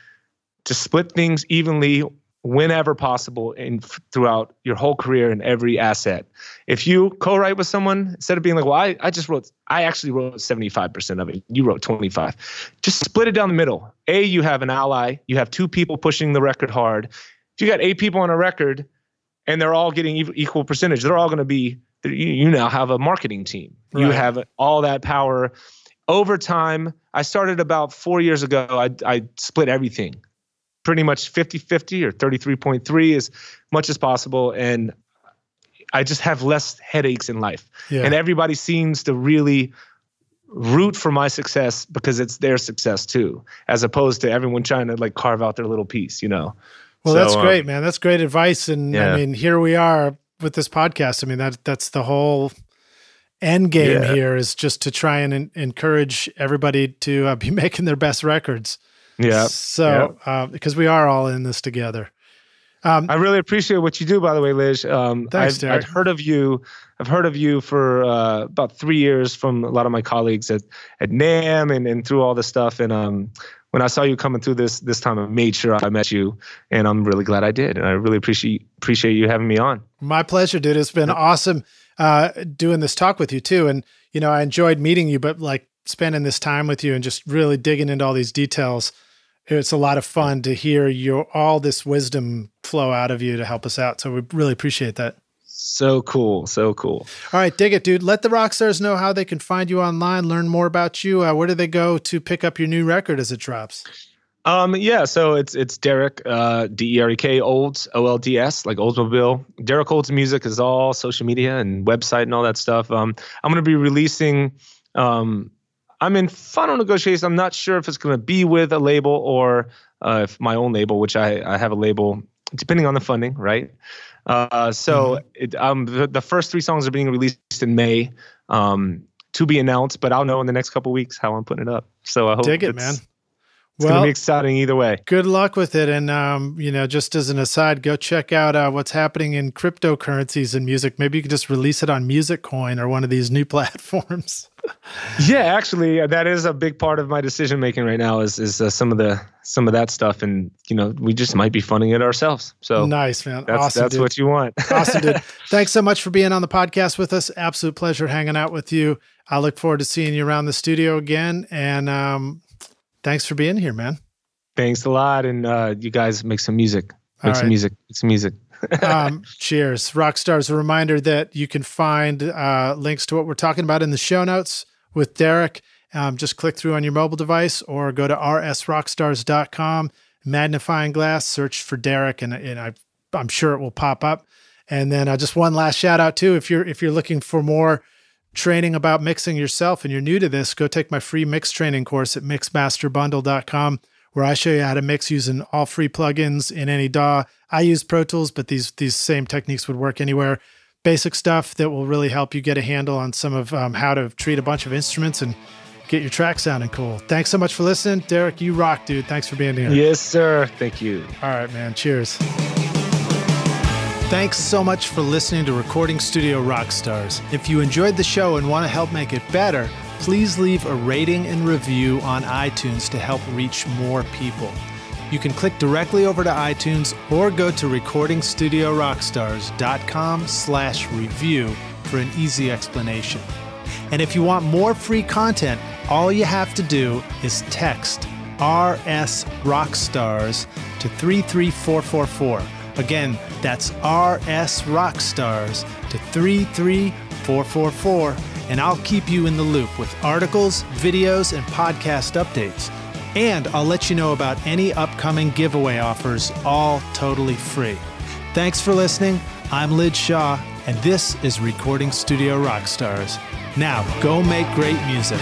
to split things evenly whenever possible and throughout your whole career and every asset. If you co-write with someone, instead of being like, well, I, I just wrote, I actually wrote 75% of it. You wrote 25. Just split it down the middle. A, you have an ally. You have two people pushing the record hard. If you got eight people on a record and they're all getting equal percentage, they're all going to be, you now have a marketing team. Right. You have all that power. Over time, I started about four years ago. I, I split everything pretty much 50 50 or 33.3 as much as possible. And I just have less headaches in life. Yeah. And everybody seems to really root for my success because it's their success too, as opposed to everyone trying to like carve out their little piece, you know? Well, so, that's great, um, man. That's great advice. And yeah. I mean, here we are with this podcast. I mean, that that's the whole end game yeah. here is just to try and encourage everybody to uh, be making their best records. Yeah. So. Uh, because we are all in this together. Um, I really appreciate what you do, by the way, Lij. Um, thanks, I've, I've, heard of you. I've heard of you for uh, about three years from a lot of my colleagues at at NAMM and, and through all this stuff. And um, when I saw you coming through this this time, I made sure I met you, and I'm really glad I did. And I really appreciate appreciate you having me on. My pleasure, dude. It's been awesome uh, doing this talk with you too. And you know, I enjoyed meeting you, but like spending this time with you and just really digging into all these details. It's a lot of fun to hear your all this wisdom flow out of you to help us out. So we really appreciate that. So cool. So cool. All right, dig it, dude. Let the rock stars know how they can find you online, learn more about you. Uh, where do they go to pick up your new record as it drops? Um, yeah, so it's it's Derek, uh, D E R E K Olds, O L D S, like Oldsmobile. Derek Olds music is all social media and website and all that stuff. Um, I'm gonna be releasing um I'm in final negotiations. I'm not sure if it's going to be with a label or uh, if my own label, which I, I have a label, depending on the funding, right? Uh, so mm-hmm. it, um, the, the, first three songs are being released in May um, to be announced, but I'll know in the next couple weeks how I'm putting it up. So I hope dig it, man. It's well, gonna be exciting either way. Good luck with it, and um, you know, just as an aside, go check out uh, what's happening in cryptocurrencies and music. Maybe you could just release it on Musicoin or one of these new platforms. Yeah, actually, uh, that is a big part of my decision making right now. Is is uh, some of the some of that stuff, and you know, we just might be funding it ourselves. So nice, man. That's, awesome, that's dude. what you want. awesome, dude. Thanks so much for being on the podcast with us. Absolute pleasure hanging out with you. I look forward to seeing you around the studio again, and um, thanks for being here, man. Thanks a lot, and uh, you guys make some music. Make some music. Make some music. Um, cheers. Rockstars, a reminder that you can find uh, links to what we're talking about in the show notes with Derek. Um, just click through on your mobile device or go to rsrockstars.com, magnifying glass, search for Derek, and, and I, I'm sure it will pop up. And then uh, just one last shout out too, if you're if you're looking for more training about mixing yourself and you're new to this, go take my free mix training course at mixmasterbundle.com where I show you how to mix using all free plugins in any DAW. I use Pro Tools, but these these same techniques would work anywhere. Basic stuff that will really help you get a handle on some of um, how to treat a bunch of instruments and get your track sounding cool. Thanks so much for listening, Derek. You rock, dude. Thanks for being here. Yes, sir. Thank you. All right, man. Cheers. Thanks so much for listening to Recording Studio Rockstars. If you enjoyed the show and want to help make it better please leave a rating and review on iTunes to help reach more people. You can click directly over to iTunes or go to recordingstudiorockstars.com slash review for an easy explanation. And if you want more free content, all you have to do is text RS Rockstars to 33444. Again, that's RS Rockstars to 33444 and I'll keep you in the loop with articles, videos, and podcast updates. And I'll let you know about any upcoming giveaway offers, all totally free. Thanks for listening. I'm Lij Shaw, and this is Recording Studio Rockstars. Now, go make great music.